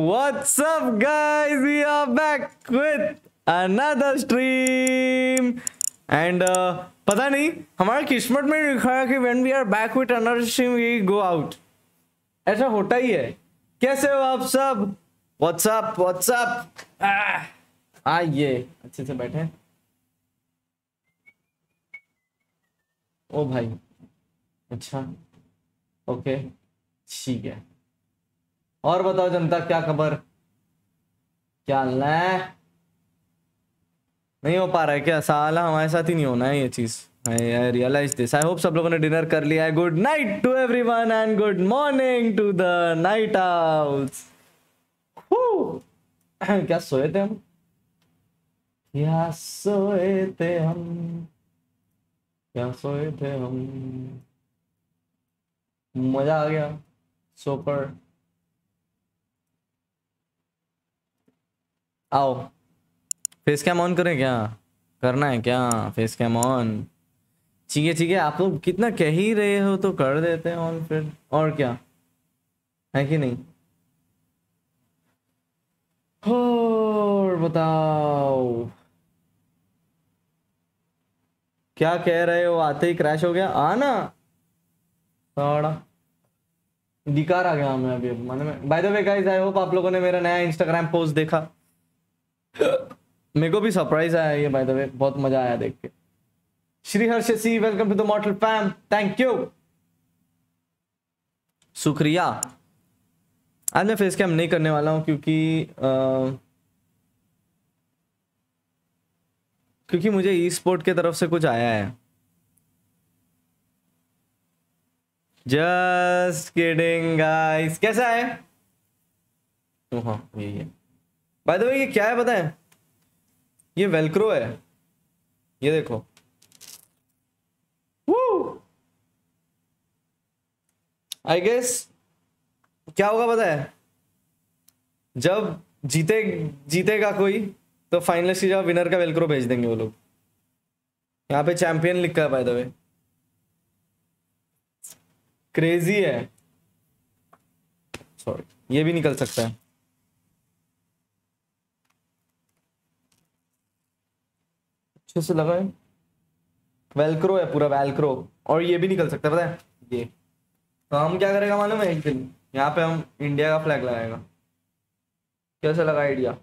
What's up, guys? We are back with another stream. And uh, पता नहीं हमारा किस्मत में लिखा है कि when we are back with another stream we go out. ऐसा होता ही है कैसे हो आप सब What's up? What's up? Ah, आइए अच्छे से बैठे ओ भाई अच्छा ओके ठीक है और बताओ जनता, क्या खबर? क्या है? नहीं हो पा रहा है क्या? साला हमारे साथ ही नहीं होना है ये चीज़। I realise this I hope सब लोगों ने डिनर कर लिया है। Good night to everyone and good morning to the night house क्या सोए थे हम? क्या सोए थे हम? क्या सोए थे हम? मज़ा आ गया। सुपर आओ। फेस कैम ऑन करें क्या? करना है क्या? फेस कैम ऑन ठीक है ठीक है आप लोग कितना कह ही रहे हो तो कर देते हैं ऑन फिर। और क्या? है कि नहीं? और बताओ। क्या कह रहे हो? आते ही क्रैश हो गया। आना। थोड़ा। दिकार आ गया मैं अभी मैंने में। By the way guys I hope आप लोगों ने मेरा नया इंस्टाग्राम पोस्ट देखा। मेरे को भी सरप्राइज़ आया ये बाय द वे बहुत मज़ा आया देख के। Shri Harsh C welcome to the model fam thank you शुक्रिया। आज मैं फेस कैम नहीं करने वाला हूँ क्योंकि आ, क्योंकि मुझे ई स्पोर्ट के तरफ़ से कुछ आया है। जस्ट किडिंग गाइस कैसा है? ओ हाँ यही है। बाय द वे ये क्या है पता है? ये वेलक्रो है। ये देखो। आई गेस क्या होगा पता है? जब जीते, जीतेगा कोई तो फाइनलिस्ट की जगह विनर का वेलक्रो भेज देंगे वो लोग। यहाँ पे चैंपियन लिखा है बाय द वे क्रेजी है। सॉरी ये भी निकल सकता है। अच्छे से लगाए। वेलक्रो है पूरा वेलक्रो और ये भी निकल सकता है, पता है? ये। तो हम क्या करेगा मालूम है एक दिन? यहाँ पे हम इंडिया का फ्लैग लगाएगा। कैसे लगा idea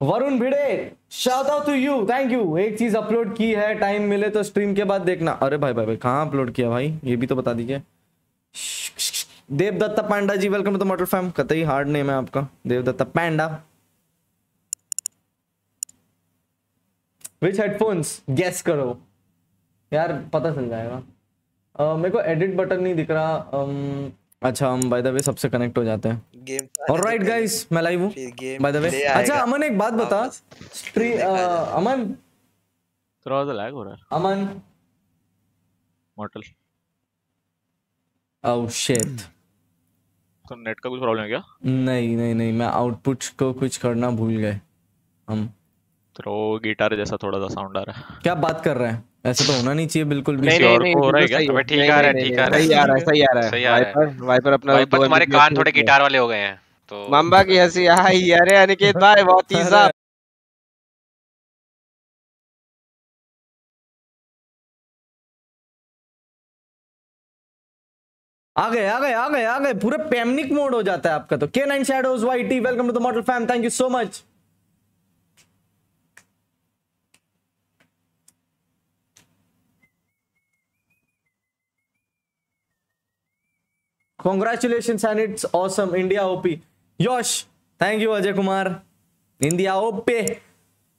Varun Bhide shout out to you thank you एक चीज़ अपलोड की है टाइम मिले तो स्ट्रीम के बाद देखना। अरे भाई भाई भाई, कहाँ अपलोड किया भाई? ये भी तो बता दीजिए। Devdatta Panda ji welcome to the motor fam कतई हार्ड नेम है आपका। Devdatta Panda. Which headphones guess करो। यार पता चल जाएगा। uh, मेरे को एडिट बटन नहीं दिख रहा। um, अच्छा हम बाय द वे सबसे कनेक्ट हो जाते हैं। गेम ऑलराइट गाइस मैं लाइव हूँ। बाय द वे अच्छा अमन एक बात बता। स्ट्री अमन? थोड़ा सा लैग हो रहा है। अमन? मॉडल ओह शिट तो नेट का कुछ प्रॉब्लम है क्या? नहीं नहीं नहीं मैं आउटपुट को कुछ करना भूल गए हम। तो गिटार जैसा थोड़ा सा साउंड आ रहा है। क्या बात कर रहे हैं? ऐसा तो होना नहीं चाहिए बिल्कुल भी। नहीं नहीं नहीं हो रहा है क्या? है। ठीक आ रहा है ठीक आ रहा है। सही आ रहा है सही आ रहा है। सही आ रहा है। वाइपर वाइपर अपना तुम्हारे कान थोड़े गिटार वाले हो गए हैं तो माम्बा की हँसी आई अरे अनिकेत भाई बहुत ही आ गए आ गए आ गए आ गए। पूरे पेमनिक मोड हो जाता है आपका तो। K nine shadows Y welcome to the model fam thank you so much congratulation and it's awesome India OP योश thank you Ajay Kumar India OP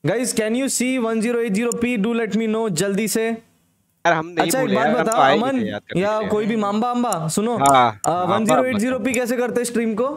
guys can you see 1080p do let me know जल्दी से यार हम नहीं अच्छा एक बात तो बताओ अमन या कोई भी माम्बा अम्बा सुनो one zero eight zero P कैसे करते हैं स्ट्रीम को?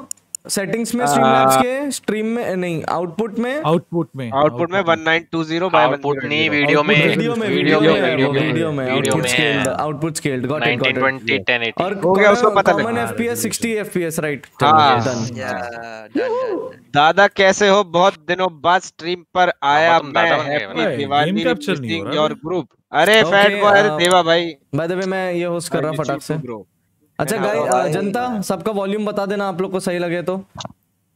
सेटिंग्स में स्ट्रीमलैब्स के स्ट्रीम में नहीं आउटपुट में। आउटपुट में। आउटपुट में 1920 बाय आउटपुट नहीं वीडियो में। वीडियो में वीडियो में वीडियो में output scaled output scaled got it got 1920 it 1080 और हो गया, उसको पता कॉमन लगा। एफपीएस 60 एफपीएस राइट हाँ। डन या डन डन दादा कैसे हो? बहुत दिनों बाद स्ट्रीम पर आया मैं। हैप्पी दिवाली गेम कैप्चर नहीं हो रहा। योर ग्रुप अरे फैट बॉय अरे uh, देवा भाई। बाय द वे मैं ये होस्ट कर रहा हूँ फटाक से। ब्रो अच्छा गाइस जनता सबका वॉल्यूम बता देना आप लोग को सही लगे तो।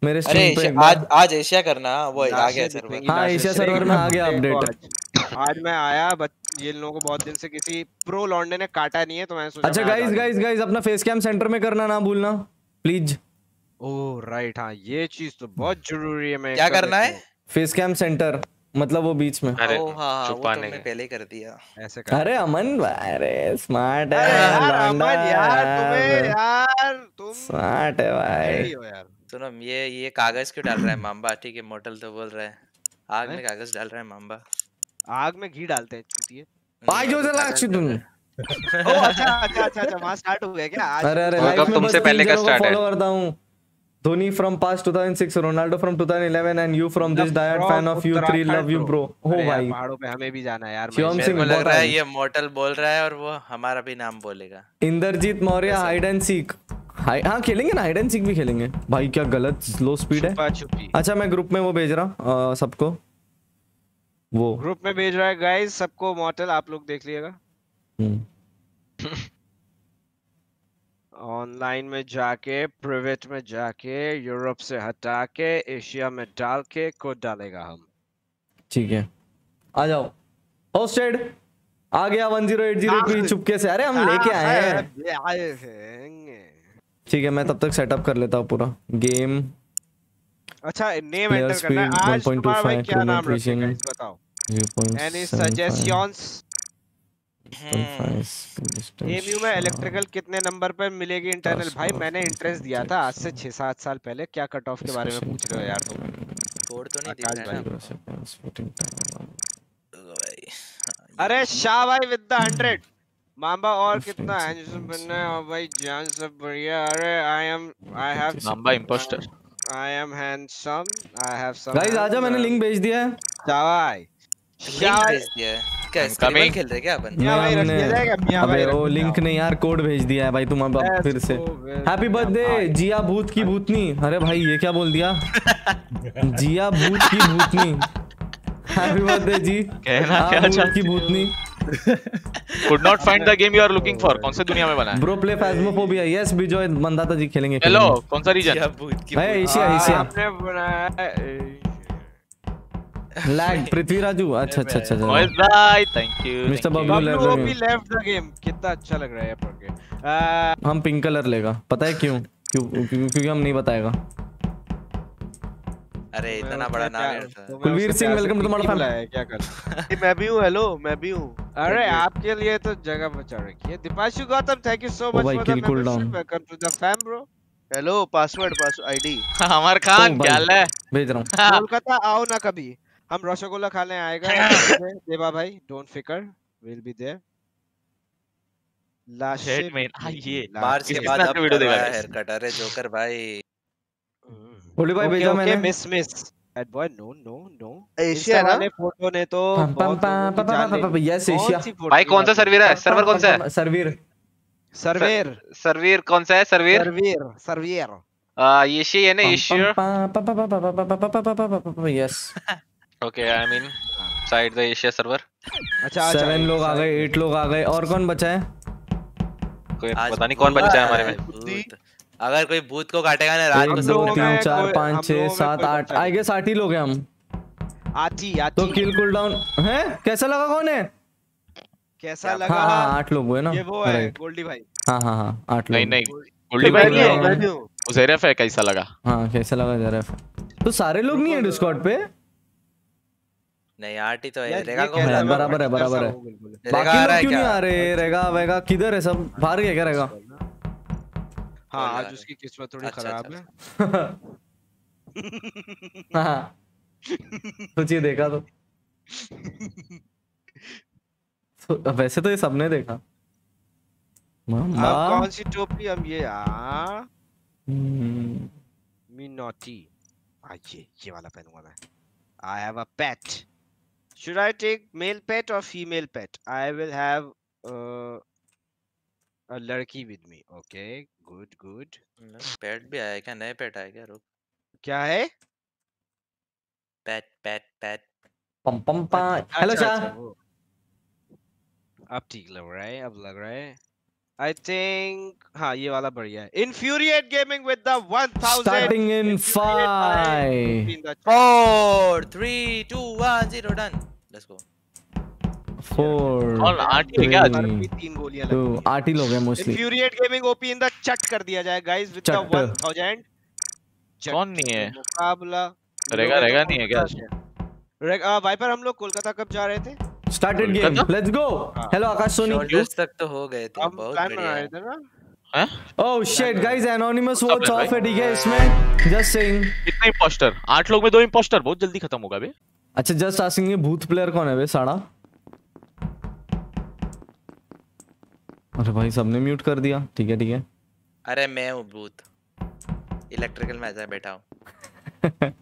मेरे अरे स्ट्रीम पे। आज आज एशिया करना वो आ गया सर्वर हाँ, एशिया। सर्वर में आ गया अपडेट। आज- मैं आया बट ये लोगों को बहुत दिन से किसी प्रो लॉन्डे ने काटा नहीं है तो मैंने सोचा अच्छा गाइस गाइस गाइस अपना फेस कैम सेंटर में करना ना भूलना प्लीज़। ओह राइट हाँ ये चीज़ तो बहुत ज़रूरी है मैं क्या करना है? फेस कैम सेंटर मतलब वो बीच में। अरे ओ हाँ हाँ वो तो छुपाने के पहले ही कर दिया। ऐसे कर अरे अमन अरे स्मार्ट है अरे यार अमन यार तुम्हें यार तुम स्मार्ट है भाई। सुनो ये ये कागज़ क्यों डाल रहा है माम्बा ठीक है मोटल तो बोल रहा है। आग में कागज़ डाल रहा है माम्बा आग में घी डालते हैं चूतिए। भाई जो जला डाल है। अच्छा अच्छा अच्छा अच्छा वहाँ स्टार्ट हो गया क्या? आज अरे अरे कब तुमसे पहले का start है? फॉलो करता हूँ। Dhoni from past 2006 Ronaldo from 2011 and you from this diet From fan of you three Uttarakhand love you bro. Bro हो भाई। पहाड़ों पे हमें भी जाना है यार शिवम सिंह को रहा है। ये मोटल बोल रहा है और वो हमारा भी नाम बोलेगा। Indrajeet Maurya hide and seek हाँ खेलेंगे ना हाइड एंड सीक भी खेलेंगे। भाई क्या गलत स्लो स्पीड है। अच्छा मैं ग्रुप में वो भेज रहा सबको। वो। ग्रुप में भेज रहा है गाइस सबको मॉडल आप लोग देख लीजिएगा। हम्म, ऑनलाइन में जाके प्राइवेट में जाके यूरोप से हटा के एशिया में डाल के कोड डालेगा हम। ठीक है। आ जाओ। होस्टेड आ गया 1080 की चुपके से। अरे हम लेके आए हैं ठीक है मैं तब तक सेटअप कर लेता हूँ पूरा। गेम अच्छा नेम एंटर करना है। आज तुम्हारा क्या नाम रखेगा बताओ। एनी सजेशंस एमयू में इलेक्ट्रिकल कितने नंबर पर मिलेगी इंटरनल भाई मैंने इंटरेस्ट दिया था आज से 6-7 साल पहले। क्या कट ऑफ़ के बारे में पूछ रहे हो यार तुम? कोड तो नहीं दिख है। अरे शाह भाई विद द 100 मांबा और कितना हैंडसम बनना है और भाई जान सब बढ़िया। अरे आई एम आई हैव नाम्बा imposter. I am handsome I have some guys आजा मैंने लिंक भेज दिया है। शाह भाई। लिंक शाह भेज दिया है। क्या I'm खेल रहे क्या अपन? मियाँ भाई रख दिया जाएगा मियाँ भाई अबे रख लिंक नहीं यार कोड भेज दिया है भाई तुम अब फिर से। हैप्पी बर्थडे जिया भूत की भूतनी। अरे भाई ये क्या बोल दिया? जिया भूत की भूतनी। हैप्पी बर्थडे जी। कहना हाँ, क्या भूत की भूतनी। Could not find the game you are looking for. कौन से दुनिया में बना है? Bro play phasmophobia yes Bijoy Mandata ji खेलेंगे हेलो कौन सा रीजन की भाई। एशिया हाँ, एशिया आपने बनाया लैग पृथ्वीराजू। अच्छा अच्छा अच्छा अच्छा। भाई thank you left Bablu the OP game. Left the game कितना अच्छा लग रहा है पढ़ के हम पिंक कलर लेगा। पता है क्यों? क्यों क्यों- क्योंकि हम नहीं बताएगा। अरे इतना बड़ा नाम है कुलवीर सिंह, पिंकी तुम्हारा fan. बुलाया है, क्या कर मैं भी हूँ हेलो मैं भी हूँ। अरे आपके लिए तो जगह बचा रखी है। Deepanshu Gautam thank you so much for the. Membership welcome to the fam bro hello password password ID Amar Khan. क्या है? भेज रहा हूँ। कोलकाता आओ ना कभी। हम रसगुल्ला खाने आएगा देवा भाई डोंट फिकर विल बी देयर लास्ट. हाँ, ये। मार्च के बाद अब वीडियो देखा करवाया हेयर कट अरे जोकर भाई होली भाई भेजा मैंने miss miss bad boy no no no Asia ना वाले फ़ोटो ने तो। यस कौन एशिया भाई कौन सा सर्वर है सर्वर कौन सा है सर्वीर सर्वेर सर्वीर कौन सा है सर्वीर सर्वेर सर्वेर आ, ये शी है ना ये she yes okay I mean side the Asia server अच्छा अच्छा सेवन लोग आ गए एट लोग आ गए। और कौन बचा है? कोई पता नहीं कौन बच्चा है हमारे में। अगर कोई भूत को काटेगा ना रात को सबने तीन चार पाँच में सात आठ। बचा आई नहीं। गेस आठ ही लोग हैं हम। आती तो आती किल कूल डाउन है? कैसा लगा कौन है? कैसा लगा? हाँ हाँ आठ लोग हुए ना। ये वो है गोल्डी भाई। हाँ हाँ हाँ आठ नहीं लोग। नहीं गोल्डी गोल्डी भाई। भी नहीं, मैं भी हूँ कैसा लगा? हाँ कैसा लगा जरा तो सारे लोग नहीं है डिस्कॉर्ड पे? नहीं ही तो है रेगा को है। बराबर है, बराबर है। रेगा बाकी आ लोग रहा है क्यों? नहीं आ रहे? रेगा वेगा किधर है सब? बाहर गया क्या रेगा? हाँ आज उसकी किस्मत थोड़ी अच्छा, खराब अच्छा, है। हाँ। सोचिए देखा तो। तो वैसे तो ये सबने देखा। मामा कौन सी टोपी हम ये आ? हम्म, मी नॉटी आ ये ये वाला पहनूँगा मैं। I have a pet should i take male pet or female pet i will have uh, a लड़की with me okay good good पेट भी आया क्या नए पेट आया क्या रुक क्या है पेट पेट पेट पम पम पा अच्छा, हेलो अच्छा, शाह वो। अब ठीक लग रहा है अब लग रहा है I think हाँ ये वाला बढ़िया है Infuriate Gaming with the 1000 Starting in Infuriate five. in the Four, three, two, one, zero, done. Let's go. Four. और ही क्या तीन गोलियाँ हैं आठ ही लोग हैं mostly Infuriate Gaming OP in the चट कर दिया जाए with the चट। 1000 कौन नहीं है? मुकाबला रहेगा- रहेगा नहीं है क्या? वाइपर हम लोग कोलकाता कब जा रहे थे Started game. Kolkata? Let's go. हाँ। आकाश सोनी. तक तो हो गए थे हम बहुत बढ़िया है। हैं? Oh anonymous What's up, votes भाई? off है ठीक है इसमें. Just saying. कितने इंपोस्टर आठ लोग में दो इंपोस्टर बहुत जल्दी खत्म होगा बे अच्छा जस्ट आस्किंग ये भूत प्लेयर कौन है बे साड़ा अरे भाई सबने म्यूट कर दिया ठीक है ठीक है अरे मैं हूँ भूत इलेक्ट्रिकल में ऐसा बैठा हूँ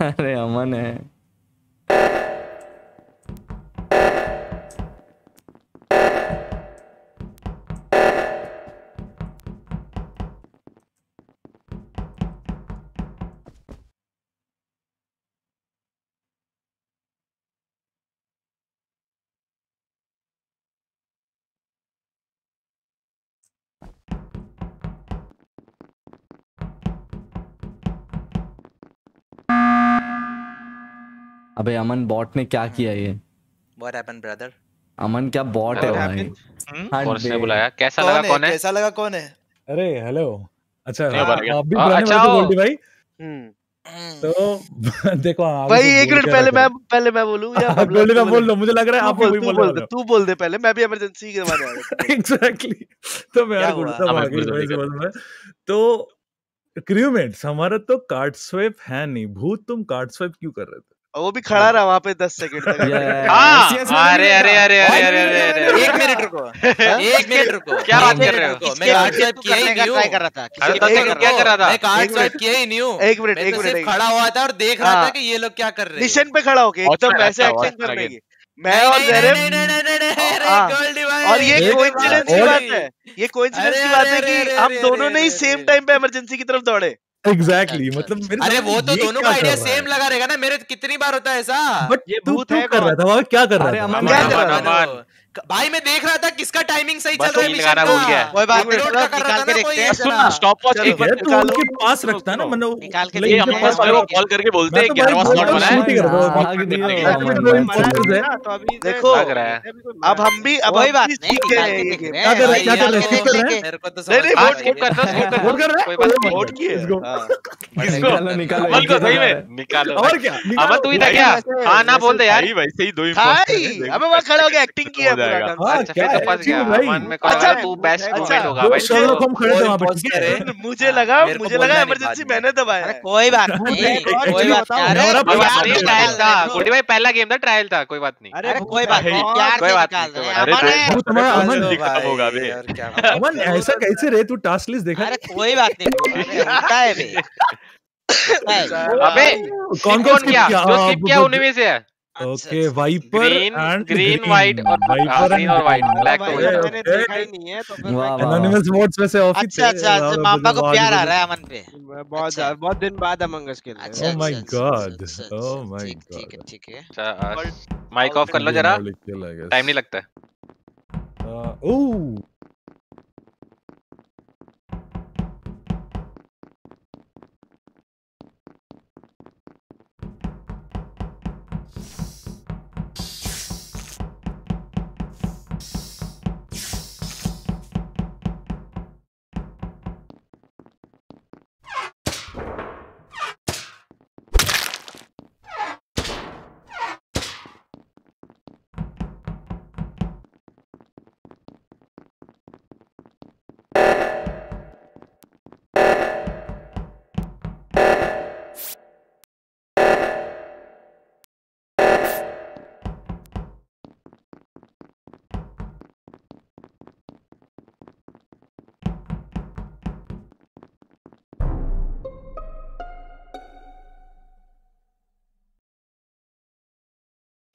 अरे अमन है अबे अमन बॉट ने क्या किया ये? What happened, brother? अमन क्या बॉट है भाई? हाँ फॉरेस्ट ने बुलाया। कैसा लगा कौन है? कैसा लगा कौन है? अरे हेलो अच्छा। आप भी हाँ, पुराने अच्छा वाले हो। गोल्डी भाई? हम्म। तो देखो भाई एक मिनट पहले मैं पहले मैं बोलूँ या था। गोल्डी मैं बोल लो मुझे लग रहा है आप भी बोल तू बोल दे तू बोल दे पहले मैं भी इमरजेंसी के बारे में एग्जैक्टली तो मैं क्या यार हुआ? गुड़ता हाँ, आ मैं गई बोल वही जल्दी तो क्रूमेट्स हमारा तो कार्ड स्वेप है नहीं। भूत तुम कार्ड स्वेप क्यों कर रहे थे? और वो भी खड़ा रहा वहाँ पे 10 सेकंड तक। हाँ, अरे अरे अरे अरे अरे अरे एक मिनट रुको। एक मिनट रुको। क्या बात कर रहे हो? मैं कार्ड स्वाइप किया ही नहीं ट्राई कर रहा था? कर क्या कर रहा था? मैं कार्ड स्वाइप किया ही नहीं हूँ। एक मिनट एक तो मिनट खड़ा हुआ था और देख रहा था हाँ। कि ये लोग क्या कर रहे हैं। निशन पे खड़ा होके एकदम वैसे Watchman करने मैं और हाँ। भाई, और ये कोइंसिडेंस की बात है। ये कोइंसिडेंस की बात है कि हम दोनों ने ही सेम टाइम पे इमरजेंसी की तरफ़ दौड़े। Exactly exactly. मतलब अच्छा। मेरे अरे वो तो दोनों का आइडिया? सेम लगा रहेगा ना मेरे कितनी बार होता है ऐसा बट ये भूत है कर रहा था वहाँ क्या कर रहा था अमन क्या कर रहा। क- भाई मैं देख रहा था किसका टाइमिंग सही चल रहा है मिशन का गया। कोई बात नहीं कर निकाल के देखते हैं सुन ना। स्टॉप वॉच एक बार तो निकालो, उनके पास रखता है ना मतलब निकाल के ये हम पास वालों के कॉल करके बोलते हैं स्लॉट बना है। ही कर रहा हूँ? है तो अभी देखो, रहा है। अब हम भी अब कोई बात नहीं निकाल के देख रहे क्या कर रहे हैं क्या कर रहे कर रहे हैं मेरे को तो नहीं, वोट स्किप आया। वोट कर रहे कोई बात नहीं वोट किए. हाँ। निकालो निकालो को सही में है। निकालो और क्या अमन तू ही? था क्या हाँ ना बोल दे यार भाई वैसे ही दो अबे वहाँ खड़ा हो गया एक्टिंग की है हो पूरा जाएगा। हाँ, अच्छा क्या तो है? फंस गया। अमन में को अच्छा, तू बेस्ट अच्छा, मोमेंट होगा। भाई शर्लोक हम खड़े थे वहाँ पे ठीक है मुझे हाँ, लगा मुझे लगा इमरजेंसी मैंने दबाया अरे कोई बात नहीं कोई बात नहीं ट्रायल था। रहे भाई पहला गेम था ट्रायल था कोई बात नहीं। अरे कोई बात नहीं प्यार कोई बात नहीं, रहे हैं अमन होगा बे। अमन ऐसा कैसे रे? तू टास्क लिस्ट देखा अरे कोई बात नहीं होता है बे अबे कौन कौन किया जो हाँ, स्किप किया? उन्हीं में से है okay viper and green white और ग्रीन और व्हाइट अरे ब्लैक तो मैंने देखा ही नहीं है तो फिर। एनोनिमस वोट्स में से ऑफ़ ही? अच्छा अच्छा अच्छा। मामा को प्यार आ रहा है अमन पे। बहुत अच्छा। ज़्यादा बहुत दिन बाद अमंग अस खेल रहे हैं। अच्छा Oh अच्छा, God. अच्छा, अच्छा, Oh अच्छा, my ठीक है ठीक है। अच्छा माइक ऑफ़ कर लो जरा। टाइम नहीं लगता। है Uh, ओह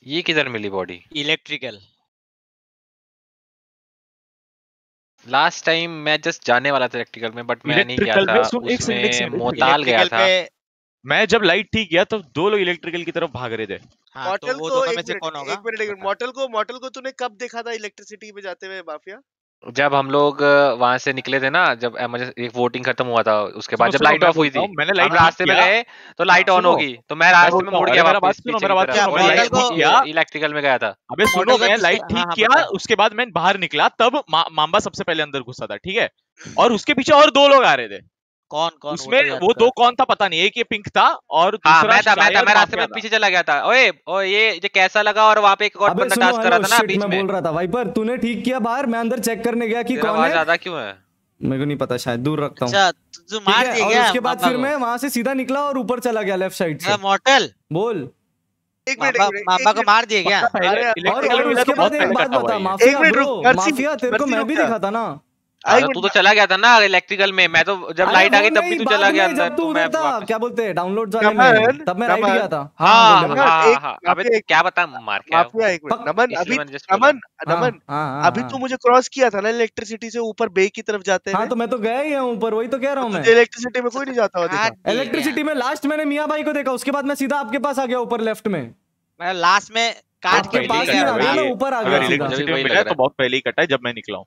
ये किधर मिली बॉडी इलेक्ट्रिकल लास्ट टाइम मैं जस्ट जाने वाला था इलेक्ट्रिकल में बट मैं नहीं गया था। उसमें मोताल गया था। मैं जब लाइट ठीक गया तो दो लोग इलेक्ट्रिकल की तरफ़ भाग रहे थे। हाँ तो मॉडल को एक मिनट एक मिनट एक मिनट। मॉडल को मॉडल को तूने कब देखा था इलेक्ट्रिसिटी में जाते हुए माफिया जब हम लोग वहाँ से निकले थे ना जब एक वोटिंग खत्म हुआ था उसके बाद जब लाइट ऑफ़ हुई थी। मैंने लाइट रास्ते में गए तो लाइट ऑन होगी। तो मैं रास्ते में मुड़ गया। इलेक्ट्रिकल में गया था। अबे सुनो मैं लाइट हाँ, ठीक हाँ, किया। उसके बाद मैं बाहर निकला तब मा, माम्बा सबसे पहले अंदर घुसा था ठीक है? और उसके पीछे और दो लोग आ रहे थे। कौन कौन? उसमें तो वो दो कौन था पता नहीं एक ये पिंक था और हाँ दूसरा मैं था मैं था मैं रास्ते में पीछे चला गया था। ओए ओ ये ये कैसा लगा और वहाँ पे एक और बंदा टास्क कर रहा था ना बीच में बोल रहा था वाइपर तूने ठीक किया बाहर? मैं अंदर चेक करने गया कि कौन है। ज़्यादा क्यों है? मेरे को नहीं पता शायद दूर रखता हूँ। अच्छा तू तू ठीक मार दिया और उसके बाद फिर मैं वहाँ से सीधा निकला और ऊपर चला गया लेफ़्ट साइड से। मॉडल बोल। एक मिनट को मार दिया क्या और, उसके तो बाद एक बात बता माफिया मिनट रुक, माफिया तेरे को मैं भी जा। दिखा था ना। अरे तू तो चला गया था ना इलेक्ट्रिकल में। मैं तो जब लाइट आ गई तब भी तू चला गया अंदर तू तो मैं था क्या बोलते हैं डाउनलोड वाले में तब मैं राइट गया था। हाँ हाँ एक- हाँ अबे क्या बता मार के आओ माफिया एक मिनट नमन अभी। नमन हाँ, नमन हाँ, हाँ, अभी हाँ। तू मुझे क्रॉस किया था ना इलेक्ट्रिसिटी से ऊपर बे की तरफ़ जाते हाँ हुए। तो मैं तो गया ही हूँ ऊपर वही तो कह रहा हूँ मैं। इलेक्ट्रिसिटी में कोई नहीं जाता हुआ हाँ, देखा इलेक्ट्रिसिटी में लास्ट मैंने मियाँ भाई को देखा उसके बाद मैं सीधा आपके पास आ गया ऊपर लेफ़्ट में। मैं लास्ट में काट के पास ही। ऊपर आ गया सीधा। इलेक्ट्रिसिटी में मिला है। तो बहुत पहले ही कटा है जब मैं निकला हूँ।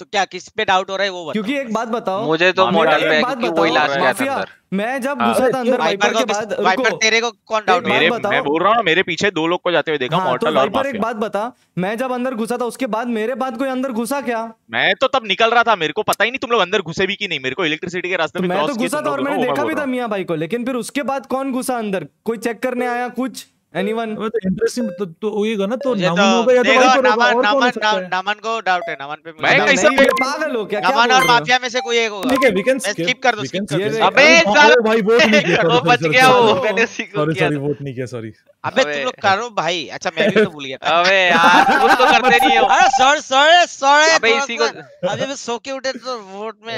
तो क्या किस पे डाउट हो रहा है वो बताओ क्योंकि एक बात बताओ। मुझे तो मॉडल पे है बात वही लास्ट गया था अंदर। मैं जब हाँ। घुसा था अंदर वाइपर के बाद वाइपर तेरे को कौन डाउट बात मेरे मैं बोल रहा हूँ ना मेरे पीछे दो लोग को जाते हुए देखा हाँ तो और वाइपर एक बात बता मैं जब अंदर घुसा था उसके बाद मेरे बाद कोई अंदर घुसा क्या? मैं तो तब निकल रहा था मेरे को पता ही नहीं तुम लोग अंदर घुसे भी कि नहीं मेरे को इलेक्ट्रिसिटी के रास्ते तो में मैं तो क्रॉस किए घुसा था और मैंने देखा भी था। मियाँ भाई को लेकिन फिर उसके बाद कौन घुसा अंदर? कोई चेक करने आया कुछ? एनीवन तो इंटरेस्टिंग तो, तो होएगा ना तो तो होगा या तो वाइपर होगा नमन नमन नमन को डाउट है नमन पे मैं कैसे ये पागल हो क्या। क्या नमन और माफिया में से कोई एक होगा। ठीक है वी कैन स्किप कर दूँ, दूँ। अबे हाँ, साला- भाई वोट नहीं किया वो बच गया वो मैंने उसी को सॉरी सॉरी वोट नहीं किया सॉरी अबे। तुम लोग करो भाई अच्छा मैं भी तो भूल गया अबे यार कुछ तो करते नहीं हो। अरे सॉरी सॉरी सॉरी अबे इसी को अभी मैं सो के उठे तो वोट में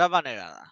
दबा नहीं रहा था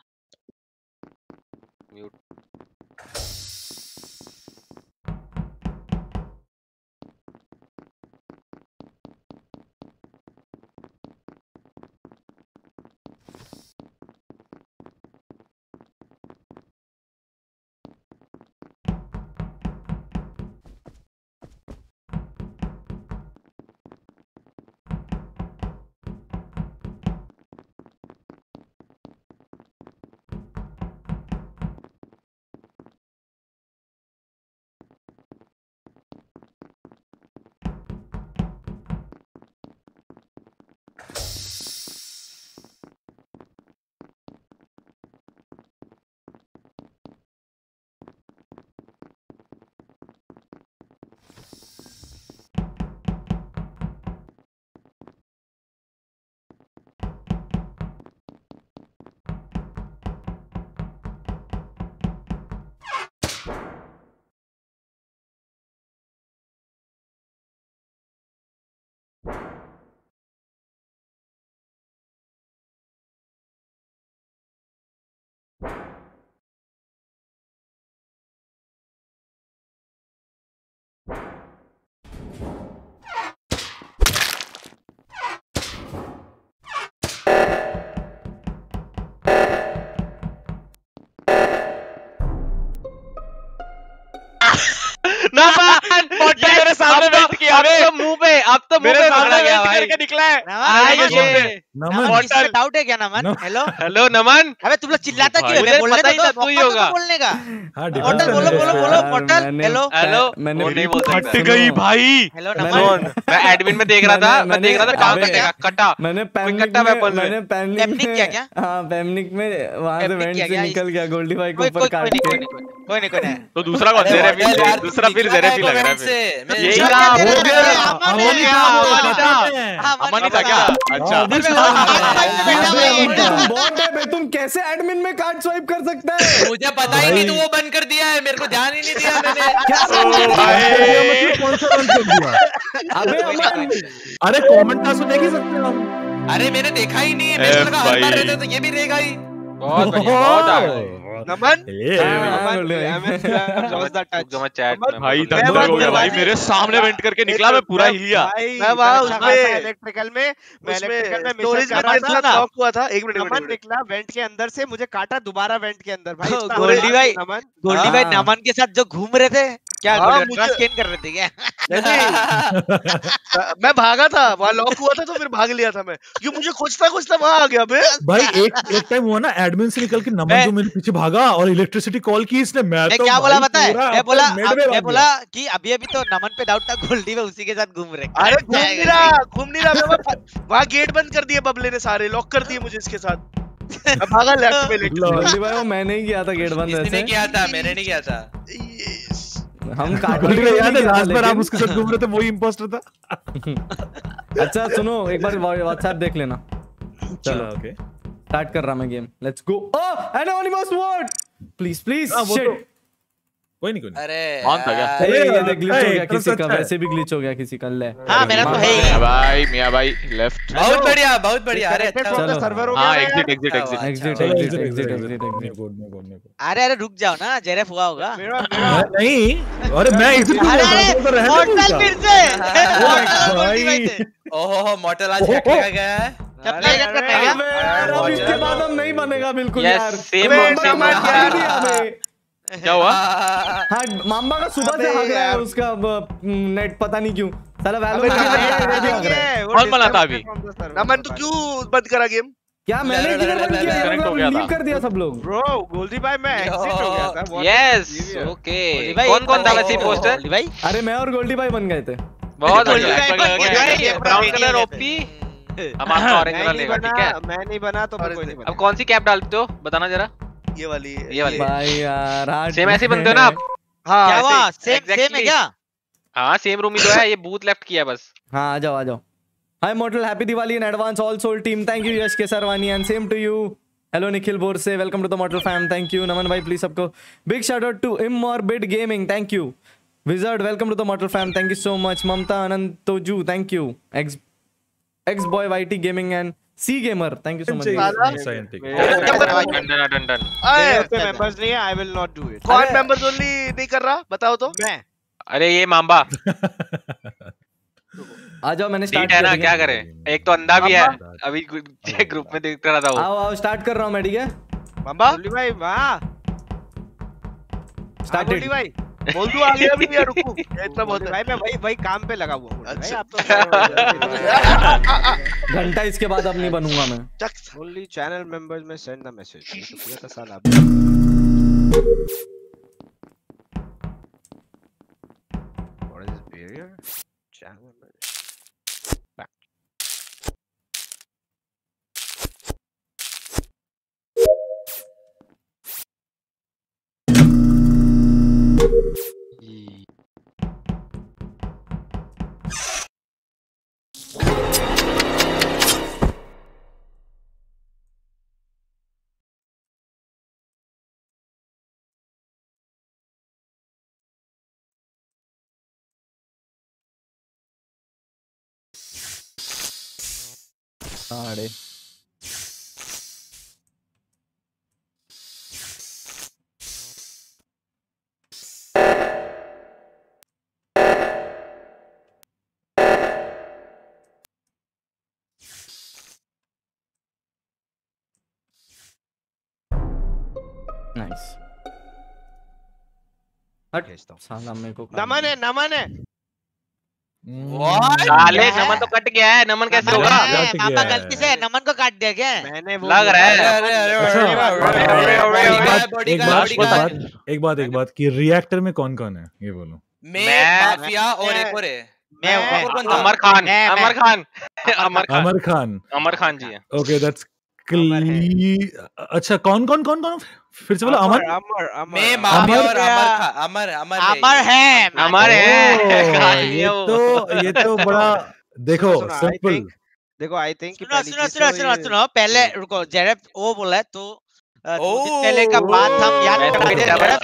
मेरे सामने बैठ मुँह पे अब तो मेरे सामने वेट करके निकला है। नमन डाउट है क्या नमन? हेलो हेलो नमन। अबे तुम लोग चिल्लाता क्यों है? बोलने का ही तो ही तो होगा। बोलने का। हाँ मोटल बोलो बोलो बोलो मैंने- हेलो हेलो मैंने नहीं बोल सकता गई भाई। हेलो नमन। मैं एडमिन में देख रहा था मैं देख रहा था अबे, कटेगा कटा। मैंने पैनिक में weapon मैंने पैनिक पैनिक में किया क्या? हाँ पैनिक में वहाँ से वेंट से निकल गया गोल्डी भाई को कोई ऊपर काट कोई नहीं के कोई नहीं कोई नहीं। तो दूसरा कौन? जेरेफी दूसरा फिर जेरेफी लग रहा है यही क्या हो गया अमन था हाँ, ही क्या? अच्छा। तुम है कैसे एडमिन में कार्ड स्वाइप कर सकता है? मुझे पता ही नहीं तो वो बंद कर दिया है मेरे को ध्यान ही नहीं दिया मैंने। अरे कमेंट का तो देख ही सकते हैं। हम अरे मैंने देखा ही नहीं है। मेरे को लगा हर बार रहता तो ये भी रहेगा ही। बहुत बढ़िया बहुत नमन। भाई। भाई दंगल हो गया भाई मेरे सामने वेंट करके निकला मैं पूरा हिल गया मैं वहाँ उसमें- इलेक्ट्रिकल में मैं इलेक्ट्रिकल में स्टोरेज में कर रहा था ना लॉक हुआ था। एक मिनट नमन निकला वेंट के अंदर से मुझे काटा दोबारा वेंट के अंदर भाई। गोल्डी भाई, नमन। गोल्डी भाई हाँ। नमन के साथ जो घूम रहे थे क्या हाँ, मुझे- स्कैन कर रहे थे क्या? नहीं, मैं भागा था वहाँ लॉक हुआ था तो फिर भाग लिया था मैं। क्यों मुझे खोजता खोजता वहाँ आ गया बे भाई एक एक टाइम हुआ ना एडमिन से निकल के नमन जो मेरे पीछे भागा और इलेक्ट्रिसिटी कॉल की इसने मैं मैं तो क्या बोला पता है? मैं बोला में मैं बोला कि अभी अभी तो नमन पे डाउट था गोल्डी में उसी के साथ घूम रहे अरे घूम नहीं रहा घूम नहीं रहा मैं वहाँ- गेट बंद कर दिए बबले ने सारे लॉक कर दिए मुझे इसके साथ। भागा लेफ़्ट में लॉल। गोल्डी भाई वो मैंने ही किया था गेट बंद किसने वैसे किया था मैंने नहीं किया था. हम याद है लास्ट बार आप उसके साथ घूम रहे थे वही इंपोस्टर था। अच्छा सुनो एक बार व्हाट्सएप देख लेना। चलो। ओके स्टार्ट कर रहा मैं game let's go oh anonymous word please please shit कोई नहीं कोई नहीं। अरे कौन था क्या? यार, अरे ये ग्लिच हो गया किसी का वैसे भी ग्लिच हो। गया किसी का ले। हाँ, मेरा तो है ही। भाई मिया भाई लेफ़्ट बहुत बढ़िया बहुत बढ़िया। अरे अच्छा। चलो। server हो हाँ गया एग्जिट एग्जिट अच्छा एग्जिट एग्जिट अच्छा exit exit exit exit good में गुड में अरे अरे रुक जाओ ना जेरेफ हुआ होगा। नहीं अरे मैं एग्जिट अरे अरे मॉर्टल फिर से। भाई ओहो मॉडल आज हैक लगा गया है। अबे यार, इसके बाद हम नहीं बनेगा बिल्कुल यार। same अबे, क्या हुआ? हाँ मामा का सुबह से हग रहा है उसका नेट पता नहीं क्यों। साला वैलो है, है। कौन बना था अभी? नमन तो क्यों बंद करा गेम? क्या मैंने किधर बंद किया ले, यार, हो गया लीव था। कर दिया सब लोग। ब्रो गोल्डी भाई मैं एग्जिट हो गया था यस ओके कौन कौन था वैसे पोस्टर भाई। अरे मैं और गोल्डी भाई बन गए थे। बहुत बढ़िया बन ब्राउन कलर ओपी हम आपका ऑरेंज कलर लेगा ठीक है? मैं नहीं बना तो कोई नहीं नहीं। अब कौन सी कैप डालते हो? बताना जरा। ये वाली ये वाली। भाई यार सेम ऐसे ही बनते हो ना आप? हाँ क्या हुआ सेम सेम है क्या? हाँ सेम रूम ही तो है ये बूथ लेफ़्ट किया बस। हाँ आ जाओ आ जाओ। Hi Mortal happy Diwali in advance all soul team thank you Yash Kesarwani and same to you hello Nikhil Borse welcome to the Mortal fam thank you Naman भाई प्लीज़ सबको big shout out to इम और bid gaming thank you wizard welcome to the Mortal fam thank you so much Mamta Anant तोजू thank you X X boy YT gaming and C gamer thank you so much members नहीं है I will not do it कौन members only नहीं कर रहा? बताओ तो। मैं। अरे ये मांबा आ जाओ मैंने स्टार्ट है ना क्या करें? एक तो अंधा भी है। अभी ग्रुप में देख रहा था वो। आओ आओ स्टार्ट कर रहा हूँ मैं ठीक है? गोल्डी भाई वाह. गोल्डी भाई। बोल दू आगे अभी भी यार रुको? ये इतना बहुत भाई मैं वही वही काम पे लगा हुआ हूँ। अच्छा। आप तो घंटा इसके बाद अब नहीं बनूँगा मैं। चक। ओनली चैनल मेंबर्स में सेंड द मैसेज शुक्रिया का साल आप what is What is this barrier? साढ़े नाइस हट। साला मेरे को नमन है नमन है। साले नमन तो कट गया है नमन कैसे होगा? मामा गलती से नमन को काट दिया क्या? मैंने लग रहा है। अरे अरे एक बात एक बात एक बात कि रिएक्टर में कौन कौन है? ये बोलो। मैं माफिया और एक और है। मैं? अमर खान अमर खान अमर खान। अमर खान। अमर खान जी ओके दैट्स अच्छा कौन कौन कौन कौन? फिर से बोलो अमर अमर? अमर मैं अमर। अमर और अमर अमर अमर है अमर है अमर है। ये तो ये तो बड़ा देखो सिंपल देखो आई थिंक सुनो सुनो सुनो सुनो सुनो पहले रुको जेरेप ओ बोला है तो पहले का बात हम याद किल है थोड़ा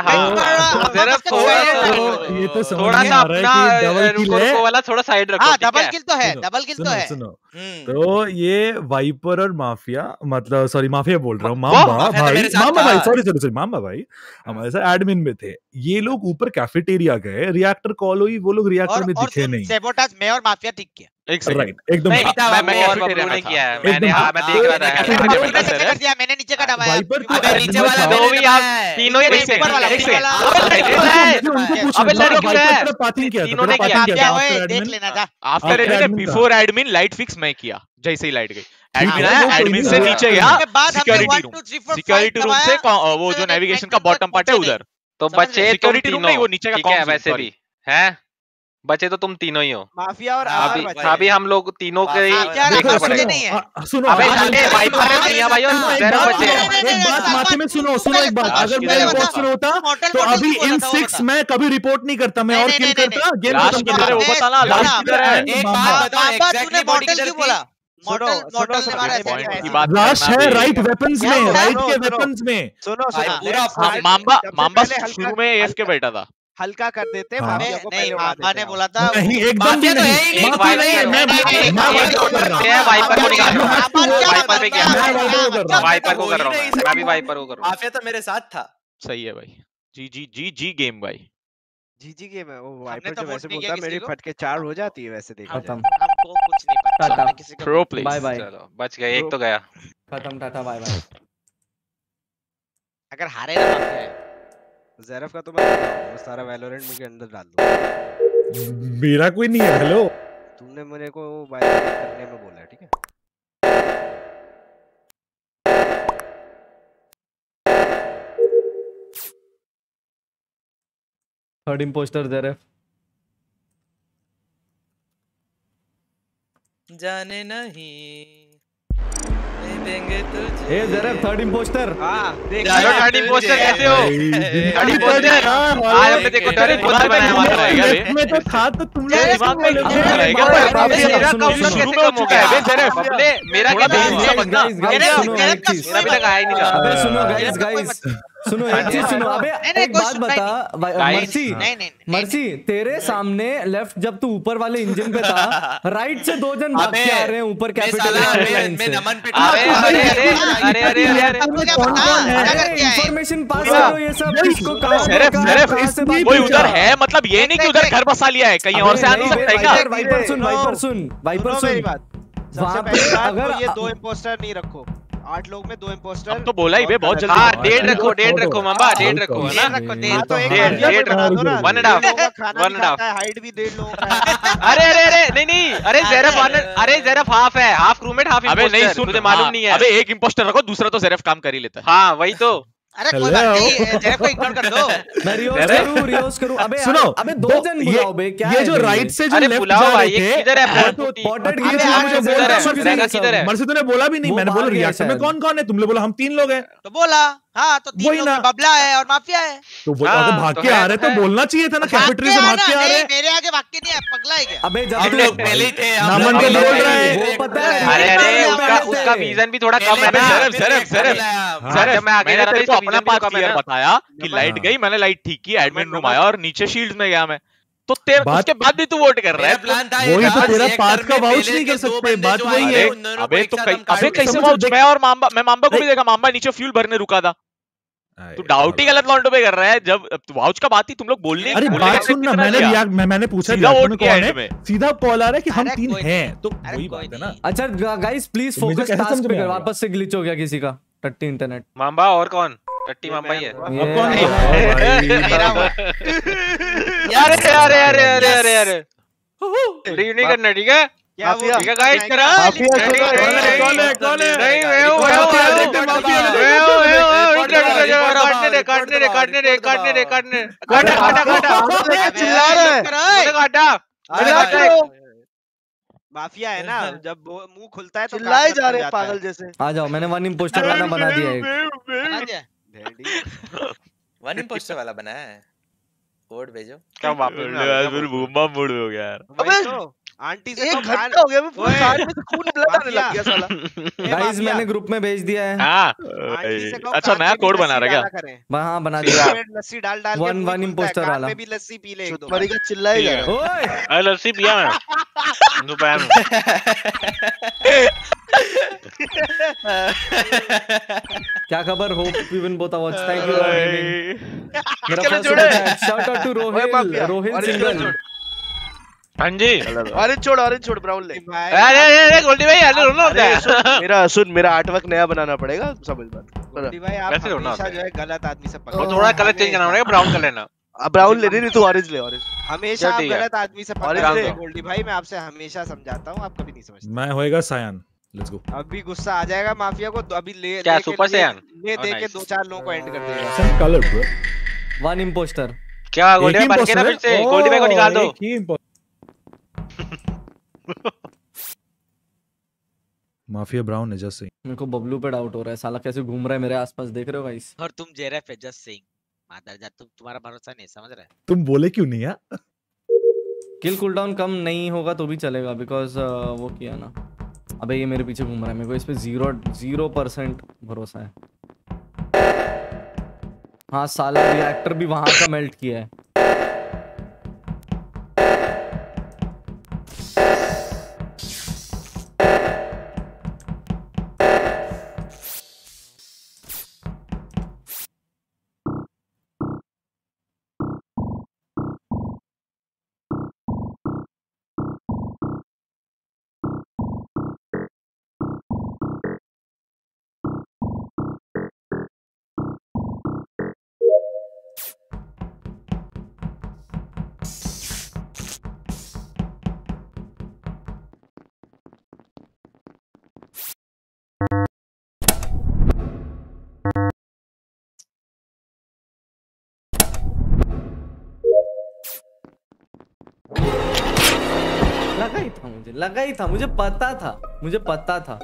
हाँ, हाँ, तो तो ये तो थोड़ा सा अपना रुको रुको वाला थोड़ा साइड रखो हाँ, डबल किल तो है डबल किल तो है। सुनो। तो, हम्म। तो ये वाइपर और माफिया मतलब सॉरी माफिया बोल रहा हूँ मामा भाई मामा भाई सॉरी सॉरी सॉरी मामा भाई हमारे साथ एडमिन में थे। ये लोग ऊपर कैफेटेरिया गए रिएक्टर कॉल हुई वो लोग रिएक्टर में दिखे नहीं। मैं और माफिया दिख किया। बिफोर एडमिन लाइट फिक्स मैं किया जैसे ही लाइट गई। एडमिन आया एडमिन से नीचे गया। सिक्योरिटी रूम सिक्योरिटी रूम से वो जो नेविगेशन का बॉटम पार्ट है उधर। तो बच्चे सिक्योरिटी रूम वो नीचे का वैसे भी। है? बचे तो तुम तीनों ही हो। माफिया और अभी अभी हम लोग तीनों के ही देखना पड़ेगा। सुनो अबे साले भैया भाई और बचे। एक बात माथे में सुनो सुनो एक बात। अगर मैं रिपोर्ट होता तो अभी इन सिक्स मैं कभी रिपोर्ट नहीं करता मैं और किल करता गेम खत्म है वो लास्ट किधर है। एक बात बता बोला। है। राइट वेपन्स में राइट के वेपन्स में। सुनो हाँ, सुनो मामा शुरू में एस के बैठा था हल्का कर देते हाँ। हैं। को नहीं ने बोला था नहीं एकदम तो भी नहीं नहीं मैं मैं मैं। तो मेरे साथ था। सही है भाई। जी जी जी जी गेम भाई। जी जी गेम है। वो वाइपर तो बोलता मेरी फटके चार हो जाती है वैसे देखो खत्म। कुछ नहीं पता प्रो प्लीज़ बाय बाय चलो बच गए एक तो गया। खत्म टाटा बाय बाय अगर हारे ना जेरफ का तो मैं सारा वैलोरेंट मुझे अंदर डाल दो मेरा कोई नहीं है हेलो तुमने मेरे को बाय करने में बोला है ठीक है? थर्ड इंपोस्टर जेरफ जाने नहीं। देंगे तो तुझे ए जरा थर्ड इंपोस्टर हाँ देख थर्ड इंपोस्टर कैसे हो? थर्ड इंपोस्टर आज हमने देखो थर्ड इंपोस्टर बनाया हुआ रहेगा बे मैं तो था तो तुम लोग दिमाग में लेके रहेगा पर बाबू मेरा काउंटर कैसे कम हो? गया बे जरा बबले मेरा क्या था इसका बंदा मेरा मेरा अभी तक आया ही? नहीं था सुनो गाइस गाइस सुनो हाँ एक चीज़ हाँ सुनो अबे एक बात बता मर्सी मर्सी तेरे सामने लेफ़्ट जब तू ऊपर वाले इंजन पे था राइट से दो जन भाग के आ रहे हैं ऊपर कैपिटल मैं नमन पे हाँ, अरे अरे अरे अरे अरे इंफॉर्मेशन पास करो ये सब किसको कहाँ अरे अरे कोई उधर है? मतलब ये नहीं कि उधर घर बसा लिया है कहीं और से आ नहीं सकता है क्या? वाइपर सुन वाइपर सुन वाइपर सुन सबसे पहली अगर ये दो इम्पोस्टर नहीं रखो। आठ लोग में दो इम्पोस्टर तो बोला ही बे बहुत जल्दी हाँ डेढ़ हाँ, रखो डेढ़ रखो हाँ, मामा डेढ़ हाँ, रखो है ना? डेढ़ तो डेढ़ रखो one and one and height भी डेढ़ लोग अरे अरे अरे नहीं नहीं अरे जेरफ अरे जेरफ हाफ़ है हाफ़ क्रूमेट हाफ़ अबे नहीं सुन मालूम नहीं है। अबे एक इम्पोस्टर रखो दूसरा तो जेरफ काम कर ही लेता है। हाँ वही तो। अरे Hello? कोई बात नहीं जैफ को इग्नोर कर दो। मैं रियोस करूँ रियोस करूँ? अबे सुनो अबे दो जन बुलाओ बे क्या ये जो राइट से जो लेफ़्ट जा रहे थे ये जो किधर है तो किधर है? मर्सी तूने बोला भी नहीं मैंने बोला रिएक्शन में कौन-कौन है? तुम लोग बोला हम तीन लोग हैं। तो बोला। हाँ तो बबला है और माफिया है। तो हाँ, भाग तो के आ रहे तो बोलना चाहिए था ना से भाग के आ रहे मेरे आगे भाग के नहीं है पगला है क्या? अबे जब हम लोग पहले थे हम बोल रहे हैं। अरे अरे उसका उसका विजन भी थोड़ा कम है। सरफ सरफ सरफ सरफ मैं आगे जा रहा था तो अपना क्लियर बताया कि लाइट गई मैंने लाइट ठीक की एडमिन रूम आया और नीचे शील्ड में गया मैं। तो तेरा बात... उसके बाद भी तू वोट कर रहा है। वही तो तेरा पास का वाउच नहीं कर सकते बात वही है। अबे तो अबे कैसे वाउच मैं और मांबा मैं मांबा को भी देखा मांबा नीचे फ्यूल भरने रुका था। तू डाउट ही गलत लॉन्डो पे कर रहा है जब वाउच का बात ही तुम लोग बोलने अरे बात सुन ना मैंने यार मैं, मैंने पूछा सीधा वोट किया है? सीधा कॉल आ रहा है कि हम तीन हैं तो वही बात है ना। अच्छा गाइस प्लीज़ फोकस टास्क पे वापस से ग्लिच हो गया किसी का टट्टी इंटरनेट मांबा और कौन? टट्टी मांबा ही है। अब कौन है यारे यारे यारे यारे यारे यारे रिव्यू नहीं करना ठीक है? माफिया है ना जब मुँह खुलता है तो चिल्लाए जा रहे पागल जैसे। आ जाओ मैंने वन इम्पोस्टर वाला बना दिया है वन इम्पोस्टर वाला बनाया है। कोड भेजो। क्या वापस मैं बिल्कुल बूमा मूड हो गया यार। अबे! आंटी से एक तो घंटा हो गया मैं पूरे ओए, में से खून ब्लड आने लग गया साला। गाइस मैंने ग्रुप में भेज दिया है। हाँ। आंटी से कहो अच्छा नया कोड बना रहा क्या? करें। हाँ बना दिया। लस्सी डाल डाल है, imposter कान वाला। में भी लस्सी पी ले एक दो। मरी का चिल्ला जा रहा है। ओए। अरे लस्सी पिया मैं दोपहर में। क्या खबर? Hope we win both awards thank you मेरा फ़र्स्ट। शाउट आउट टू ओए रोहिल रोहिल सिंगल। हाँ जी। ऑरेंज छोड़ ऑरेंज छोड़ ब्राउन ले। अरे अरे अरे गोल्डी भाई ऐसे रोना होता है सुन मेरा सुन मेरा आर्टवर्क नया बनाना पड़ेगा समझ बात। गोल्डी भाई आप हमेशा होता जो है गलत आदमी से पकड़। थोड़ा कलर चेंज करना पड़ेगा ब्राउन कर लेना। अब ब्राउन ले नहीं तू ऑरेंज ले ऑरेंज हमेशा आप गलत आदमी से ऑरेंज पकड़ ले। गोल्डी भाई मैं आपसे हमेशा समझाता हूँ आप कभी नहीं समझते। मैं होएगा सायान। लेट्स गो अभी गुस्सा आ जाएगा माफिया को तो अभी ले क्या, सुपर सैयान? ले Oh, दे के दो चार लोगों को एंड कर देगा some colour bro one impostor क्या गोल्डी भाई बन के ना फिर से गोल्डी भाई को निकाल दो। एक ही माफिया ब्राउन है जस्ट से मेरे को बबलू पे डाउट हो रहा है। साला कैसे घूम रहा है मेरे आसपास देख रहे हो गाइस और तुम जेरेफ है जस्ट सेइंग मादर जा तुम तुम्हारा भरोसा नहीं समझ रहे? तुम बोले क्यों नहीं यार? किल कूलडाउन कम नहीं होगा तो भी चलेगा बिकॉज़ uh, वो किया ना। अबे ये मेरे पीछे घूम रहा है मेरे को इस पे ज़ीरो ज़ीरो परसेंट भरोसा है। हाँ साला रिएक्टर भी वहाँ का मेल्ट किया है। मुझे। लगा ही था मुझे पता था मुझे पता था।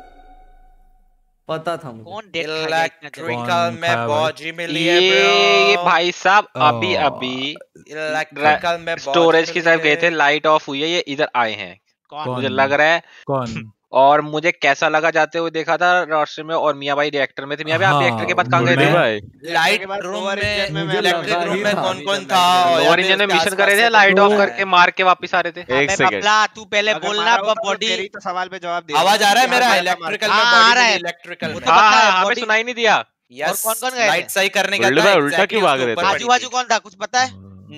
पता था मुझे। कौन? इलेक्ट्रिकल में? बॉजी मिली है ये ये भाई साहब अभी Oh. अभी। इलेक्ट्रिकल में स्टोरेज की साइड तरफ़ गए थे लाइट ऑफ़ हुई है ये इधर आए हैं। कौन? मुझे लग रहा है कौन? और मुझे कैसा लगा जाते हुए देखा था रोस्टर में और मियाँ भाई रिएक्टर में थे। मियाँ भाई आप हाँ, रिएक्टर के बाद कहाँ गए थे? लाइट रूम में में इलेक्ट्रिक रूम ही में कौन कौन था और इंजन में मिशन कर रहे थे लाइट ऑफ़ करके मार के वापस आ रहे थे। एक सेकंड तू पहले बोलना होता तो बॉडी तो सवाल पे जवाब दे आवाज़ आ रहा है मेरा? इलेक्ट्रिकल में हाँ, आ रहा है। इलेक्ट्रिकल तो हाँ है, हाँ हमें सुनाई नहीं दिया। यस कौन-कौन गए लाइट सही करने का था उल्टा क्यों भाग रहे थे? आजू बाजू कौन था? कुछ पता है?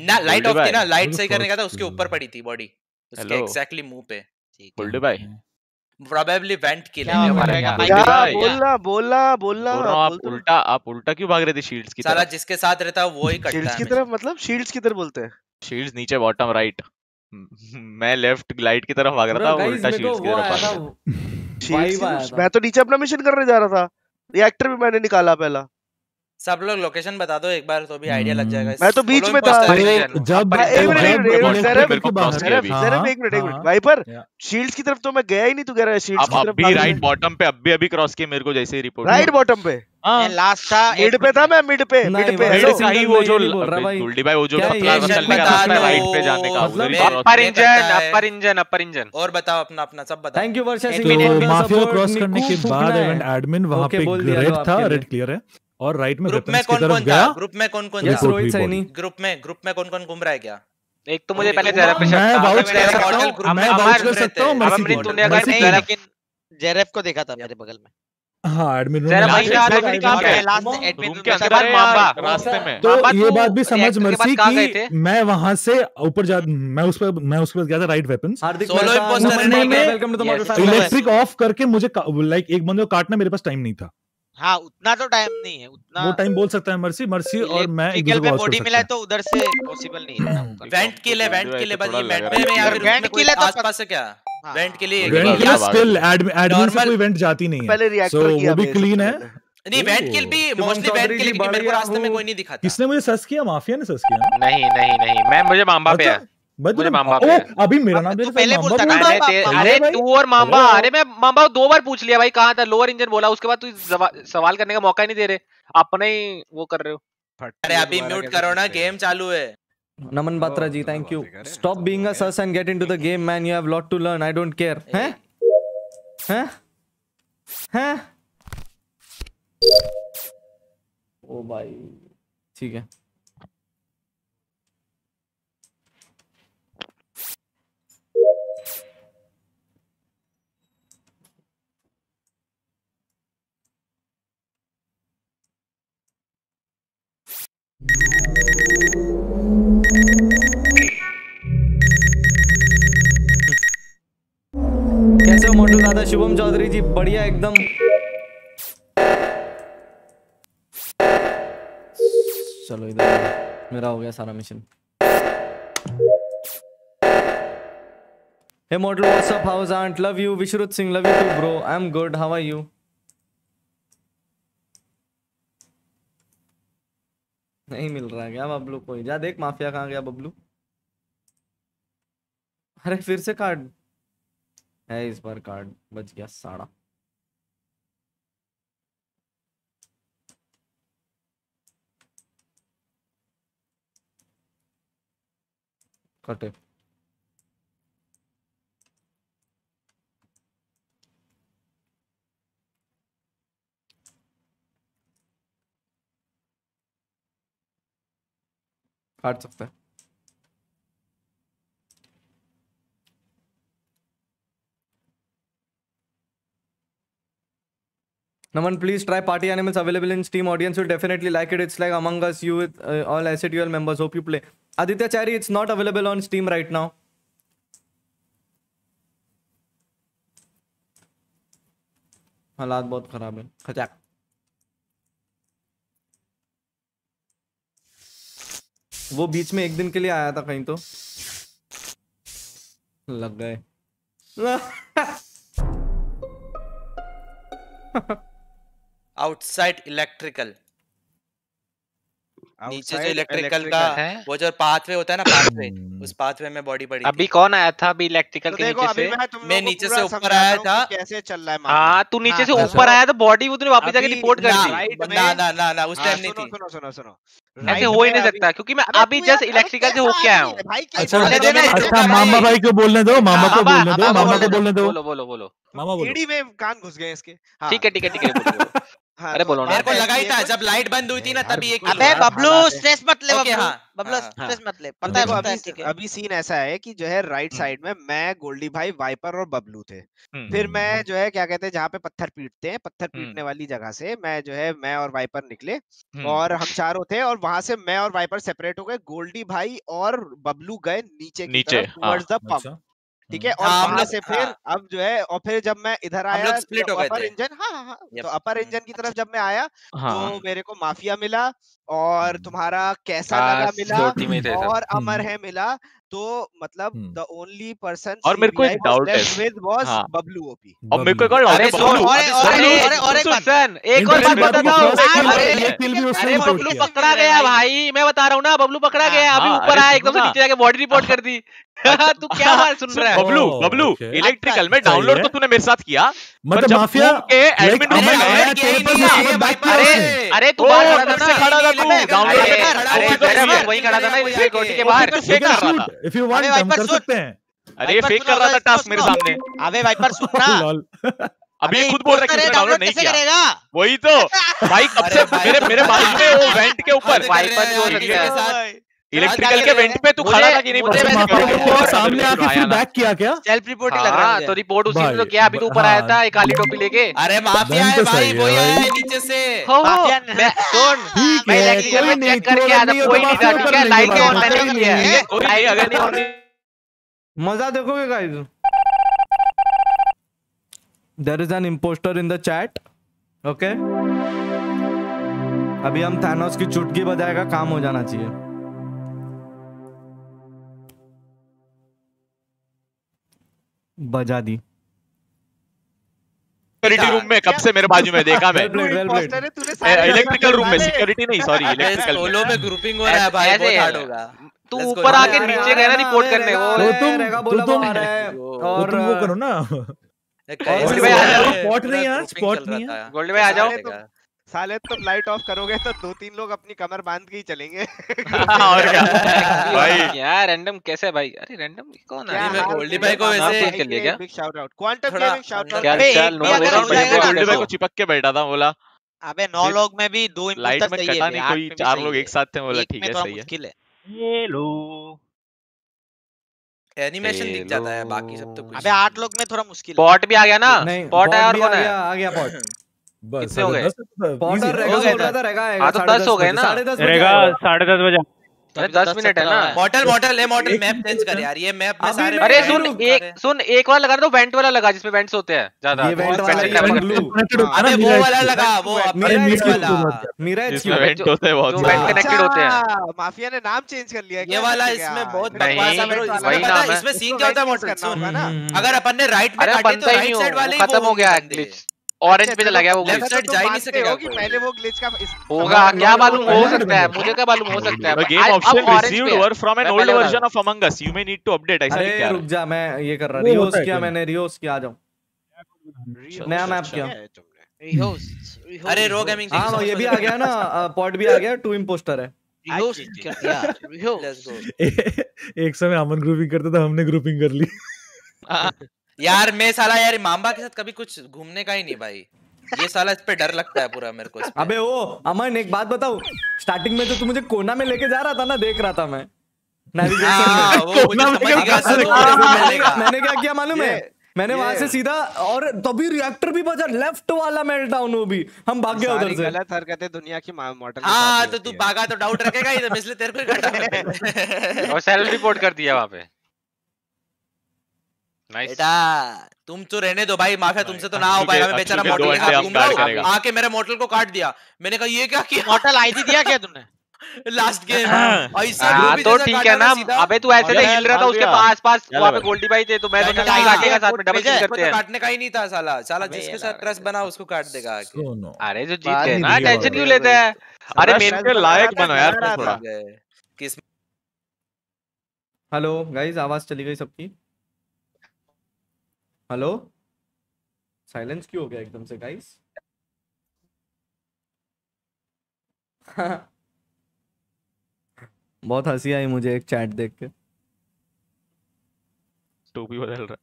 ना लाइट ऑफ़ थी ना लाइट सही करने का था उसके ऊपर पड़ी थी बॉडी उसके. एग्जैक्टली मुँह पे ठीक है भाई प्रोबेबली वेंट के लिए बोला बोला। बोलना बोलना बोलना बोल आप उल्टा आप उल्टा क्यों भाग रहे थे? शील्ड्स की साला जिसके साथ रहता है वो ही कटता शील्ड्स है। की तरफ़ मतलब शील्ड्स की तरफ़ बोलते हैं। शील्ड्स नीचे बॉटम राइट मैं लेफ़्ट ग्लाइड की तरफ़ भाग रहा था उल्टा शील्ड्स की तरफ़ भाग रहा शील्ड्स था। मैं तो नीचे अपना मिशन करने जा रहा था। रिएक्टर भी मैंने निकाला पहला। सब लोग लोकेशन बता दो एक बार तो भी आइडिया लग जाएगा मैं तो बीच में था। जब एक मिनट, एक मिनट, किया। हाँ, एक मिनट एक हाँ, मिनट वाइपर या। शील्ड्स की तरफ़ तो मैं गया ही नहीं तू कह रहा है शील्ड्स की तरफ़ अभी राइट बॉटम पे अभी अभी क्रॉस किए मेरे को जैसे ही रिपोर्ट राइट बॉटम पे। लास्ट था मिड पे था मैं मिड पे मिड पे। ही वो जो रहा भाई। वो जो पतला चलने का रास्ता है राइट पे जाने का ही। Upper engine upper engine upper engine और बताओ अपना अपना सब बताओ। Thank you Varsha Singh. तो माफिया क्रॉस करने के बाद है। एडमिन वहाँ पे रेड था रेड क्लियर है। और राइट में ग्रुप में कौन कौन था? गया। ग्रुप में कौन कौन था? रोहित सैनी ग्रुप में ग्रुप में कौन कौन घूम रहा है क्या? एक तो मुझे पहले जरा मैं वाउच कर सकता हूँ मैं वाउच कर सकता हूँ। मर्सी तूने अगर नहीं लेकिन जेरेफ को देखा था मेरे बगल में। हाँ एडमिन रूम। पे है? लास्ट रूम के अंदर मामा। रास्ते में। तो ये बात भी समझ मर्सी की मैं वहाँ से ऊपर जा मैं उस पर मैं उसके पास गया था राइट है. इलेक्ट्रिक ऑफ़ करके मुझे लाइक एक बंदे को काटना मेरे पास टाइम नहीं था। हाँ उतना तो टाइम नहीं है उतना वो टाइम बोल सकता है मर्सी मर्सी और मैं एक दूसरे को बॉडी मिला है। तो उधर से पॉसिबल नहीं है। वेंट के लिए वेंट के लिए बस ये लग में रहा या फिर वेंट के लिए तो आसपास से क्या? हाँ। वेंट के लिए हैं। वेंट के लिए बात स्टिल एडमिन से कोई वेंट जाती नहीं है। पहले सो रिएक्टर किया वो भी क्लीन है। नहीं वेंट किल भी मोस्टली वेंट किल जी, मेरे को रास्ते में कोई नहीं दिखाता। किसने मुझे सर्च किया? माफिया ने सर्च किया? नहीं नहीं नहीं मैं मुझे मामा पे है अच्छा, भाई मुझे मामा ओ, अभी मेरा नाम तू पहले बोलता बोल ना, रहा मैंने सही अरे और मामा अरे मैं मामा दो बार पूछ लिया भाई कहाँ था लोअर इंजन बोला उसके बाद तू सवाल करने का मौका ही नहीं दे रहे अपने ही वो कर रहे हो अरे अभी म्यूट करो ना गेम चालू है Naman Batra ji, तो thank बात you. ही करें, Stop तो being a हो गया। sus and get into the game, man. You have lot to learn. I don't care. हैं? हैं? हैं? ओ भाई ठीक है शुभम चौधरी जी, बढ़िया एकदम। चलो इधर मेरा हो गया सारा mission. Hey model what's up how's aunt love you Vishrut Singh love you too bro I am good how are you नहीं मिल रहा है। क्या बबलू? कोई जा देख माफिया कहाँ गया बबलू? अरे फिर से कार्ड है इस बार कार्ड बच गया साड़ा। कटे। काट सकता है Naman, please try Party Animals available in Steam. Audience will definitely like it. It's like Among Us, you with uh, all SATUL members. Hope you play. Aditya Chari, it's not available on Steam right now. हालात बहुत खराब है खचाक वो बीच में एक दिन के लिए आया था कहीं तो। लग गए। आउटसाइड इलेक्ट्रिकल नीचे जो इलेक्ट्रिकल का है? वो जो पाथवे होता है ना पाथवे। उस पाथवे में बॉडी पड़ी अभी कौन आया था अभी इलेक्ट्रिकल तो के नीचे से? मैं नीचे से ऊपर आया था। कैसे चल रहा है हाँ तू नीचे हाँ, से हाँ, ऊपर आया तो बॉडी वो तूने वापस जाके रिपोर्ट कर दी। ना ना ना ना उस हाँ, टाइम नहीं थी। सुनो सुनो सुनो। ऐसे हो ही नहीं सकता क्योंकि मैं अभी जस्ट इलेक्ट्रिकल से होके आया हूँ। अच्छा अच्छा। मामा भाई को बोलने दो मामा को बोलने दो मामा को बोलने दो। बोलो बोलो बोलो मामा बोलो में कान घुस गए इसके। हाँ, ठीक है ठीक है ठीक है। हाँ, अरे तो बोलो ना। मेरे को लगा ही था जब लाइट बंद हुई थी ना तभी एक अबे बबलू स्ट्रेस मत ले बबलू हाँ, बबलू हाँ, स्ट्रेस मत ले तो पता है पता है अभी ठीक है अभी सीन ऐसा है कि जो है राइट हम्म। साइड में मैं गोल्डी भाई वाइपर और बबलू थे हम्म, फिर हम्म। मैं जो है क्या कहते हैं जहाँ पे पत्थर पीटते हैं पत्थर हम्म। पीटने वाली जगह से मैं जो है मैं और वाइपर निकले हम्म, और हम चारों थे और वहाँ से मैं और वाइपर सेपरेट हो गए गोल्डी भाई और बबलू गए नीचे की नीचे, तरफ़ टुवर्ड्स द पंप ठीक है और हाँ, वहाँ से फिर हाँ। अब जो है और फिर जब मैं इधर आया स्प्लिट हो गए अपर इंजन हाँ हाँ हाँ तो अपर हम्म। इंजन की तरफ़ जब मैं आया हाँ तो मेरे को माफिया मिला और हम्म। तुम्हारा कैसा लगा मिला। और अमर हम्म। है मिला तो मतलब। द ओनली पर्सन और मेरे को एक doubt है। विद वाज हाँ। बबलू ओपी। और मेरे को एक और डाउट है बबलू। और और एक सुन एक और बात बात बता है ये भी उसने बबलू पकड़ा गया भाई मैं बता रहा हूँ ना बबलू पकड़ा हाँ, गया अभी हाँ, ऊपर आया एकदम से नीचे जाके बॉडी रिपोर्ट कर दी। तू क्या बात सुन रहा है? बबलू बबलू इलेक्ट्रिकल में अच्छा, डाउनलोड तो तूने मेरे साथ किया मतलब माफिया के admin room में ही तेरे अरे अरे तू बाहर खड़ा था ना से खड़ा था तू, डाउनलोड अरे खड़ा। वही था ना के बाहर। क्या कर रहा था इफ़ यू वांट हम कर सकते हैं। अरे फेक कर रहा था टास्क मेरे सामने। अबे वाइपर सुन ना अभी खुद बोल रहा है कि डाउनलोड नहीं किया। करेगा? वही तो। भाई कब से मेरे मेरे बाजू में वो वेंट के ऊपर। वाइपर हैं भी हो। है। इलेक्ट्रिकल के वेंट पे तू खड़ा था कि नहीं? मुझे है, सामने आके फिर बैक किया क्या? सेल्फ रिपोर्ट ही लग रहा है हाँ तो रिपोर्ट उसी ने तो किया अभी तो ऊपर हाँ। आया था ये काली टोपी लेके। अरे माफिया है तो भाई। सही है। वही आया है नीचे से हो हो माफिया मैं सुन मैं इलेक्ट्रिकल में चेक करके तो आया था कोई तो नहीं था ठीक है लाइट ऑन में। मैंने किया है लाइट अगर नहीं ऑन मज़ा देखोगे guys there is an impostor in the chat okay अभी हम थैनोस की चुटकी बजाएगा काम हो जाना चाहिए। बजा दी। सिक्योरिटी रूम में कब से मेरे बाजू में देखा मैं? इलेक्ट्रिकल रूम में सिक्योरिटी नहीं सॉरी इलेक्ट्रिकल में। सोलो में ग्रुपिंग हो रहा है भाई बहुत हार्ड होगा। तू ऊपर आके नीचे गया ना रिपोर्ट करने वो तो तुम- तो तुम- रहा है। तो और तुम वो करो ना। एक भाई आ जाओ, पूरा नहीं है, रहा नहीं है। गोल्ड भाई आ जाओ। तो- साले तुम लाइट ऑफ़ करोगे तो दो तीन लोग अपनी कमर बाँध के ही चलेंगे। और क्या? भाई। यार रैंडम कैसे भाई? अरे रैंडम कौन है? मैं गोल्डी भाई को वैसे- के लिए क्या? Big shout out quantum gaming shout out ना गोल्डी भाई को चिपक के बैठा था बोला। अबे नौ लोग में भी दो लाइट में कटा नहीं कोई चार लोग एक साथ थे बोला ठीक है सही है। मुश्किल है। हेलो एनिमेशन दिख जाता है बाकी सब तो कुछ अबे आठ लोग में थोड़ा मुश्किल है। पॉट भी आ गया ना? बॉट आया और कौन है? आ गया पॉट बस हो गए? तो है। हो गए हाँ, तो दस हो गए ना। साढ़े दस बजे रहेगा साढ़े दस बजे अरे दस मिनट है ना। है। मॉडल मॉडल है मॉडल मैप चेंज कर यार ये मैप में सारे अरे सुन एक सुन एक बार लगा दो वेंट वाला लगा जिसमें वेंट्स होते हैं ज़्यादा। ये तो वाला है वो वाला लगा वो वाला। वाला। मेरा वेंट होते हैं बहुत वेंट कनेक्टेड होते हैं। अच्छा, माफिया ने नाम चेंज कर लिया ये वाला इसमें बहुत बकवास है इसमें पता। इसमें सीन क्या होता है सुन हम्म, अगर अपन ने राइट में काटे तो राइट साइड वाले खत्म हो गया। ग्लिच ऑरेंज पे अच्छा, चला गया वो लेफ़्ट साइड जा ही नहीं सकेगा हो कि पहले वो ग्लिच का होगा हाँ, क्या मालूम हो सकता है मुझे क्या मालूम हो सकता है। The अब- game अब option orange received पे है। were from an मैं need to update. ऐसा लिख के अरे रुक जा मैं ये कर रहा रियोस किया क्या? मैंने रियोस किया आ जाओ। नया मैप अच्छा। किया। है अरे रो गेमिंग हाँ ये भी आ गया ना पॉट भी आ गया टू इम्पोस्टर है। एक समय अमन ग्रुपिंग करता था हमने ग्रुपिंग कर ली। यार मैं साला यार माम्बा के साथ कभी कुछ घूमने का ही नहीं भाई। ये साला इस पे डर लगता है पूरा मेरे को अबे ओ अमन एक बात बताओ स्टार्टिंग में तो तू मुझे कोना में लेके जा रहा था ना देख रहा था मैं। हाँ, मैंने क्या किया मालूम है? मैंने वहाँ से सीधा और तभी रिएक्टर भी बजा लेफ़्ट वाला मेल्ट डाउन वो भी। हम भाग गए उधर से। गलत हरकतें दुनिया की मॉडल हाँ तो तू भागा तो डाउट रखेगा ही तो इसलिए तेरे को ही काटा और सेल्फ रिपोर्ट कर दिया वहाँ पे। बेटा तुम तो रहने दो भाई माफिया तुमसे तो ना हो पाएगा। मैं बेचारा के मॉडल यहाँ हम घूम रहा हूँ। आके मेरे मॉडल को काट दिया। मैंने कहा ये क्या किया? मॉडल आईडी दिया क्या तूने? लास्ट गेम हाँ। ऐसा हाँ तो ठीक है ना। अबे तू ऐसे तो हिल रहा था उसके पास पास वहाँ पे गोल्डी भाई थे तो मैं हाँ, काटेगा साथ में डबल किल करते तो हैं। काटने का ही नहीं था साला। साला जिसके साथ ट्रस्ट बना उसको काट देगा आके। अरे जो जीत गए ना टेंशन क्यों लेते हैं? अरे मेन के लायक बनो यार थोड़ा। किस हेलो गाइस आवाज़ चली गई सबकी। हेलो? साइलेंस क्यों हो गया एकदम से गाइस बहुत हँसी आई मुझे एक चैट देख के। टोपी बदल रहा।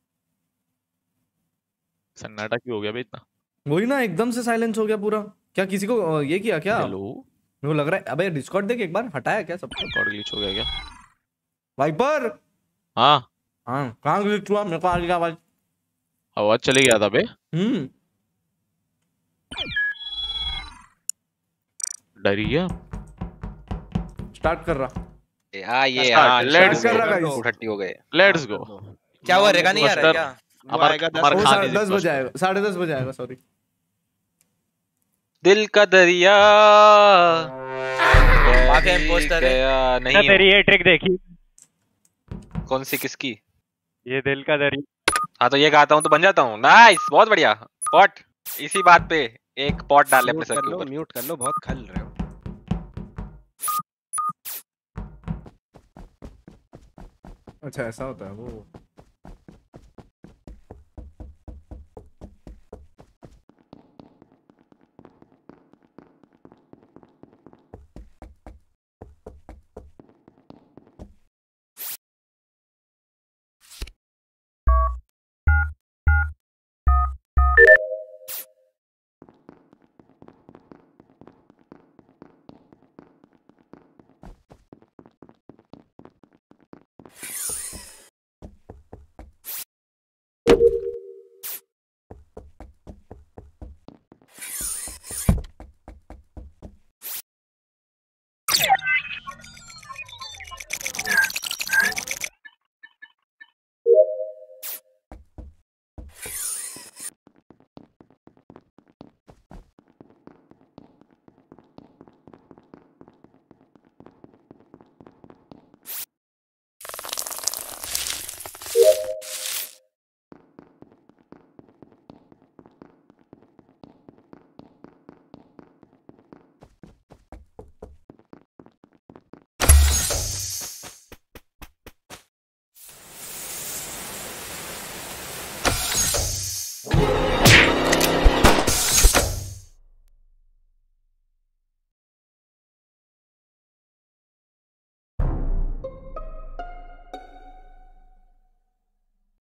सन्नाटा क्यों हो गया बे इतना? वही ना एकदम से साइलेंस हो गया पूरा। क्या किसी को ये किया क्या? हेलो? वो लग रहा है अबे डिस्कॉर्ड देख एक बार हटाया क्या सबको रिकॉर्ड ग्लिच हो गया क्या? वाइपर हाँ। हाँ कहाँ ग्लिच हुआ? मेरे को आ गया आवाज़ आवाज़ चले गया था बे। हम्म। डरी गया स्टार्ट कर रहा। हाँ ये हाँ go. टू थर्टी हो गए। लेट्स गो क्या हुआ रेगा नहीं आ रहा क्या? अमर आएगा दस खान. बजे आएगा साढ़े दस बजे आएगा सॉरी दिल का दरिया। माफिया imposter है। नहीं तेरी ये ट्रिक देखी? कौन सी किसकी? ये दिल का दरिया। हाँ तो ये गाता हूँ तो बन जाता हूँ। नाइस बहुत बढ़िया। पॉट इसी बात पे एक पॉट डाल ले अपने सर के ऊपर। म्यूट कर लो बहुत खल रहे हो। अच्छा ऐसा होता है वो।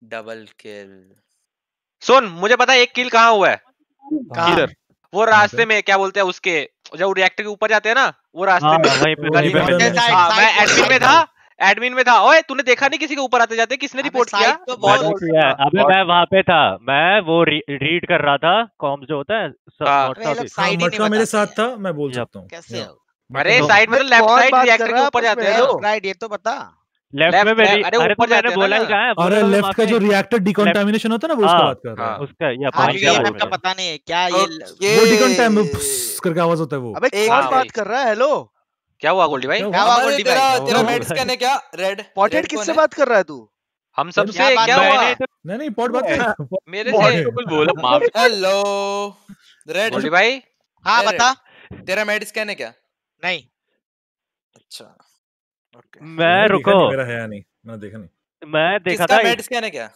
Double kill. सुन मुझे पता है एक किल कहाँ हुआ है? किधर वो रास्ते में क्या बोलते हैं उसके जब रिएक्टर के ऊपर जाते हैं ना वो रास्ते हाँ, में। में मैंने- हाँ, मैं एडमिन में था एडमिन में था। ओए तूने देखा नहीं किसी के ऊपर आते जाते किसने रिपोर्ट किया? तो है। अबे मैं वहाँ पे था मैं वो रीड कर रहा था कॉम्स जो होता है हाँ। हाँ ही मेरे साथ था मैं बोल सकता हूँ। हो? अरे साइड में तो लेफ़्ट साइड रिएक्टर के ऊपर जाते हैं। राइट ये तो बता लेफ़्ट में मेरी अरे अरे ऊपर तो मैंने बोला ही कहा अरे तो लेफ़्ट का जो रिएक्टर डिकॉन्टामिनेशन होता है ना वो उसका हाँ। बात कर। रहा हाँ। है उसका या हाँ पानी का मैप पता नहीं है क्या ये वो डिकॉन्टाइम करके आवाज़ होता है वो। अबे कौन हाँ, बात कर रहा है हेलो क्या हुआ गोल्डी भाई? क्या हुआ? गोल्डी भाई? तेरा मेड स्कैन है क्या? रेड पॉटेड किससे बात कर रहा है तू? हम सबसे बात क्या हुआ? नहीं नहीं पॉट बात कर मेरे से तो कुछ बोला माफ़। हेलो रेड गोल्डी भाई? हाँ। बता। तेरा मेड स्कैन है क्या? नहीं। अच्छा। ओके मैं रुको। मेरा है नहीं मैंने देखा नहीं। मैं देखा था मेड स्कैन है क्या?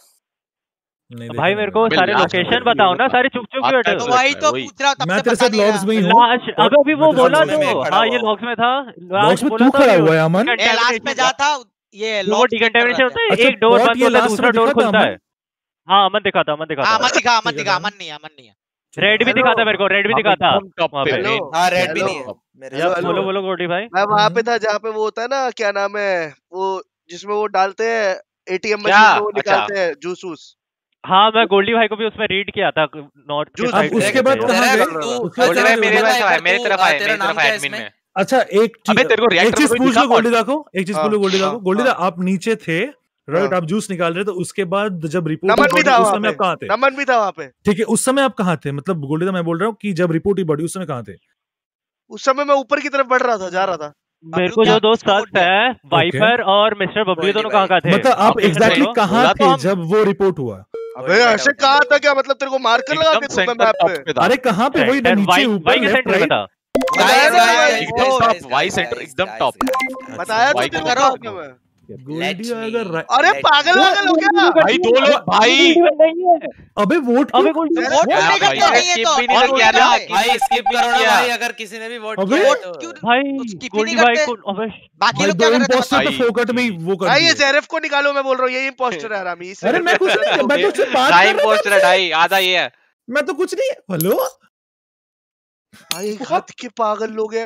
नहीं भाई मेरे को सारे लोकेशन बताओ ना सारे चुप चुप बैठे तो वही तो पूछ रहा हूँ तब मैं तेरे साथ लॉग्स में ही हूँ। अबे अभी वो बोला तो। हाँ ये। लॉग्स में था। लॉग्स में तू खड़ा हुआ है अमन। ए लास्ट में जा था ये वो रहा डिकंटामिनेशन होता है अच्छा, एक डोर बंद होता है दूसरा डोर खुलता है। हाँ अमन दिखा था अमन दिखा हाँ था। अमन दिखा अमन दिखा अमन नहीं अमन नहीं है। रेड भी दिखा था मेरे को रेड भी दिखा था वहाँ पे पे हाँ रेड भी नहीं है बोलो बोलो गोल्डी भाई। मैं वहाँ पे हम्म। था जहाँ पे वो होता है ना क्या नाम है वो जिसमें वो डालते हैं एटीएम मशीन वो अच्छा। निकालते हैं जूस वूस हाँ मैं गोल्डी भाई को भी उसमें रीड किया था नॉर्थ उसके बाद? तू- गोल्डी भाई मेरे तरफ़ है है मेरे तरफ़ आए मेरी तरफ़ आए एडमिन में। अच्छा एक चीज़ अबे तेरे को एक चीज़ पूछ लो गोल्डी? दा को एक चीज़ हाँ, पूछ लो। गोल्डी दा हाँ, को गोल्डी दा हाँ। आप नीचे थे राइट हाँ। आप जूस निकाल रहे थे उसके बाद जब रिपोर्ट नमन भी था उस समय आप कहाँ थे? नमन भी था वहाँ पे। ठीक है उस समय आप कहाँ थे? मतलब गोल्डी दा मैं बोल रहा हूँ कि जब रिपोर्ट ही बढ़ी उस समय कहाँ थे? उस समय मैं ऊपर की तरफ़ बढ़ रहा था जा रहा था। मेरे को जो दो किसको वोट सख्त है वाइपर और मिस्टर बबलू दोनों। कहाँ कहाँ थे? मतलब आप एग्जैक्टली। कहाँ तो थे जब वो रिपोर्ट हुआ? अबे ऐसे कहा था क्या मतलब तेरे को मार्कर लगा एकदम के दूँगा मैप पे अरे कहाँ पे? वही नीचे ऊपर के लेफ़्ट सेंटर राइट था। बताया Guys, ना guys, भाई, guys, वो- guys, top, guys, Y guys, center guys, एकदम guys, बताया तो तेरे को करो। गोल्डी अरे Let पागल हो क्या भाई दो लोग भाई। अबे वोट अबे वोट नहीं भाई, करते नहीं है तो और किया वोट भाई स्किप करो ना भाई अगर किसी ने भी वोट किया वोट तो क्यों भाई तो गोल्डी नहीं भाई करते। को अबे बाकी भाई लोग क्या कर रहे थे तो भाई। फोकट में वो कर भाई ये जेरेफ को निकालो मैं बोल रहा हूँ ये इम्पोस्टर है हरामी अरे मैं कुछ नहीं मैं तो उससे बात ढाई कर रहा पोस्टर है ढाई आधा ये है। मैं तो कुछ नहीं हेलो? भाई हद के पागल लोग हैं।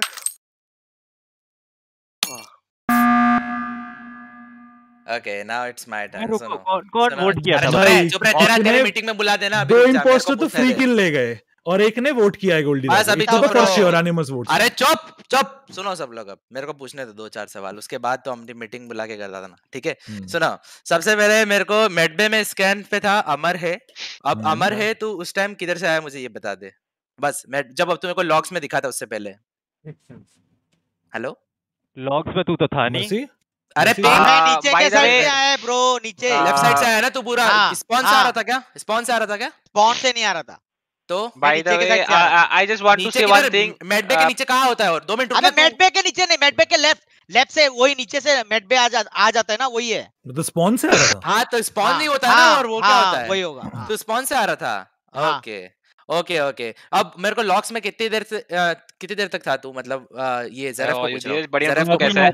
Okay now it's my turn सुनो। कौन कौन वोट किया था भाई, रहे चुप रहे तेरा तेरे मीटिंग में बुला देना अभी दो इम्पोस्टर तो फ्री किल ले गए और एक ने वोट किया है गोल्डी बस अभी तो फॉर श्योर एनिमस वोट अरे चुप चुप सुनो सब लोग अब मेरे को पूछने दो दो चार सवाल उसके बाद तो हम मीटिंग बुला के करता था ना ठीक है? हम्म। सुनो सबसे पहले मेरे को मेडबे में स्कैन पे था अमर है। अब हम्म। अमर है तू उस टाइम किधर से आया मुझे ये बता दे। बस मैं जब अब तुम्हें को लॉग्स में दिखा था उससे पहले। हेलो लॉग्स में तू तो था नहीं। अरे? पिंग हाँ, नीचे के साइड से आया है ब्रो नीचे। हाँ। लेफ़्ट साइड से आया ना तू पूरा? हाँ, स्पॉन से आ हाँ। रहा था क्या? स्पॉन से आ रहा था क्या? स्पॉन से नहीं आ रहा था। तो? By the way I just want to say one thing med bay के uh, नीचे कहाँ होता है और? दो मिनट रुक अबे तू। मेडबे के नीचे नहीं मेडबे के लेफ़्ट लेफ़्ट से वही नीचे से मेडबे आ जा आ जाता है ना वही है। मतलब स्पॉन से आ रहा था? हाँ तो स्पॉन हाँ, नहीं होता है ना हाँ, और वो क्या हाँ, होता है? वही होगा हाँ। तो स्पॉन से आ रहा था। हाँ। Okay okay okay. अब मेरे को लॉक्स में कितनी देर से कितनी देर तक था तू? मतलब ये जरफ को पूछ रहा बढ़िया जरफ को कैसा है?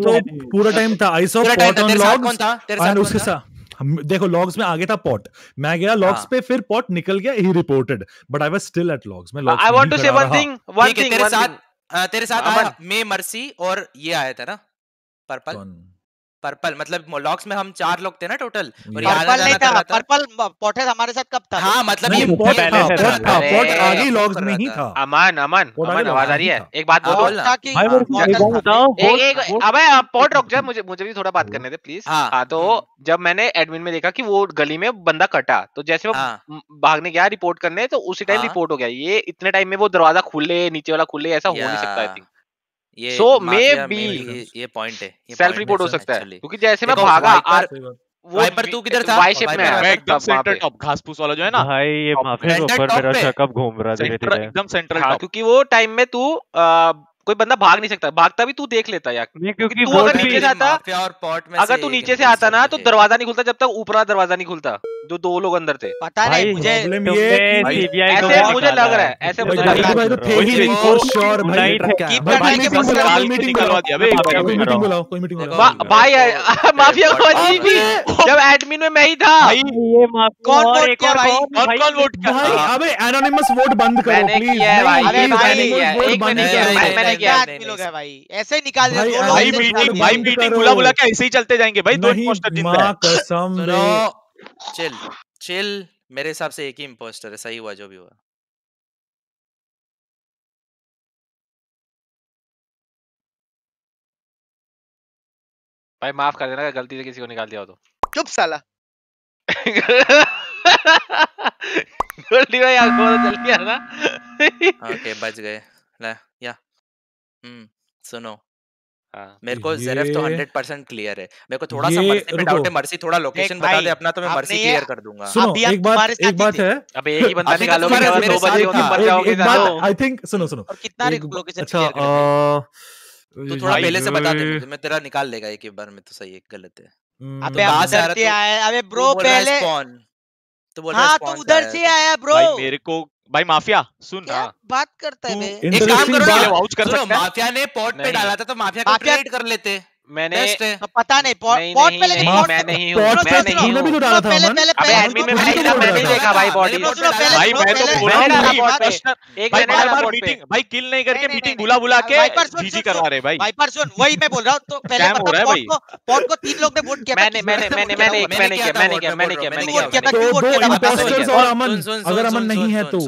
तो पूरा टाइम था आई सॉ पॉट ऑन तेरे कौन था? तेरे साथ उसके साथ हम देखो लॉग्स में आगे था पॉट मैं गया लॉग्स हाँ। पे फिर पॉट निकल गया he reported but I was still at logs मैं logs I want to say one thing one thing तेरे साथ तेरे साथ। आया मे मर्सी और ये आया था ना पर्पल? पर्पल मतलब लॉक्स में हम चार लोग थे ना टोटल और पर्पल नहीं था पर्पल पॉटेज हमारे साथ कब था हाँ मतलब ये पॉट था पहले से था। था पॉट आगे कर में ही था। था अमन अमन अमन आवाज़ आ रही है एक बात हाँ, बोलो बोल ना। कि भाई एक था। अबे आप पॉट रुक जा मुझे मुझे भी थोड़ा बात करने दे प्लीज़ हाँ। हाँ तो जब मैंने एडमिन में देखा कि वो गली में बंदा कटा तो जैसे वो हाँ भागने गया रिपोर्ट करने तो उसी टाइम हाँ। रिपोर्ट हो गया ये इतने टाइम में वो दरवाज़ा खुले नीचे वाला खुले ऐसा हो नहीं सकता आई थिंक ये सो मे बी ये ये पॉइंट है ये सेल्फ रिपोर्ट हो सकता है क्योंकि जैसे मैं भागा वाइपर- आ- सही बात। वो पर तू किधर था? वाई शेप में है मैं एकदम सेंटर। टॉप घास फूस वाला जो है ना भाई ये माफिया के ऊपर मेरा पे। शक अब घूम रहा धीरे एकदम सेंट्रल हाँ टॉप क्योंकि वो टाइम में तू कोई बंदा भाग नहीं सकता भागता भी तू देख लेता यार क्योंकि तू अगर नीचे से आता और पॉट में अगर तू नीचे से आता ना तो दरवाज़ा नहीं खुलता जब तक ऊपर दरवाज़ा नहीं खुलता जो दो लोग अंदर थे पता नहीं मुझे ऐसे मुझे लग रहा है ऐसे मुझे लग रहा है भाई माफिया जब एडमिन में मैं ही था कौन वोट किया भाई कौन कौन वोट किया अबे एनोनिमस वोट बंद करो प्लीज़ मैंने किया भाई मैंने किया मैंने भाई चलते जाएँगे भाई दो इम्पोस्टर चिल चिल मेरे हिसाब से एक ही इम्पोस्टर है सही हुआ जो भी हुआ। भाई माफ़ कर देना गलती से किसी को निकाल दिया हो तो। चुप साला। गोल्डी भाई आज बहुत जल्दी आना ओके बच गए। ले। हम्म, सुनो। हाँ, मेरे को जेरेफ तो ये हंड्रेड परसेंट क्लियर है। मेरे को थोड़ा सा मर्सी पे डाउट है मर्सी थोड़ा लोकेशन बता दे अपना तो मैं मर्सी क्लियर कर दूँगा। सुनो एक बात एक बात है। एक ही बंदा दो बजे मर जाओगे एक बात आई थिंक सुनो सुनो। और कितना लोकेशन अच्छा थोड़ा पहले से बता दे मैं तेरा निकाल लेगा एक बार में तो सही है गलत है। हम्म, अबे से तो अबे ब्रो पहले तो हाँ तो उधर से आया ब्रो। भाई मेरे को भाई माफिया सुन क्या बात करता है एक काम करो वाउच कर सकता माफिया ने पॉट पे डाला था तो माफिया को ट्रेड कर लेते। मैंने पता नहीं बॉट मैं नहीं मैं भाई मैंने मैंने किल नहीं करके मीटिंग बुला बुला के वही मैं बोल रहा हूँ तो पहले मतलब बॉट को तीन लोग ने वोट किया मैंने मैंने मैंने मैंने मैंने किया मैंने किया मैंने किया मैंने किया अगर अमन नहीं है तो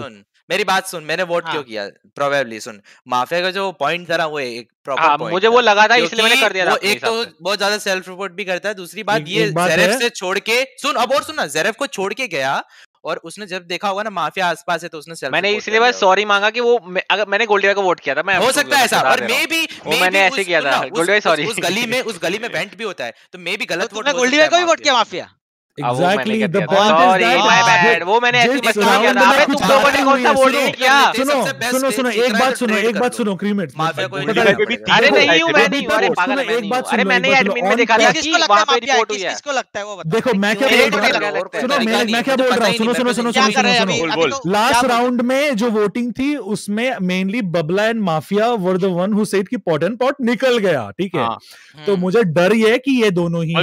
मेरी बात सुन मैंने वोट हाँ. क्यों? किया प्रोबेबली सुन माफिया का जो पॉइंट था ना वो एक प्रॉपर हाँ, मुझे वो लगा था इसलिए मैंने कर दिया वो एक तो बहुत ज़्यादा सेल्फ रिपोर्ट भी करता है दूसरी बात ये जेरेफ से छोड़ के सुन अब और सुनना जेरेफ को छोड़ के गया और उसने जब देखा होगा ना माफिया आसपास है तो उसने सेल्फ मैंने इसलिए बस सॉरी मांगा कि वो अगर मैंने गोल्डिया का वोट किया था मैं हो सकता है ऐसा और मे भी मैंने ऐसे किया था गोल्डिया सॉरी उस गली में उस गली में बेंट भी होता है तो मे भी गलत वोट गोल्डिया का भी वोट किया mafia? Exactly. The is that my bad. सुनो सुनो सुनो एक बात सुनो सुनो क्रीमेट अरे मैं नहीं मैं क्या बोल रहा हूँ। सुनो मैं सुनो सुनो सुनो सुनो लास्ट राउंड में जो वोटिंग थी उसमें mainly Babla and mafia were the one who की कि पॉट एंड पॉट निकल गया ठीक है तो मुझे डर ये की ये दोनों ही है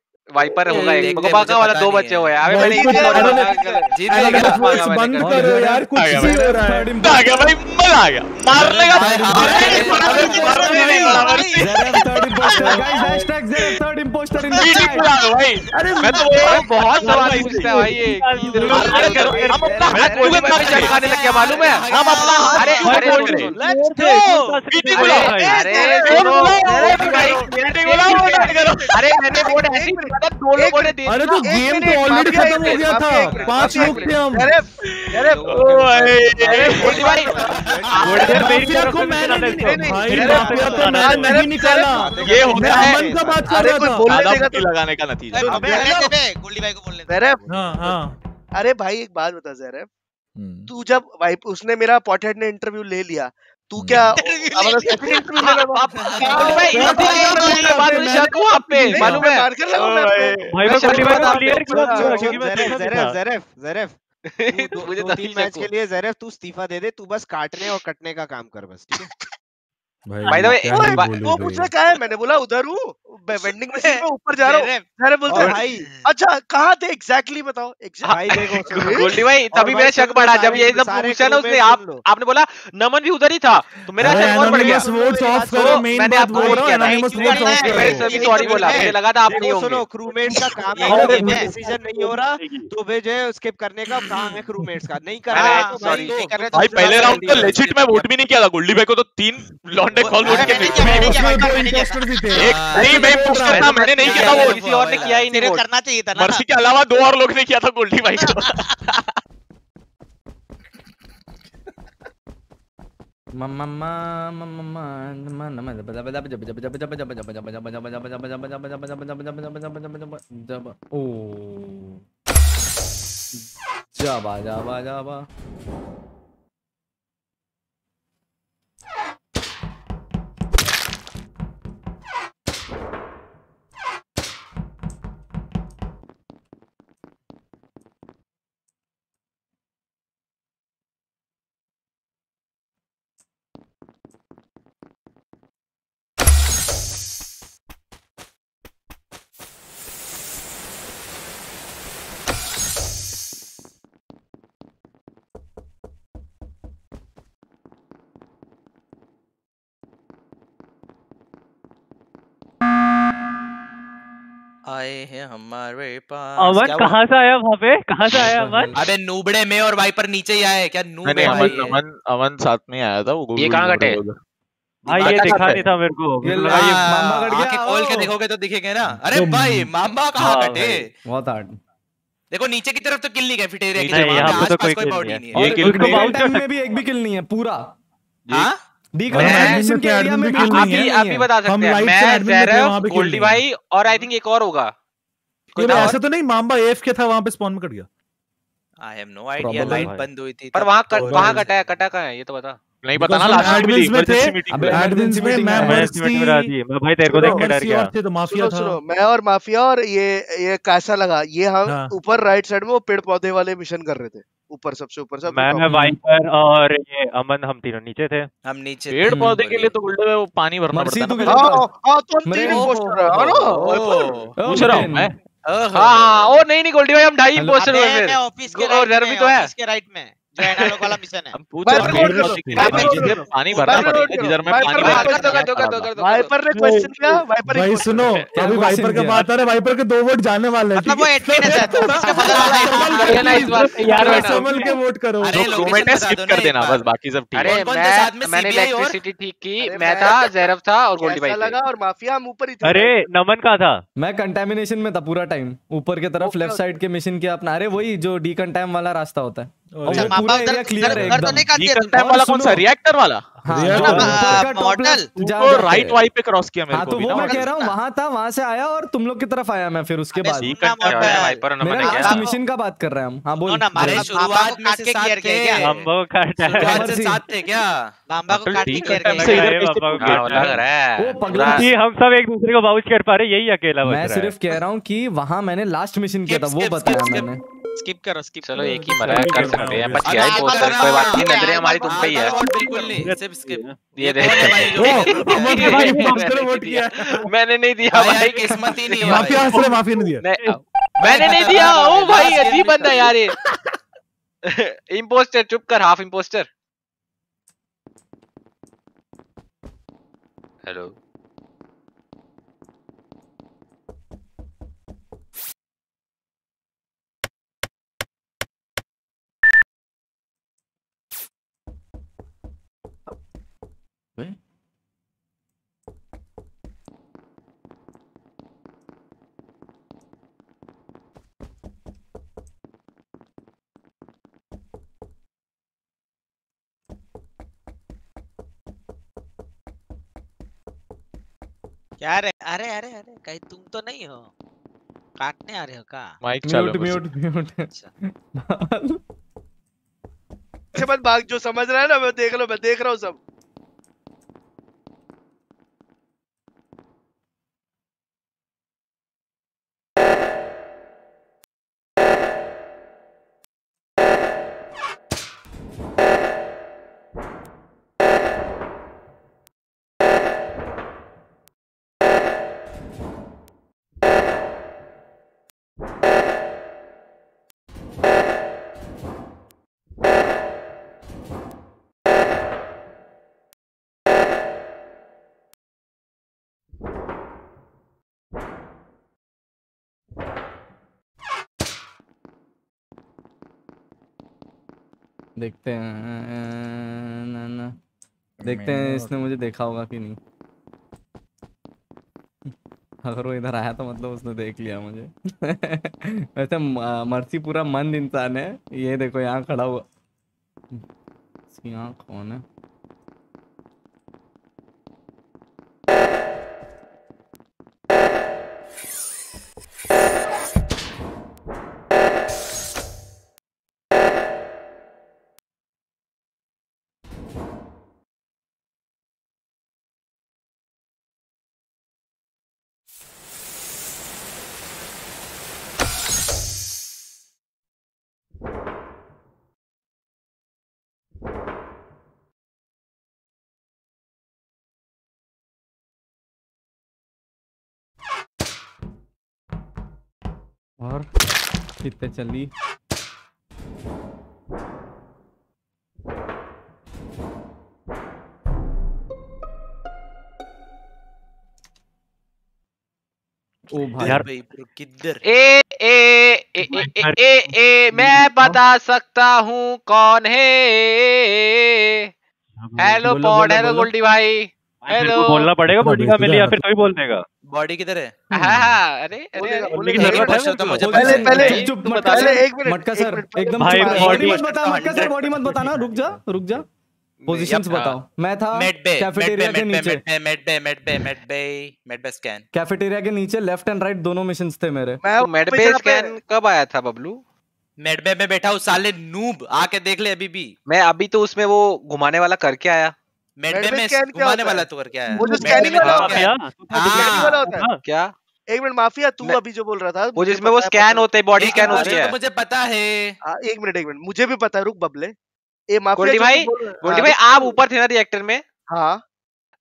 वाइपर होगा एक। बगाका वाला दो बच्चे हुए हैं। मैंने जीत लिया बंद करो यार कुछ भी हो रहा है। आ गया भाई मज़ा आ गया। मारने का अरे लग गया मालूम है? दो लोगों ने अरे तो गेम तो ऑलरेडी खत्म हो गया था पाँच लोग थे हम अरे अरे भाई को मैंने भाई मैंने नहीं निकाला ये हो गया है का बात कर रहा था बोलने देगा तो लगाने का नतीजा भाई को बोलने दे हाँ हाँ अरे भाई एक बात बता जरा तू जब भाई उसने मेरा पॉटेड ने इंटरव्यू ले लिया तू क्या हम्म। तो- हाँ, हाँ, हाँ, जरेफ तू इस्तीफा दे दे तू बस काटने और कटने का काम कर बस ठीक है? भाई वो पूछना कहा है? मैंने बोला उधर हूँ। वेंडिंग मशीन में ऊपर जा रहा हूँ। सारे बोलते हैं भाई अच्छा कहाँ थे? एग्जैक्टली बताओ भाई देखो गोल्डी भाई तभी मेरा शक बढ़ा जब सारे ये सब पूछा ना उसने आप आपने बोला नमन भी उधर ही था। तो मेरा शक और बढ़ गया। वोट्स ऑफ़ करो मेन बात बोल वोट रहा हूँ एनोनिमस वोट्स ऑफ़? मैंने करो। सभी सॉरी बोला मुझे लगा था आप नहीं होंगे। सुनो क्रूमेट का काम है। डिसीज़न नहीं हो रहा तो फिर जो है स्किप करने का काम है क्रूमेट्स का नहीं कर रहा है तो भाई नहीं कर रहे तो भाई पहले राउंड तो लेजिट मैं वोट भी नहीं किया था गोल्डी भाई को तो तीन ने कॉल वोट भाई थे। एक नहीं मैं मैंने नहीं किया था वो किसी और ने किया ही नहीं करना चाहिए था ना। मर्सी के अलावा दो और लोग ने किया था गोल्डी भाई को मम्मा मम्मा मम्मा आए हैं हमारे पास। अमन कहाँ से आया वहाँ पे? कहाँ से आया अमन अबे नूबड़े में और वाइपर नीचे ही आए क्या नूब नहीं नहीं भाई? अमन अमन अमन साथ में आया था वो ये कहाँ कटे? हाँ ये दिखा नहीं था मेरे को। ये मेरे को ला- लगा ये हाँ, खोल के देखोगे तो दिखेंगे ना। अरे भाई मामा कहाँ हाँ कटे? बहुत हार्ड देखो नीचे की तरफ़ तो किल नहीं गए फिटेरिया की नहीं, जगह यहाँ पे पे तो आसपास कोई बॉडी नहीं है। ये किल में भी एक भी किल नहीं है पूरा। हाँ? डी मैं- कंफर्मेशन के एरिया में भी आप ही आप ही बता सकते हैं। मैं admin में थे, वहाँ जैरफ पे kill गोल्डी भाई और आई थिंक एक और होगा। कोई ऐसा तो नहीं मामबा एफ़ के था वहाँ पे स्पॉन में कट गया। I have no idea light बंद हुई थी पर तब वहाँ तो- कट वहाँ कटा है कटा कहाँ है ये तो बता। नहीं पता ना लास्ट में में थे। अबे में। एडमिन्स में मैं में- मैं रहा थी। मैं भाई तेरे को देख के डर मर्सी गया। थे तो माफिया था। सुनो मैं और माफिया और ये ये कैसा लगा? ये हम हाँ। ऊपर राइट साइड में वो पेड़ पौधे वाले मिशन कर रहे थे। ऊपर सबसे ऊपर सब मैं वाइपर और ये अमन हम तीनों नीचे थे हम नीचे पेड़। पौधे के लिए तो गोल्डी में वो पानी भरना पड़ता है हाँ हाँ हाँ तो हम तीन है ना पूछ रहा हूँ मैं। हाँ ओ नहीं नहीं गोल्डी भाई हम ढाई. पोस्टर मैं ऑफ़िस के राइट जरा भी में तो है। ऑफ़िस के राइट में वाइपर का बात आ रहा वाइपर के दो वोट जाने वाले के वोट करो। स्किप कर देना बस बाकी सब ठीक मैंने इलेक्ट्रिसिटी ठीक की मैं था जैरफ था और गोल्डी भाई लगा और माफिया हम ऊपर अरे नमन का था? मैं कंटेमिनेशन में था पूरा टाइम ऊपर की तरफ़ लेफ़्ट साइड के मिशन किया अपना। अरे वही जो डीकंटाम वाला रास्ता होता है। अच्छा मापा उधर दिया वाला कौन सा रिएक्टर वाला? हाँ, मॉडल तो राइट तो वाई पे क्रॉस किया मेरे हाँ, को तो मैं कह रहा हूँ वहाँ था वहाँ से आया और तुम लोग की तरफ़ आया मैं फिर उसके बाद। वाइपर मैंने का बात कर रहे हैं हम। हाँ बोल ना हमारे शुरुआत में से क्लियर क्या हाँ, साथ थे क्या? बांबा को काट के क्लियर तो लग रहा है। वो पगला हम सब एक दूसरे को बाउच कर पा रहे यही अकेला बच रहा है। मैं सिर्फ़ कह रहा हूँ कि वहाँ मैंने लास्ट मिशन किया था वो बताया मैंने स्किप करो स्किप चलो एक ही मरा है, कर सकते हैं बच गया है आगे पोस्टर कोई बात नहीं नज़रें हमारी तुम पे ही है। बिल्कुल नहीं सिर्फ़ skip ये देख। भाई अमन भाई ने वोट किया। मैंने नहीं दिया भाई किस्मत ही नहीं है माफिया भाई। हंस रहे ने दिया। मैंने नहीं दिया ओ भाई अजीब बंदा यार ये। इम्पोस्टर चुप कर हाफ़ इम्पोस्टर हेलो क्या रे अरे अरे अरे कहीं तुम तो नहीं हो। काटने आ रहे हो का? माइक चालू म्यूट म्यूट म्यूट। से मत भाग जो समझ रहा है ना मैं देख लो मैं देख रहा हूँ सब। देखते हैं ना ना। देखते हैं इसने मुझे देखा होगा कि नहीं। अगर वो इधर आया तो मतलब उसने देख लिया मुझे। वैसे मर्सी पूरा मंद इंसान है ये देखो यहाँ खड़ा हुआ। कौन है? और कितने चली। ओ भाई। यार किधर? ए ए ए ए ए ए मैं बता सकता हूँ कौन है? हेलो पॉड हेलो गोल्डी भाई। हेलो बोलना पड़ेगा बॉडी का मिल या फिर तभी बोल देगा? बॉडी किधर है? हाँ हाँ अरे अरे अरे ज़रूरत है तो मुझे पहले पहले चुप मटका पहले सर एक मिनट मटका सर एकदम भाई, बॉडी मत बता मटका सर बॉडी मत बताना रुक जा रुक जा। पोजीशंस बताओ। मैं था बे बे कैफेटेरिया के नीचे। Med bay med bay med bay med bay scan cafeteria के नीचे लेफ़्ट एंड राइट दोनों मिशंस थे मेरे। मैं तो मेड पे- स्कैन कब आया था बबलू? मेड बे में बैठा हूँ साले नूब आके देख ले अभी भी। मैं अभी तो उसमें वो घुमाने वाला करके आया। मेड Med में क्या घुमाने वाला तो क्या है? वो जो Med bay scanning में वाला होता है? स्कैनिंग हाँ। वाला होता है। हाँ, क्या? एक मिनट माफिया तू अभी जो बोल रहा था वो जिसमें वो स्कैन होते है बॉडी स्कैन होती तो है। मुझे पता है। है। हाँ, एक मिनट एक मिनट मुझे भी पता है रुक बबले। ए माफिया भाई बोल रहा- गोल्डी हाँ, भाई आप ऊपर थे ना रिएक्टर में? हाँ।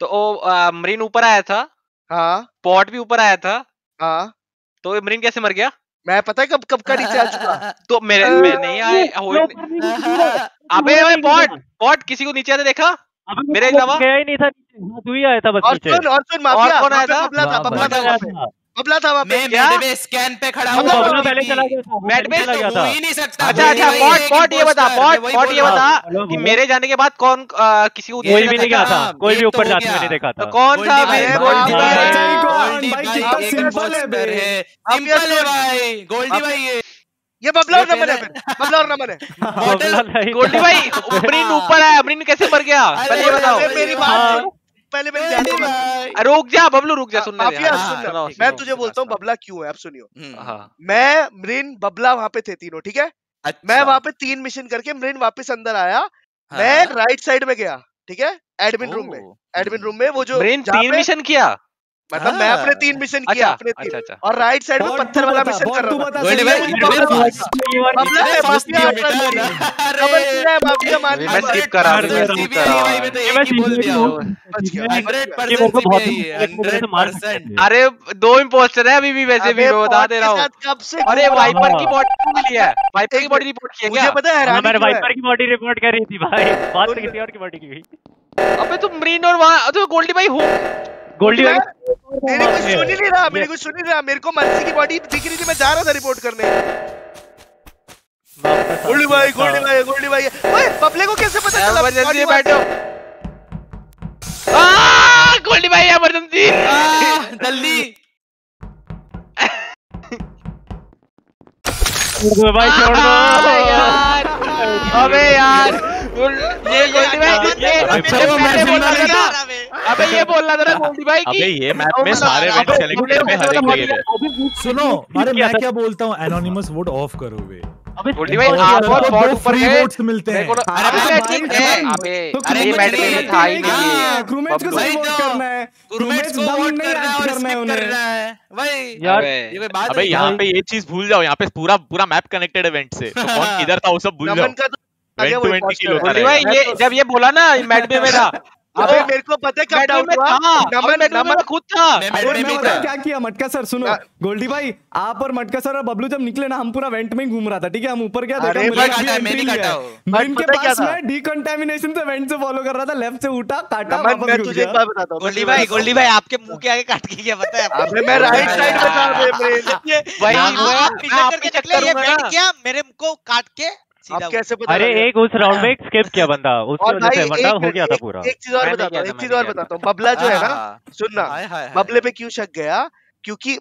तो वो मरीन ऊपर आया था। हाँ। पॉट भी ऊपर आया था। हाँ। तो मरीन कैसे मर गया? मैं पता है कब कब का नीचे आ चुका तो मेरे मैं नहीं आए हो ही नहीं- अबे अबे पॉट पॉट किसी को नीचे आते देखा? मेरे वो अलावा? गया ही नहीं था हाँ, तू ही आया था बस और सुन और सुन माफिया कौन आया था? बबला था बबला था बबला पे। था। वहाँ पे। मैं? मेड बे स्कैन पे खड़ा हूँ बबला हूँ पहले चला गया था वो मैट में चला तो गया हो था। ही नहीं सकता। अच्छा अच्छा एक पॉट ये बता पॉट बोल ये बता कि मेरे जाने के बाद कौन किसी को कोई भी नहीं गया था कोई भी तो ऊपर हो जाते। नहीं देखा तो था कौन था गोल्डी भाई? गोल्डी भाई कितना simple है। है। सिंपल है भाई गोल्डी भाई ये। ये बबला और नमन है बबला और नमन है। बबला गोल्डी भाई मरीन ऊपर आया मरीन कैसे मर गया? पहले ये बताओ। मेरी बात हाँ। पहले मेरी अरे, रुक जा बबलू रुक जा सुनने दे। माफिया हाँ, सुन मैं तुझे बोलता हूँ बबला क्यों है अब सुनियो। हम्म, हाँ मैं मरीन बबला वहाँ पे थे तीनों ठीक है? अच्छा। मैं वहाँ पे तीन मिशन करके मरीन वापस अंदर आया। हाँ। मैं राइट साइड में गया ठीक है? एडमिन रूम में। एडमिन रूम में वो जो मरीन तीन मिशन किया? मतलब मैं अपने हाँ। तीन मिशन किया अच्छा अपने तीन अच्छा अच्छा और राइट साइड में पत्थर वाला मिशन कर रहा था भाई, है, गोल्डी है, है, अरे है मैं करा हूँ करा भाई मैं तो एक मैं ही बोल दिया बोल- हूँ बच गया हंड्रेड ये परसेंट मेरे को बहुत सीपीआई है मेरे से हंड्रेड मार परसेंट सकते थे। अरे दो इम्पोस्टर है अभी भी वैसे भी बता दे रहा हूँ अरे वाइपर की बॉडी मिली है वाइपर की बॉडी रिपोर्ट किया मुझे पता है हाँ, मैंने वाइपर की बॉडी रिपोर्ट कर रही थी भाई बात तो किसी और की बॉडी की हुई अबे तुम मरीन और वहाँ तो गोल्डी भाई हो गोल्डी मेरी कुछ सुन ही नहीं रहा मेरी कुछ सुन ही नहीं रहा। मेरे को मर्सी की बॉडी दिख रही थी मैं जा रहा था रिपोर्ट करने। गोल्डी भाई गोल्डी भाई गोल्डी भाई। ओए बबले को कैसे पता चला? इमरजेंसी body बैठो। आ, गोल्डी भाई इमरजेंसी जल्दी भाई छोड़ दो। यार। अबे यार। ये गोल्डी भाई अच्छा, वो पहले मैच बोल रहा में था ना अबे ये बोल था ना गोल्डी भाई अबे ये मैप में सारे इवेंट सेलेक्टेड में हर एक जगह सुनो अरे मैं क्या बोलता हूँ? एनोनिमस वोट ऑफ़ करो वे अबे गोल्डी भाई आप बहुत बहुत ऊपर free गए। मिलते हैं। तो- अरे ठीक है। अबे तो अरे crewmates मैट को में select था ही नहीं। है, ये को सही वही vote तो। करना है। क्रूमेट्स को वोट करना है और स्किप करना है। भाई यार, ये कोई बात अबे है यहाँ पे ये चीज़ भूल जाओ यहाँ पे पूरा पूरा मैप कनेक्टेड इवेंट से। तो कौन किधर था वो सब भूल जाओ। नमन का आ गया वो 20 imposter किलो है। था गोल्डी भाई ये जब ये बोला ना मैट में मेरा अबे मेरे को पता है कब डाउट में हुआ? था नमन में नमन। खुद था। मैं मैं में भी बताऊँ था क्या किया मटका सर सुनो। गोल्डी भाई आप और मटका सर और बबलू जब निकले ना हम पूरा वेंट में ही घूम रहा था ठीक है? हम ऊपर गया भाई, है, मैं है। इनके क्या पास था? में डिकंटामिनेशन से वेंट से फॉलो कर रहा था लेफ़्ट से उठा काटा मैं तुझे एक बात बताता हूँ? गोल्डी भाई गोल्डी भाई आपके मुँह के आगे काट के क्या पता है? अबे मैं राइट साइड में था बे ब्रेन ये वही। आप मैं पीछे करके ये चक्कर में बैठ ना किया? मेरे को काट के अब कैसे पता अरे एक उस राउंड में स्किप किया बंदा उसकी और वजह से एक हो गया था पूरा। एक चीज़ और बताता हूँ एक चीज़ और बताता हूँ। बबला जो है ना हाँ, सुनना हाय हाय हाय। बबले पे क्यों शक गया? क्योंकि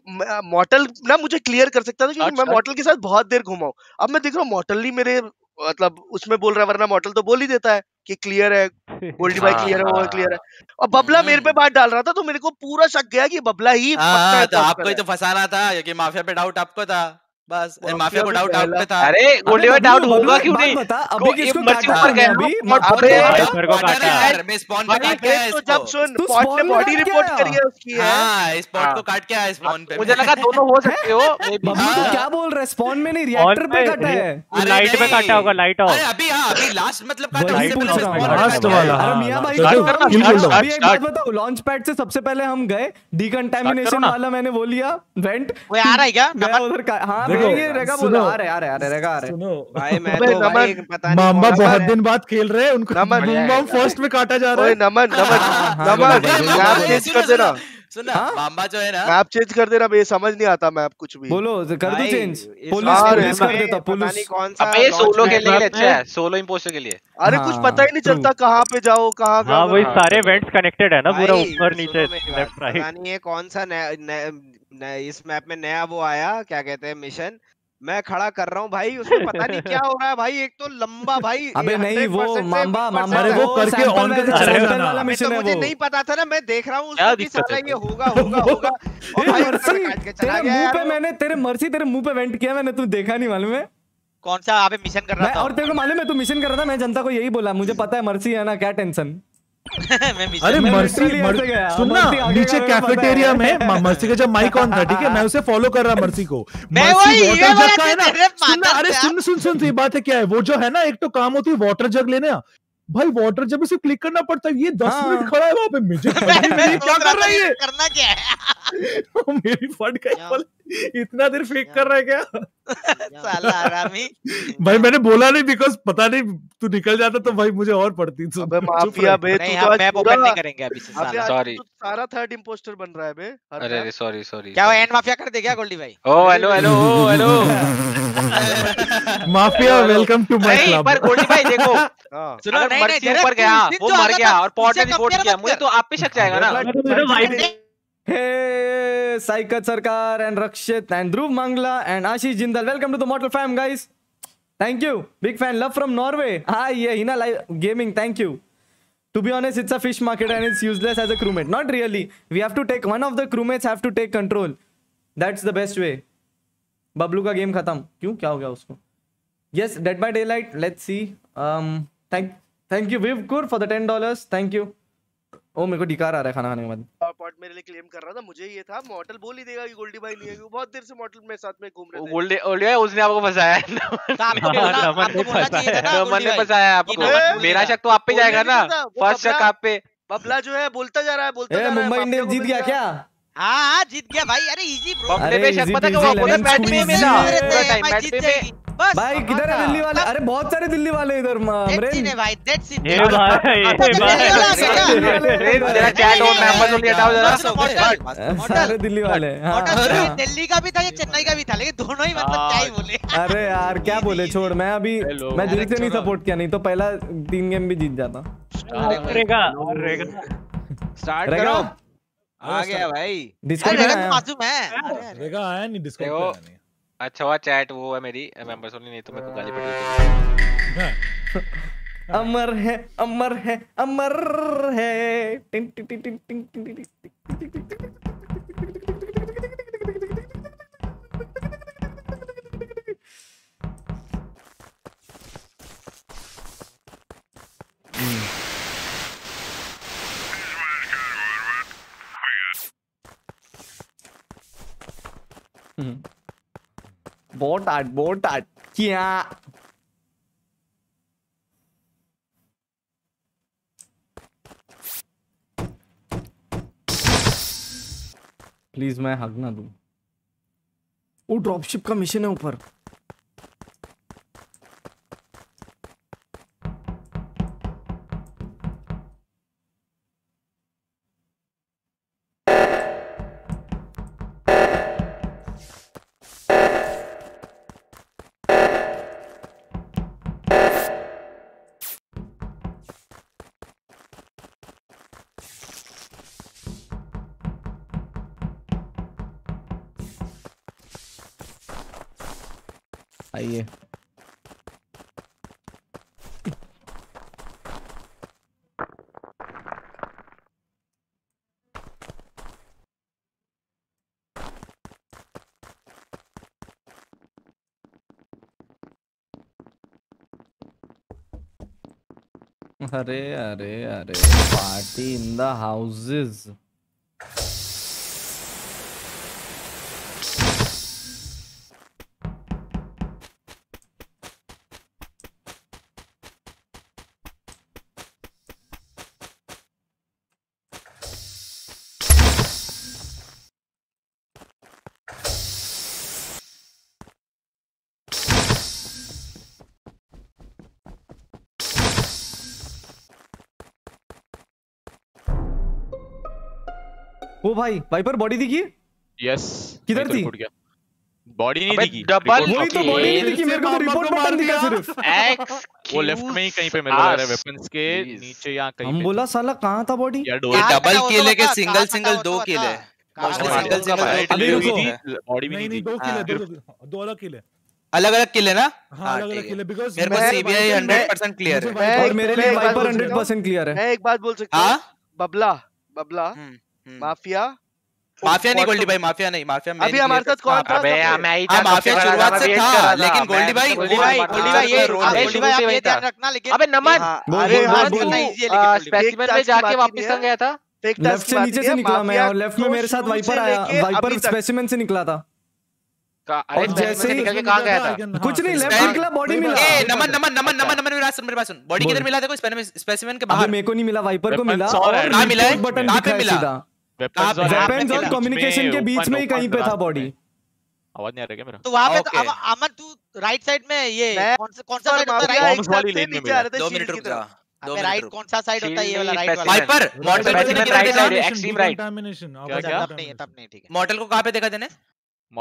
मॉटल ना मुझे क्लियर कर सकता था क्योंकि मैं मॉटल के साथ बहुत देर घुमा हूँ। अब मैं देख रहा हूँ मॉटल ही मेरे मतलब उसमें बोल रहा है वरना मॉटल तो बोल ही देता है कि क्लियर है गोल्डी भाई हाँ, क्लियर है वो हाँ, क्लियर है। और बबला मेरे पे हम्म। बात डाल रहा था तो मेरे को पूरा शक गया कि बबला ही हाँ, पक्का हाँ, तो आपको ही है। तो फंसाना था क्योंकि माफिया पे डाउट आपको था। बस माफिया माफिया को डाउट पे था। अरे गोल्डी में डाउट होगा क्यों नहीं? बता अभी किसको ये मर्ची काटा ऊपर है गया अभी? अबे। को काटा। है मैं स्पॉन पे काट तो जब सुन तू पॉट ने बॉडी रिपोर्ट करी है उसकी है? हाँ स्पॉट हाँ। को काट के आया स्पॉन पे। मुझे लगा दोनों हो सकते हो? बबलू तो हाँ। क्या बोल रहा है? स्पॉन में नहीं रिएक्टर पे पे काटा है। लाइट नहीं। काटा होगा लाइट ऑफ़ अरे अभी हाँ अभी लास्ट मतलब काटा उससे पहले हूँ। पे लास्ट वाला, अरे हाँ, मियाँ भाई हाँ, अभी एक बात बताओ लॉन्च पैड से सबसे पहले हम गए डिकंटामिनेशन। वाला मैंने वो लिया वेंट वो आ रहा है क्या उधर हाँ ये रेगा बोला सुनो। आ आ रहे आ रेगा आ रहे सुनो। भाई मैं तो भाई पता नहीं मामा बहुत दिन बाद खेल रहे हैं उनको नमन। बूम फ़र्स्ट में काटा जा रहा है। नमन नमन हाँ, हाँ, नमन बोलो, बोलो, मैप चेंज कर देना। सुनो हाँ? मामा जो है ना मैप चेंज कर देना ये समझ नहीं आता मैप कुछ भी। बोलो कर दो चेंज पुलिस पुलिस कर देता पुलिस कौन सा ये सोलो pad खेलने के लिए अच्छा है। सोलो के लिए। अरे हाँ, कुछ पता ही नहीं चलता कहाँ पे जाओ कहाँ हाँ वही हाँ, सारे। कनेक्टेड है ना पूरा ऊपर नीचे लेफ़्ट राइट पता ये कौन सा इस मैप में नया वो आया क्या कहते हैं मिशन। मैं खड़ा कर रहा हूँ भाई उसमें पता नहीं क्या हो रहा है भाई एक तो लंबा भाई अबे नहीं वो 100% से मामा मामा अरे वो करके on करके वाला- चला सैंपल जाना। वाला मिशन तो है मुझे नहीं पता था ना मैं देख रहा हूँ क्या उसमें है ये होगा होगा होगा। और भाई मर्सी तेरे मुँह पे मैंने तेरे मर्सी तेरे मुँह पे वेंट किया मैंने तू देखा नहीं मालूम है। कौन सा अबे मिशन कर रहा और तेरे को मालूम है तू मिशन कर रहा था मैं जनता को यही बोला मुझे पता है मर्सी है ना क्या टेंशन अरे मैं मर्सी सुनना नीचे कैफेटेरिया है। में मर्सी का जब माइक ऑन था ठीक है? मैं उसे फॉलो कर रहा मर्सी को। मर्सी वाटर जग का है ना? सुनना अरे सुन सुन सुन ये बात है क्या है? वो जो है ना एक तो काम होती है वाटर जग लेने। आ। भाई वाटर जब इसे क्लिक करना पड़ता है ये दस हाँ। मिनट खड़ा है वहाँ पे मुझे क्या कर रहा है करना क्या है? मेरी फट गई इतना देर फेक कर रहा है क्या? साला आरामी। भाई मैंने बोला नहीं बिकॉज़ पता नहीं तू निकल जाता तो भाई मुझे और पड़ती अबे माफिया बे तू तो मैप ओपन नहीं करेंगे अभी से आज सारा थर्ड इंपोस्टर बन रहा है बे अरे अरे सॉरी सॉरी क्या एंड माफिया कर दे क्या गोल्डी भाई? ओ hello hello O hello mafia welcome to my club पर गोल्डी भाई देखो हाँ। सुनो नहीं नहीं जरा ऊपर गया वो मर गया और पॉटर रिपोर्ट किया मुझे तो आप पे शक जाएगा ना। Sayak Sarkar and Rakshit and Dhruv Mangla and Ashish Jindal welcome to the model fam guys thank you big fan love from Norway hi ये Hina live gaming thank you to be honest it's a fish market and it's useless as a crewmate not really we have to take one of the crewmates have to take control that's the best way Bablu का game खत्म। क्यों? क्या हो गया उसको? Yes dead by daylight let's see thank thank you विवकुर for the ten dollars thank you ओ मेरे को डिकार आ रहा है खाना खाने के बाद। पॉट मेरे लिए क्लेम कर रहा था मुझे ये था मॉडल बोल ही देगा कि गोल्डी भाई नहीं है वो बहुत देर से मॉडल में साथ में घूम रहे थे। गोल्डी गोल्डी उसने आपको फंसाया है। तो आपको बोलना आपको ने बोलना चाहिए था नमन ने फंसाया आपको। मेरा शक तो आप पे जाएगा ना। फ़र्स्ट शक आप पे। बबला जो है बोलता जा रहा है बोलता जा रहा है मुंबई इंडियंस जीत गया क्या? हाँ हाँ जीत गया भाई। अरे इजी ब्रो बबले पे शक पता peasy वो बोला बैट में। मेरा पूरा टाइम बैट जाएगी। बस। भाई किधर है दिल्ली वाले? अरे बहुत सारे दिल्ली वाले इधर अमरेन भाई ए भाई ए दिल्ली वाला चैट और मेंबर्स हटाओ जरा सारे दिल्ली वाले हाँ, हाँ। दिल्ली का भी था ये चेन्नई का भी था? लेकिन दोनों ही मतलब क्या ही बोले। अरे यार क्या बोले? छोड़ मैं अभी मैं दिल से नहीं सपोर्ट किया नहीं तो पहला तीन गेम भी जीत जाता। रेगा स्टार्ट करो। आ गया भाई। डिस्कॉर्ड में आया। मासूम है। रेगा आया नहीं डिस्कॉर्ड देखो। अच्छा हुआ चैट वो है मेरी मेंबर्स ओनली नहीं तो मेरे को गाली पड़ी हाँ। अमर है अमर है अमर है tin tin tin tin tin tin tin tin tin tin bot chia. क्या प्लीज़ मैं हक ना दू। वो ड्रॉपशिप का मिशन है ऊपर। अरे अरे अरे पार्टी इन द हाउसेस ओ भाई वाइपर बॉडी दिखी? यस किधर थी? बॉडी नहीं दिखी। डबल वही तो बॉडी नहीं दिखी मेरे को तो रिपोर्ट बटन दिखा सिर्फ़। एक्स वो लेफ़्ट में ही कहीं पे लग रहा है वेपन्स के नीचे या कहीं हम बोला साला कहाँ था बॉडी ये डबल किल तो है कि सिंगल सिंगल दो तो किल है? सिंगल सिंगल दो अभी किल रुको। है। बॉडी भी नहीं नहीं नहीं दो किल है। दो अलग किल है। अलग अलग किल है ना? हाँ हाँ अलग अलग किल है बिकॉज़ मेरे को मैं- सीबीआई 100% क्लियर है। और मेरे लिए एक बात वाइपर बोल सकता हंड्रेड हूँ? परसेंट क्लियर है। मैं एक बात बोल सकता हूँ। हाँ? बबला बबला। हम्म। माफिया? माफिया नहीं गोल्डी भाई माफिया नहीं माफिया मैं अभी हमारे साथ कौन था? अबे मैं ही हाँ, था माफिया शुरुआत से था, लेकिन गोल्डी भाई- गोल्डी भाई गोल्डी भाई ये गोल्डी भाई आप ये ध्यान रखना लेकिन अबे नमन! हाँ, अरे बोल, हाँ, बोल, तू, बोल। नहीं, ये आ, लेकिन स्पेसिमेन में जाके वापस कहाँ गया था? लेफ़्ट से नीचे से निकला मैं और लेफ़्ट में मेरे साथ वाइपर आया वाइपर स्पेसिमेन से निकला था। अरे और जैसे ही- निकल के कहाँ गया था? कुछ नहीं लेफ़्ट निकला बॉडी मिला। ए नमन नमन नमन नमन नमन मेरी सुन मेरी बात सुन। बॉडी। किधर मिला? देखो स्पेसिमेन के बाहर मेरे को नहीं मिला वाइपर को मिला और कहाँ मिला है? बटन कहाँ पे है मिला? वेपन्स और? कम्युनिकेशन के बीच में ही कहीं पे था बॉडी आवाज़ नहीं आ रहा क्या मेरा? तो वहाँ पे तो अमन तू राइट साइड में ये कौन सा कौन सा साइड होता है राइट वाली लेन में मिनट रुक जा अबे राइट कौन सा साइड होता है ये वाला राइट वाला? Viper model extreme right. क्या- क्या? तब नहीं है तब नहीं ठीक है। मॉडल को कहाँ पे देखा तेने?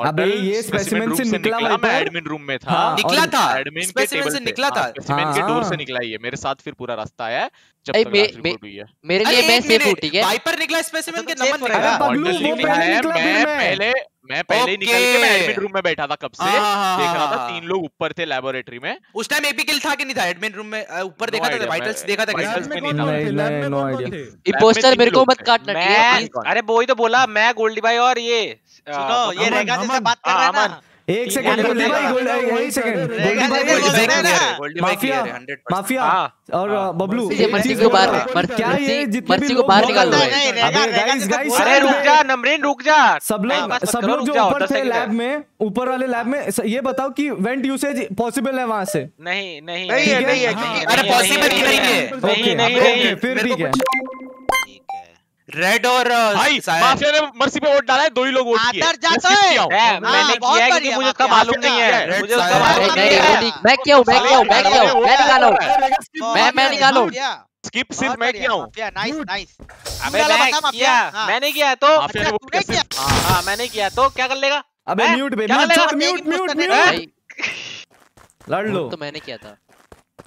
अबे ये specimen से निकला मैं वाइपर। एडमिन रूम में था। हाँ, निकला था। एडमिन के टेबल से निकला था। स्पेसिमेन के डोर हाँ। से निकला ये। मेरे साथ फिर पूरा रास्ता आया है जब तक मे- मे- रिपोर्ट हुई है। मेरे लिए मैं सेफ़ हूँ ठीक है। वाइपर निकला स्पेसिमेन के तो हो निकला। बबलू, वो पहले निकला, मैं मैं। पहले मैं पहले ही निकल के मैं एडमिन रूम में बैठा था कब से। हाँ, हाँ, देख रहा था हाँ, तीन लोग ऊपर थे लेबोरेटरी में। उस टाइम एपी किल था कि नहीं था? एडमिन रूम में ऊपर देखा था वाइटल्स देखा था कैसे में में नहीं था। में. थे? इम्पोस्टर तीन मेरे को मत काटना है? मैं? अरे वही तो बोला मैं गोल्डी भाई और ये सुनो ये रेगा जैसे अमन, बात कर रहे हैं हाँ, ना। एक सेकंड गोल्डी भाई गोल्डी वही एक सेकंड गोल्डी भाई भाई हैं है भाई माफिया 100% माफिया हाँ। और हाँ। बबलू मर्सी को बाहर क्या ये मर्सी जितने भी को लोग बाहर निकाल दो हैं, अबे गाइस गाइस अरे रुक जा नमरीन रुक जा। सब लोग सब लोग जो ऊपर थे लैब में ऊपर वाले लैब में ये बताओ कि वेंट यूसेज पॉसिबल है वहाँ से? नहीं नहीं नहीं है, नहीं है, हाँ, है। अरे पॉसिबल ही नहीं है नहीं ओके नहीं फिर है ठीक है। रेड और भाई माफिया ने मर्सी पे वोट डाला है दो ही लोग वोट किए। आदर मैं जाता है। किया हूँ। है, हाँ, मैंने किया है क्योंकि मुझे उसका मालूम नहीं है। मुझे उसका मालूम नहीं है। मैं क्यों मैं क्यों मैं क्यों मैं निकालो? मैं मैं निकालू? स्किप सिर्फ़ मैं किया हूँ। नाइस नाइस अबे मैं बता माफिया, किया हाँ। मैंने किया तो। हाँ हाँ, मैंने किया तो। क्या कर लेगा? अबे म्यूट बे म्यूट म्यूट म्यूट म्यूट लड़ लो। तो मैंने किया था।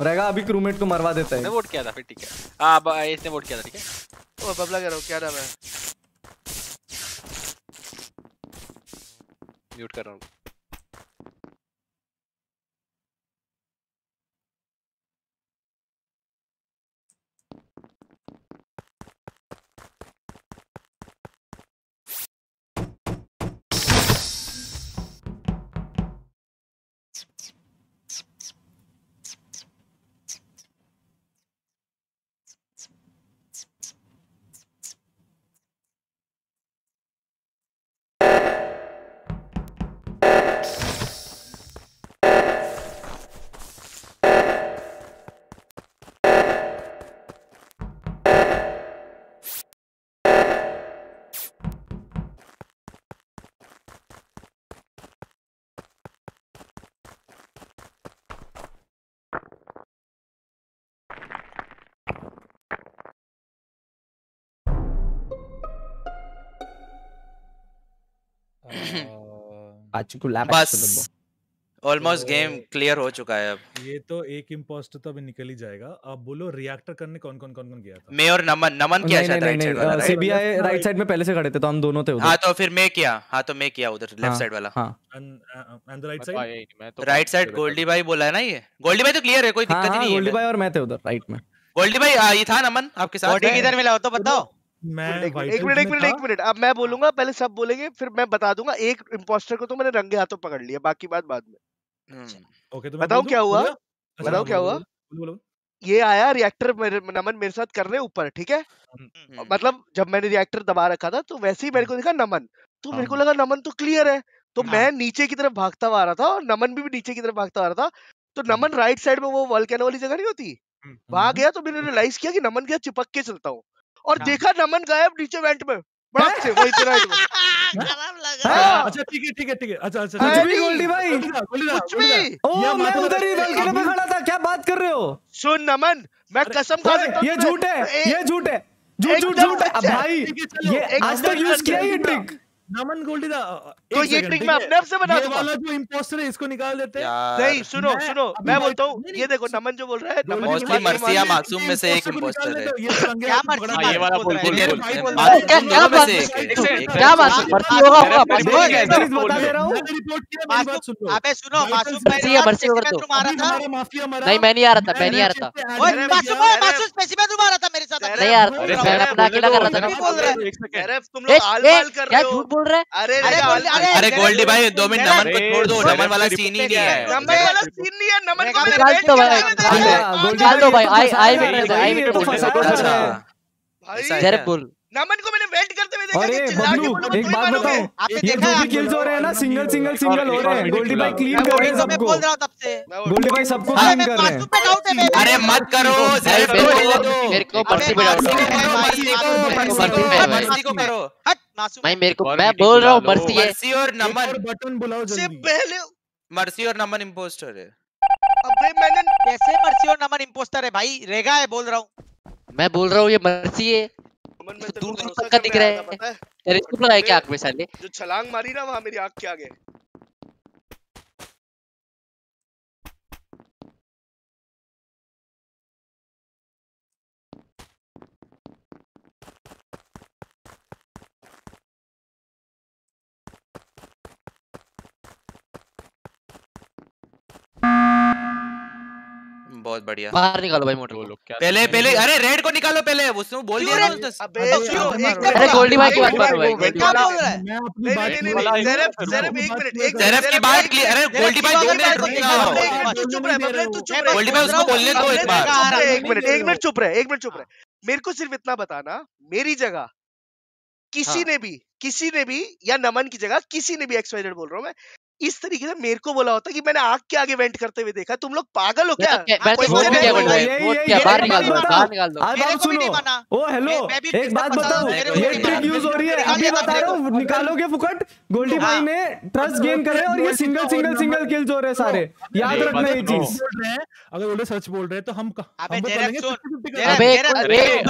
रहेगा अभी क्रूमेट को मरवा देता है। वोट किया था फिर ठीक है। हाँ इसने वोट किया। था ठीक है ओ बबला करो क्या नाम है? म्यूट कर रहा हूँ। आज को लैब बस। ऑलमोस्ट गेम क्लियर हो चुका है अब। ये तो एक इंपोस्टर तो अभी निकल ही जाएगा। अब बोलो रिएक्टर करने कौन कौन कौन कौन गया था? मैं और नमन नमन किया शायद राइट साइड वाला सीबीआई राइट साइड में पहले से खड़े थे तो हम दोनों थे उधर। हाँ तो फिर मैं किया। हाँ तो मैं किया उधर लेफ़्ट साइड हाँ, वाला। हाँ। एंड राइट साइड मैं तो राइट साइड गोल्डी भाई बोला है ना ये? गोल्डी भाई तो क्लियर है कोई हाँ, दिक्कत ही हाँ, नहीं है। गोल्डी भाई और मैं थे उधर राइट में। गोल्डी भाई ये था नमन आपके साथ? बॉडी किधर मिला हो तो बताओ। मैं एक मिनट एक मिनट एक मिनट अब मैं बोलूँगा पहले सब बोलेंगे फिर मैं बता दूँगा एक इम्पोस्टर को तो मैंने रंगे हाथों पकड़ लिया बाकी बात बाद में। हम्म। क्या हुआ? क्या हुआ? ये आया रिएक्टर नमन मेरे साथ कर रहे ऊपर ठीक है? हम्म। मतलब जब मैंने रिएक्टर दबा रखा था तो वैसे ही मेरे को देखा नमन। तो मेरे को लगा नमन तो क्लियर है। तो मैं नीचे की तरफ़ भागता हुआ आ रहा था और नमन भी नीचे की तरफ़ भागता आ रहा था। तो नमन राइट साइड में वो वॉल्केनो वाली जगह नहीं होती? वहाँ गया तो मैंने रियलाइज़ किया कि नमन क्या चिपक के चलता हूँ। और हाँ। देखा नमन गायब नीचे वेंट में। बड़ा खराब लग। रहा है। हाँ। अच्छा ठीक है ठीक है ठीक है। अच्छा अच्छा हाँ कुछ भी गोल्डी भाई। कुछ भी। ओ मैं उधर ही पे खड़ा था क्या बात कर रहे हो? सुन नमन मैं कसम खा ये झूठ है ये झूठ है। झूठ झूठ झूठ। भाई ये आज तक यूज़ किया ये ट्रिक। नमन गोल्डी दा तो ये ट्रिक मैं अपने आप से बना दूँगा। वाला जो इंपोस्टर है इसको निकाल देते हैं। नहीं सुनो सुनो मैं बोलता हूँ ये देखो नमन जो बोल रहा है नमन मोस्टली मर्सिया मासूम में से एक इंपोस्टर है। क्या मर्सिया ये वाला बोल बोल क्या बात है। क्या बात है? मर्सी होगा होगा। बता दे रहा हूँ। रिपोर्ट की बात सुन। लो अबे सुनो मासूम भाई ये मर्सी होगा तो मारा था। नहीं मैं नहीं आ रहा था मैं नहीं आ रहा था। ओए मासूम भाई मासूम स्पेसिफिक में मारा था मेरे साथ। नहीं यार मैं अपना अकेला कर रहा था ना एक सेकंड अरे तुम लोग आल-बाल कर रहे हो। बोल रहे अरे अरे अरे गोल्डी भाई दो मिनट नमन को छोड़ दो नमन वाला सीन ही नहीं है। नमन वाला सीन नहीं है नमन को निकाल दो तो तो हाँ, भाई निकाल दो तो भाई आई आई मिनट आई मिनट भाई। बोल। अच्छा। अच्छा, नमन को मैंने वेट करते हुए देखा कि चिल्ला के एक बात बताओ ये देखा भी किल्स हो रहे हैं ना सिंगल सिंगल सिंगल हो रहे हैं गोल्डी भाई क्लीन कर रहे हैं सबको। बोल रहा हूँ तब से। गोल्डी भाई सबको हाँ, क्लीन कर रहे हैं। अरे मत करो सेल्फ पे ले दो। मेरे को पर्ची पे दो मस्ती को पर्सी पे मस्ती को करो हट नासुम भाई मेरे को मैं बोल रहा हूँ मर्सी मर्सी और नमन। बटन बुलाओ जल्दी। से पहले मर्सी और नमन इम्पोस्टर है। अबे मैंने कैसे मर्सी और नमन इम्पोस्टर है भाई? रेगा है बोल रहा हूँ। मैं बोल रहा हूँ ये मर्सी है। दूर दूर तक का दिख रहा है? टेरिस्कोप लगाया तो क्या आँख में साले? जो छलांग मारी ना वहाँ मेरी आँख के आगे। बहुत बढ़िया। बाहर निकालो भाई मोटर को। पहले पहले अरे रेड को निकालो पहले उसने बोल दिया अबे अरे गोल्डी भाई की बात कर भाई। क्या बोल रहा है? नहीं नहीं जरब जरब 1 मिनट जरब की बात क्लियर अरे गोल्डी भाई 2 मिनट निकालो। तू चुप रह तू चुप रह गोल्डी भाई उसको बोलने दो एक बार। एक मिनट एक मिनट चुप रह एक मिनट चुप रह। हाँ। मेरे को सिर्फ़ इतना बताना मेरी जगह किसी हाँ। ने भी किसी ने भी या नमन की जगह किसी ने भी एक्सवाइजेड बोल रहा हूँ मैं इस तरीके से मेरे को बोला होता कि मैंने आग के आगे वेंट करते हुए देखा। तुम लोग पागल हो क्या? हाँ, निकालोगे फुकट? गोल्डी हाँ। भाई ने ट्रस्ट गेन करे और ये सिंगल सिंगल सिंगल किल्स हो रहे सारे। याद रखना ये चीज़। अगर बोले सच बोल रहे तो हम तो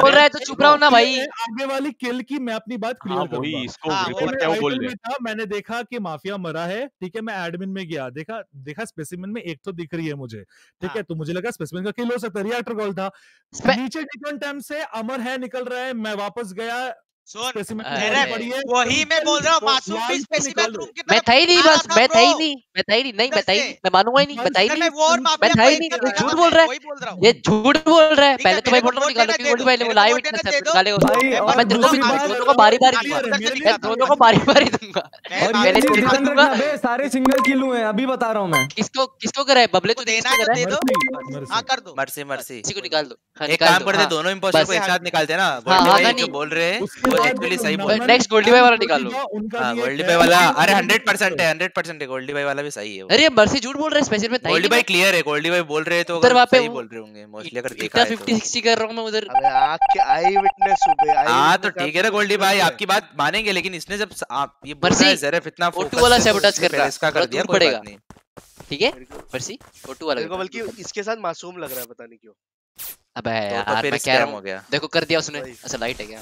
बोल रहे तो चुप रहो ना भाई। आगे वाली किल की मैं अपनी बात क्लियर करूँगा। मैंने देखा कि माफिया मरा है। ठीक है। मैं एडमिन में गया देखा देखा स्पेसिमिन में एक तो दिख रही है मुझे ठीक है? हाँ। तो मुझे लगा स्पेसिमिन का किल हो सकता है रिएक्टर कॉल था। नीचे डिफरेंट टाइम से अमर है निकल रहा है मैं वापस गया सुन वही मैं बोल रहा हूँ मासूम भी रूम की मैं था ही नहीं बस मैं था ही नहीं मैं था ही नहीं नहीं बताई मैं मानूँगा ही नहीं बताई नहीं। मैं था ही नहीं झूठ बोल रहा है। ये झूठ बोल रहा है पहले तो भाई निकालो क्यों बोल पहले मैं तेरे तो को भी दोनों को बारी बारी मैं तो दोनों को बारी बारी दूँगा। पहले दूँगा। सारे सिंगल किल अभी बता रहा हूँ मैं। किसको किसको करा है? बबले तो देना कर दो। Mercy mercy. किसी को निकाल दो। एक काम तो- करते हाँ, दोनों इंपोस्टर को एक साथ निकालते ना हाँ, जो हाँ, बोल रहे हैं वो एक्चुअली सही बोल नेक्स्ट गोल्डी भाई वाला निकालो। हाँ गोल्डी भाई वाला अरे 100% है 100% है गोल्डी भाई वाला भी सही है अरे बरसी झूठ बोल रहा है स्पेशल में गोल्डी भाई क्लियर है गोल्डी भाई बोल रहे हैं तो सही बोल रहे होंगे मोस्टली अगर देखा है तो। 50 60 कर रहा हूँ मैं उधर। अबे आपके आई विटनेस सुबह आई हाँ तो ठीक है ना गोल्डी भाई आपकी बात मानेंगे लेकिन इसने जब आप ये बरसी जरफ इतना फ़ोटो वाला तो सैबोटाज कर रहा। है इसका कर दिया कोई बात नहीं। ठीक है? बरसी फ़ोटो वाला बल्कि इसके साथ मासूम लग रहा है पता नहीं क्यों अबे तो यार मैं कह रहा हूँ देखो कर दिया उसने। अच्छा लाइट है क्या?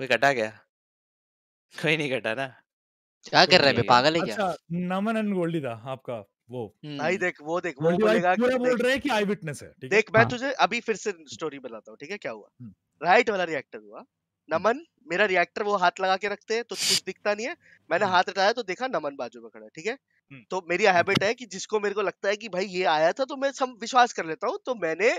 कोई कटा गया कोई नहीं कटा ना। क्या कर रहे है। पागल है क्या? अच्छा नमन एंड गोल्डी था आपका वो। भाई हम्म, देख वो देख वो बोलेगा कि पूरा बोल रहे हैं कि आई विटनेस है ठीक है? देख मैं हाँ। तुझे अभी फिर से स्टोरी बताता हूँ ठीक है? क्या हुआ? हम्म। राइट वाला रिएक्टर हुआ। नमन मेरा रिएक्टर वो हाथ लगा के रखते हैं तो कुछ दिखता नहीं है। मैंने हम्म। हाथ हटाया तो देखा नमन बाजू में खड़ा है ठीक है? हम्म। तो मेरी हैबिट है कि जिसको मेरे को लगता है कि भाई ये आया था तो मैं सम विश्वास कर लेता हूँ तो मैंने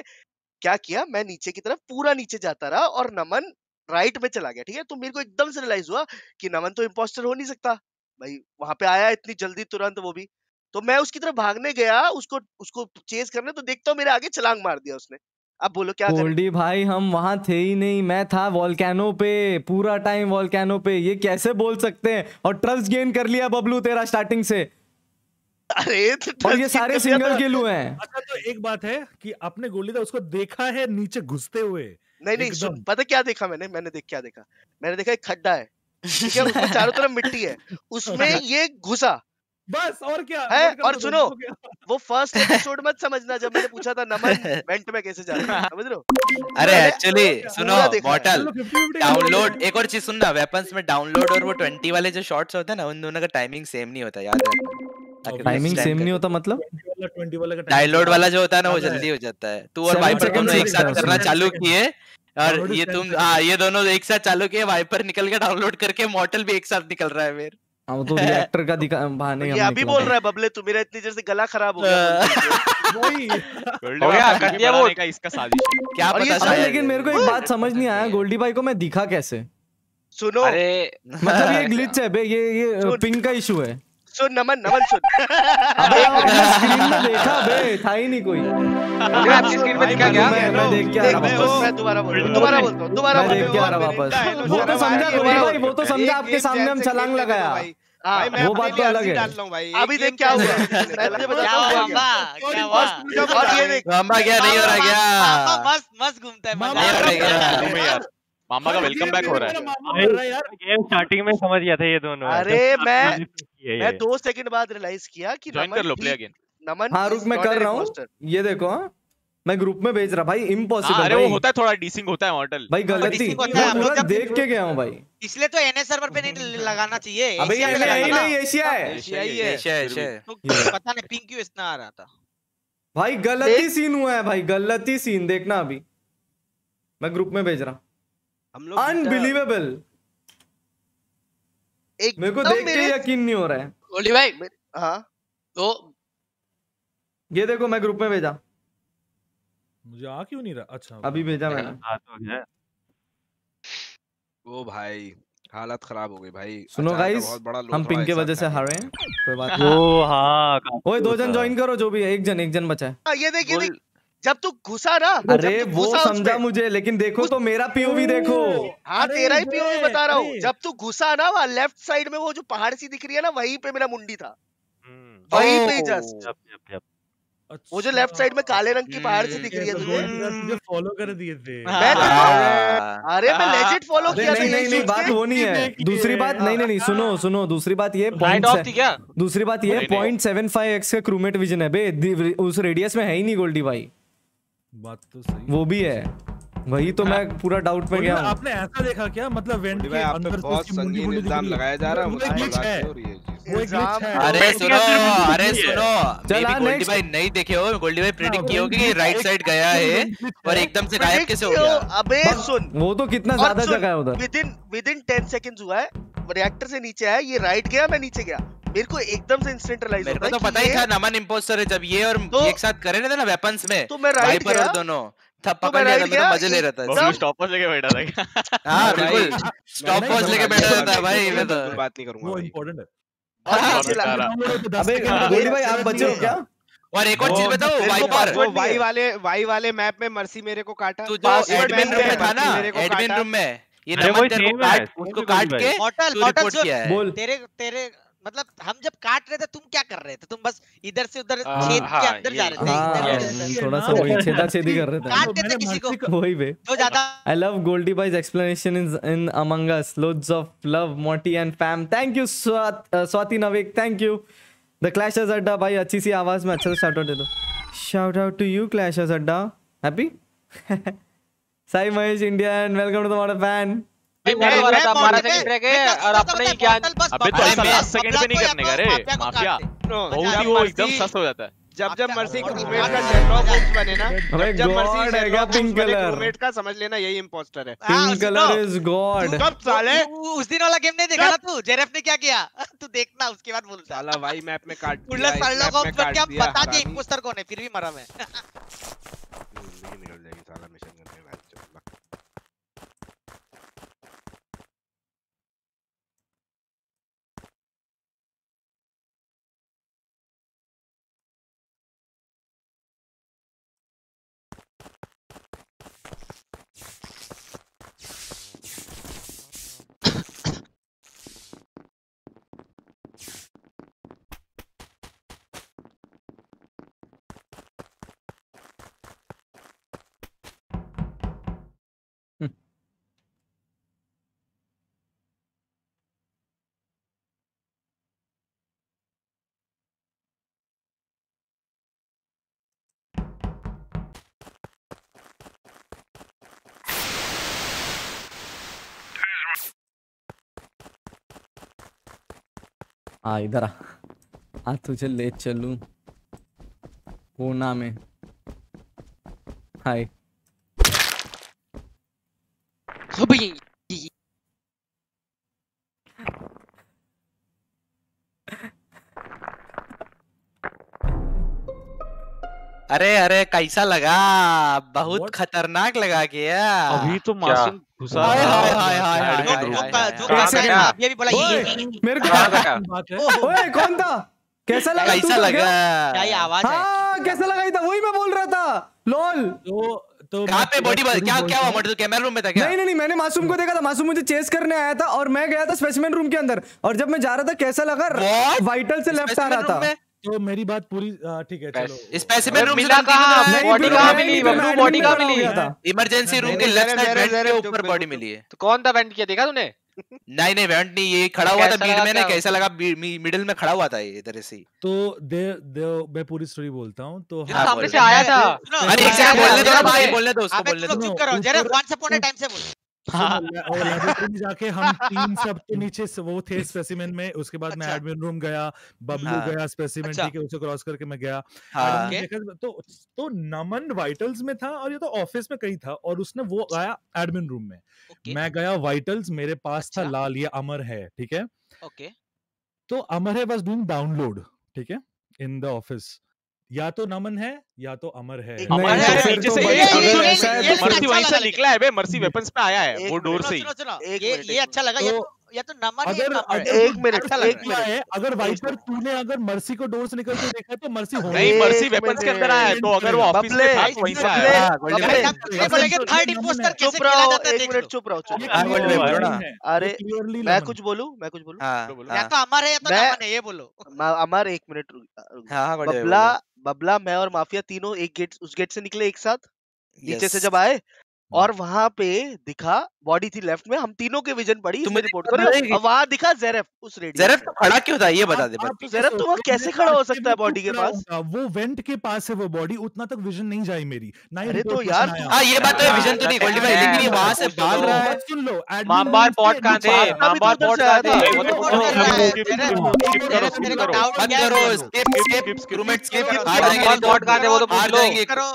क्या किया? मैं नीचे की तरफ़ पूरा नीचे जाता रहा और नमन राइट में चला गया ठीक है? तो मेरे को एकदम से रियलाइज़ हुआ कि नमन तो इम्पोस्टर हो नहीं सकता। भाई वहाँ पे आया इतनी जल्दी तुरंत वो भी। तो मैं उसकी तरफ़ भागने गया उसको उसको चेज करने तो देखता हूँ मेरे आगे छलांग मार दिया उसने। अब बोलो क्या करें? गोल्डी भाई हम वहाँ थे ही नहीं। मैं था वॉल्केनो पे पूरा टाइम वॉल्केनो पे। ये कैसे बोल सकते हैं? और ट्रस्ट गेन कर लिया बबलू तेरा स्टार्टिंग से। अरे तो और ये सारे सिंगल हुए हैं। अच्छा तो एक बात है कि आपने गोल्डी था उसको देखा है नीचे घुसते हुए? नहीं नहीं सुन पता क्या देखा मैंने? मैंने देख क्या देखा? मैंने देखा एक खड्डा है ठीक है? उसमें चारों तरफ़ मिट्टी है। उसमें ये घुसा। बस और क्या? है? कर और सुनो वो फ़र्स्ट एपिसोड मत समझना जब मैंने पूछा था नमन वेंट में कैसे है समझ रहे हो? अरे एक्चुअली सुनो 50-50 डाउनलोड एक और चीज़ सुनना वेपन्स में डाउनलोड और वो 20 वाले जो शॉट्स होते हैं ना उन दोनों का टाइमिंग सेम नहीं होता याद रखना। टाइमिंग सेम नहीं होता मतलब? 20 वाला 20 वाला जो होता है ना वो जल्दी हो। जाता है। तू और वाइपर दोनों एक साथ करना चालू किए और ये तुम हाँ ये दोनों एक साथ चालू किए वाइपर निकल के डाउनलोड करके मॉर्टल भी एक साथ निकल रहा है फिर। हाँ, वो तो रिएक्टर का दिखा बहाने ये हम अभी बोल रहा है बबले तू मेरा इतनी देर से गला खराब हो गया। वही। हो गया, कर दिया वोट। का इसका साजिश है। क्या पता शायद। लेकिन मेरे को एक बात समझ नहीं आया गोल्डी भाई को मैं दिखा कैसे? सुनो। अरे। मतलब ये ग्लिच है बे ये ये पिंग का इशू है। सुन नमन नमन सुन। अबे स्क्रीन में देखा बे था ही नहीं कोई। आपकी स्क्रीन में दिखा क्या? मैं मैं देख के आ रहा मैं मैं दोबारा बोल दोबारा बोलता हूँ दोबारा मैं देख के आ रहा वापस। वो तो समझा भाई वो तो समझा आपके सामने हम छलांग लगाया। हाँ वो बात तो अलग है। अभी देख क्या हुआ। क्या हुआ। क्या हुआ? हुआ। और ये देख क्या नहीं हो रहा क्या? मस्त मस्त घूमता है मामा हो है। का वेलकम बैक हो रहा है गेम स्टार्टिंग में समझ गया था ये दोनों। अरे मैं मैं दो सेकंड बाद रियलाइज़ किया कि ज्वाइन कर लो प्ले अगेन नमन हाँ रुक मैं कर रहा हूँ। ये देखो हाँ मैं ग्रुप में भेज रहा भाई हाँ, इम्पॉसिबल अरे वो होता है थोड़ा डीसिंग होता है मॉडल भाई गलती। है, लोग पूरा देख के गया हूँ भाई। इसलिए तो एनएस सर्वर पे नहीं लगाना चाहिए। अबे ये नहीं नहीं एशिया है। एशिया ही है एशिया। एशिया तो पता नहीं पिंक क्यों इतना आ रहा था? भाई गलती सीन हुआ है भाई गलती सीन देखना अभी। मैं ग्रुप में भेज रहा। लोग अनबिलीवेबल एक मेरे को देख के यकीन नहीं हो रहा है। गोल्डी भाई हाँ। तो ये देखो मैं ग्रुप में भेजा। मुझे आ क्यों नहीं रहा? अच्छा अभी भेजा मैंने। बात हो गया। ओ भाई हालत खराब हो गई भाई। सुनो गाइस हम पिंक के वजह से हारे हैं कोई बात नहीं। ओ हाँ ओए दो जन ज्वाइन करो जो भी है एक जन एक जन बचा है। हाँ, ये देख ये देख। जब तू घुसा ना अरे जब वो समझा मुझे लेकिन देखो तो मेरा पीओवी देखो। हाँ तेरा ही पीओवी बता रहा हूँ। जब तू घुसा ना वहाँ लेफ़्ट साइड में वो जो पहाड़ सी दिख रही है ना वहीं पे मेरा मुंडी था। हम्म, वहीं पे जस्ट। वो जो लेफ़्ट साइड में काले रंग की पहाड़ सी दिख रही है तो तुझे। फॉलो कर दिए थे। मैं को हाँ। अरे मैं लेजिट फॉलो किया नहीं नहीं नहीं बात वो नहीं है। दूसरी बात नहीं नहीं नहीं सुनो सुनो दूसरी बात ये पॉइंट ऑफ़ थी क्या? दूसरी बात ये। पॉइंट सेवन फाइव एक्स का क्रूमेट विजन है बे। उस रेडियस में है ही नहीं गोल्डी भाई। बात तो सही वो भी है। वही तो मैं पूरा डाउट में गया आपने ऐसा देखा क्या? मतलब वेंट के अंदर बहुत संगीन इल्ज़ाम लगाया जा रहा है वो मुझे एक glitch है। नहीं हो वो अरे सुनो अरे सुनो चल, गोल्डी भाई नहीं देखे हो गोल्डी भाई प्रिडिक्ट हाँ, की होगी कि राइट साइड गया है और एकदम से गायब कैसे हो गया? अबे सुन। वो तो कितना ज़्यादा जगह है उधर। Within within 10 seconds हुआ है। रिएक्टर से नीचे आया ये राइट गया मैं नीचे गया। मेरे को एकदम से इंस्टेंट रियलाइज़ मेरे होता को है तो पता ही था नमन इम्पोस्टर है जब ये और तो- एक साथ करे ना ना वेपन्स में तो मैं राइट गया और दोनों तब पकड़ लिया था मैं तो मज़े ले रहा था। बबलू स्टॉपर्स लेके बैठा था क्या? हाँ बिल्कुल। स्टॉप वॉच लेके बैठा नहीं, भाई मैं तो बात नहीं करूँगा वो भाई है। और नीचे बता लगा रहा। अबे भाई आप बचे क्या? और एक और चीज़ बताओ मेरे को वाइपर password password वो वाई वाले वाई वाले मैप में मर्सी मेरे को काटा तू जो एडमिन रूम में था ना एडमिन रूम में ये अरे तेरे को काट उसको काट के भाई। मॉडल तू मॉडल रिपोर्ट सुन किया है। बोल। तेरे तेरे मतलब हम जब काट रहे थे तुम क्या कर रहे थे? तुम बस इधर से उधर छेद के अंदर जा रहे थे थोड़ा सा वही छेदा छेदी कर रहे थे। काट देते किसी को। वही पे तो ज़्यादा I love Goldy boys explanation in in Among Us loads of love Mortal and fam thank you Swati नवेक thank you the clash Adda भाई अच्छी सी आवाज़ में अच्छा सा शाउट आउट दे दो। Shout out to you clash Adda happy Sai Mahesh India and welcome to the modern fan है तो और अपने ही ज्ञान अबे तो ऐसा लास्ट सेकंड पे नहीं करने का रे माफिया को माफिया। काट दे। नो बहुत जब ही वो एकदम सस हो जाता है। जब जब मर्सी रूममेट का बने ना जब जब मर्सी है क्या? रूममेट समझ लेना यही इंपोस्टर है। हाँ, पिंक कलर इज़ गॉड कब साले? उ- उ- उस दिन वाला गेम नहीं देखा ना तू? जेरेफ ने क्या किया? तू देखना उसके बाद बोलता। साला भाई मैप में काट दिया उल्ला साला मैप को में बन काट के दिया बता दे इंपोस्टर कौन है? फिर भी मरा मैं। ज़िंदगी निकल जाएगी साला मिशन करने में चल आ इधर आ। आ तुझे ले चलूँ। ना में। हाय। अरे अरे कैसा लगा? बहुत What? खतरनाक लगा क्या अभी तो मासूम घुसा हाय, हाय, हाय, हाय, जो। का जो कहाँ का गया? ये भी बोला ये मेरे को बात है। ओए कौन था? कैसा लगा? कैसा लगा? क्या? ये आवाज़ है? हाँ कैसा लगा? ये था वही मैं बोल रहा था। लोल तो तो कहाँ पे बॉडी क्या क्या हुआ? मर्द कैमरा रूम में था क्या? नहीं नहीं मैंने मासूम को देखा था। मासूम मुझे चेस करने आया था और मैं गया था स्पेसिमेन रूम के अंदर। और जब मैं जा रहा था कैसा लगा? वाइटल से लेफ़्ट आ रहा था। तो मेरी बात पूरी ठीक है चलो। स्पेसिमेन रूम मिला कहाँ नहीं, बॉडी कहाँ मैं मिली? नहीं, फिर बॉडी कहाँ में मिली। इमरजेंसी रूम नहीं, के लेफ़्ट साइड जरा- जरा के ऊपर बॉडी मिली है। तो कौन था वेंट किया? देखा तूने? नहीं नहीं वेंट नहीं ये खड़ा हुआ था लगा में ना कैसा लगा? मिडिल में खड़ा हुआ था ये इधर से तो दे दे मैं पूरी स्टोरी बोलता हूँ तो ये हाँ, सामने से आया था। अरे एक सेकंड बोलने दो भाई बोलने दो उसको बोलने दो। चुप करो ऊपर- वंस अपॉन अ टाइम से बोल। लेबोरेटरी में जाके हम तीन सब नीचे वो थे स्पेसिमेन में उसके बाद मैं अच्छा। एडमिन रूम गया बबलू हाँ। गया स्पेसिमेन अच्छा। ठीक है उसे क्रॉस करके मैं गया। हाँ। तो तो नमन वाइटल्स में था और ये तो ऑफ़िस में कहीं था और उसने वो गया एडमिन रूम में। मैं गया वाइटल्स मेरे पास था अच्छा। लाल ये अमर है ठीक है? ओके। तो अमर है बस डूइंग डाउनलोड ठीक है? इन द ऑफ़िस या तो नमन है या तो अमर है। अमर तो नीचे तो से ये- तो मर्सी अच्छा वहीं से निकला है बे मर्सी वेपन्स पे आया है वो डोर से ये ये अच्छा लगा ये तो नमन अगर अगर एक मिनट, अच्छा एक लग रहा है अगर वाइपर तूने अगर मर्सी को डोर से निकलते देखा तो मर्सी हो नहीं मर्सी वेपन्स के अंदर आया तो अगर वो ऑफ़िस में था तो वहीं से आया। हाँ, बबले, बोलेंगे थर्ड इंपोस्टर कैसे चुप खेला रहो जाता है एक मिनट चुप रहो चुप। अरे मैं कुछ बोलूँ? मैं कुछ बोलूँ? हाँ बोलो, या तो अमर है या तो नमन है ये बोलो। अमर एक मिनट रुक। हाँ हाँ बबला बबला मैं और माफिया तीनों एक गेट उस गेट से निकले एक साथ? नीचे से जब आए? और वहाँ पे दिखा बॉडी थी लेफ़्ट में हम तीनों के विजन पड़ी तो इसने मुझे रिपोर्ट करी। और वहाँ दिखा जेरेफ उस रेडियस जेरेफ तो खड़ा क्यों था? ये बता दे बस। तो जेरेफ तो वहाँ कैसे खड़ा हो सकता है बॉडी के पास? वो वेंट के पास है वो बॉडी उतना तक विजन नहीं जाई मेरी ना अरे तो यार में तू-। हाँ ये बात तो है विजन तो नहीं गोल्डी भाई लेकिन ये वहाँ से भाग रहा है। सुन लो admin मामबार पॉट कहाँ थे नीचे- मामबार पॉट कहाँ थे वो तो। कर बंद करो स्किप स्किप रूममेट स्किप आ जाएँगे पॉट कहाँ थे वो तो पूछ लो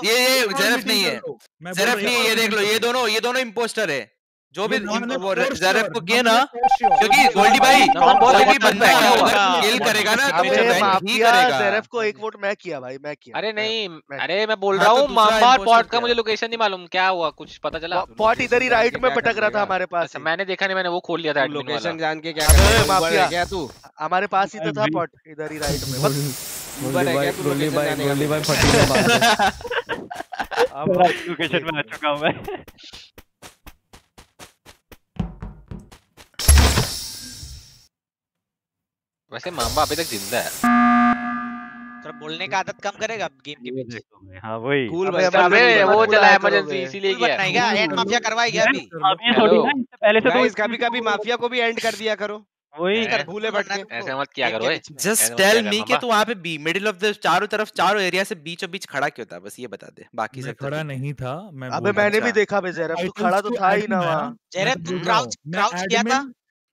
ये जेरेफ नहीं है। मैं जेरेफ नहीं है। ये देख लो ये दोनों ये दोनों इम्पोस्टर है। जो भी जेरेफ को किए ना। क्योंकि गोल्डी भाई भी बंदा है, क्या हुआ? अगर किल करेगा ना तो ही करेगा। जेरेफ को एक वोट मैं किया भाई मैं किया। अरे नहीं अरे मैं बोल हाँ, रहा तो हूँ मामबार पॉट का मुझे लोकेशन नहीं मालूम क्या हुआ कुछ पता चला? पॉट इधर ही राइट में पटक रहा था हमारे पास अच्छा मैंने देखा नहीं मैंने वो खोल लिया था लोकेशन जान के क्या। क्या। तू? हमारे पास ही तो था पॉट इधर ही राइट में। है भाई क्या गोली location भाई फटी। अब लोकेशन में आ चुका हूँ मैं। वैसे मामा अभी तक ज़िंदा है। थोड़ा बोलने का आदत कम करेगा गेम के बीच हाँ वही। कूल अबे अबे वो चला। इमरजेंसी इसीलिए क्या? बनाएगा एंड माफिया करवाएगा अभी? अब ये थोड़ी ना इससे पहले से तो गाइस कभी कभी माफिया को भी एंड कर दिया करो। वही भूले भटके। ऐसे मत किया करो जस्ट टेल मी कि तू वहाँ पे बी मिडिल ऑफ़ द चारों तरफ़ चारों एरिया से बीचों बीच खड़ा क्यों था? बस ये बता दे बाकी सब तो खड़ा नहीं था मैं अबे मैंने भी अच्छा देखा बे जैरफ तू खड़ा तो था ही ना वहाँ। तो हूँ क्राउच क्राउच किया था?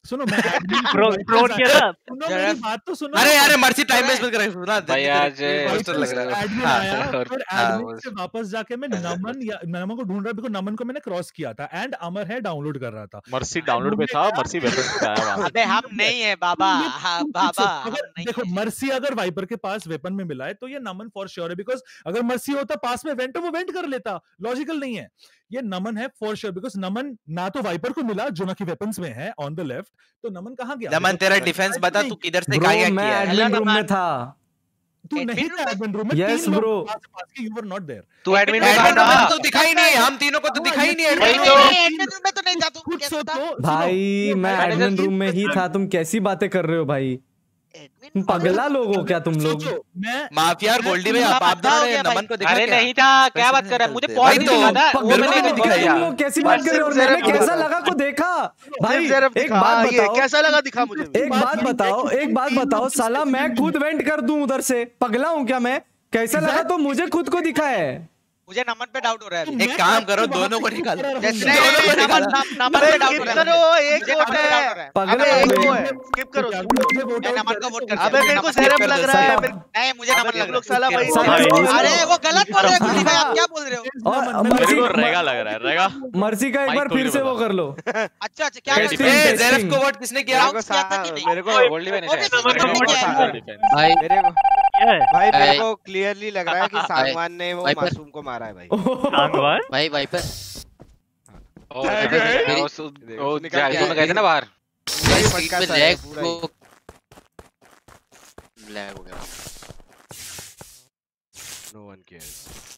सुनो मैं किया था सुनो मेरी जैरफ बात तो सुनो। अरे यार मर्सी टाइम वेस्ट मत कर सुना भाई आज पोस्टर लग रहा है। एडमिन हाँ आया और- हाँ, एडमिन से वापस जाके मैं नमन या नमन को ढूंढ रहा बिकॉज़ नमन को मैंने क्रॉस किया था एंड अमर है डाउनलोड कर रहा था। मर्सी डाउनलोड पे था मर्सी वेपन पे आया वहाँ। अबे हम नहीं है बाबा हाँ बाबा अगर देखो मर्सी अगर वाइपर के पास वेपन में मिला है तो ये नमन फॉर श्योर है बिकॉज़ अगर मर्सी होता पास में वेंट वो वेंट कर लेता लॉजिकल नहीं है। ये नमन है फॉर श्योर बिकॉज़ नमन ना तो वाइपर को मिला जो ना कि वेपन्स में है ऑन द लेफ़्ट तो नमन कहाँ गया? नमन तेरा डिफेंस बता तू किधर से ब्रो क्या मैं है? एडमिन रूम में था। तू नहीं था एडमिन रूम में पास के यू वर नॉट देयर तू एडमिन में था तो दिखा ही नहीं हम तीनों को तो हाँ, दिखा ही ये नहीं एडमिन रूम तो में एडमिन रूम में तो नहीं था तू कैसे था? भाई मैं एडमिन रूम में ही था तुम कैसी बातें कर रहे हो भाई? पगला लोग हो क्या तुम लोग? माफिया और गोल्डी भाई आप आप? नमन को देखा अरे नहीं था क्या बात कर रहा है? मुझे पॉइंट तो दिखा था। वो मैंने नहीं दिखाया यार। तुम लोग कैसी बात कर रहे हो? और मैंने कैसा लगा को देखा? भाई सिर्फ़ एक बात बताओ। कैसा लगा दिखा मुझे? एक बात बताओ एक बात बताओ साला मैं खुद वेंट कर दूँ उधर से? पगला हूँ क्या मैं? कैसा लगा तो मुझे खुद को दिखा है। मुझे नमन पे डाउट हो रहा है एक काम करो दोनों को निकालो। नमन पे डाउट हो है। करो एक वोट है। डाउट हो रहा है। पगला अबे एक। वो है। स्किप करो मुझे वोट मैं नमन को वोट। करता अबे मेरे को लग रहा है। नहीं मुझे नमन लग रहा साला है। भाई, अरे वो गलत बोल रहे हो कुलदीप भाई आप क्या बोल रहे हो? मेरे को रेगा लग रहा है रेगा। मर्सी का एक बार फिर से वो कर लो। अच्छा अच्छा क्या ए जैरफ को वोट किसने किया? मेरे को गोल्डी ने। भाई मेरे को क्या है। भाई मेरे भाई- को क्लियरली लग रहा है कि भाई- सांगवान ने वो मासूम को मारा है भाई। सांगवान भाई वाइपर ओ जाली में गए थे ना बाहर। स्क्रीन पे लैग ही। वो लैग हो गया। नो वन केयर्स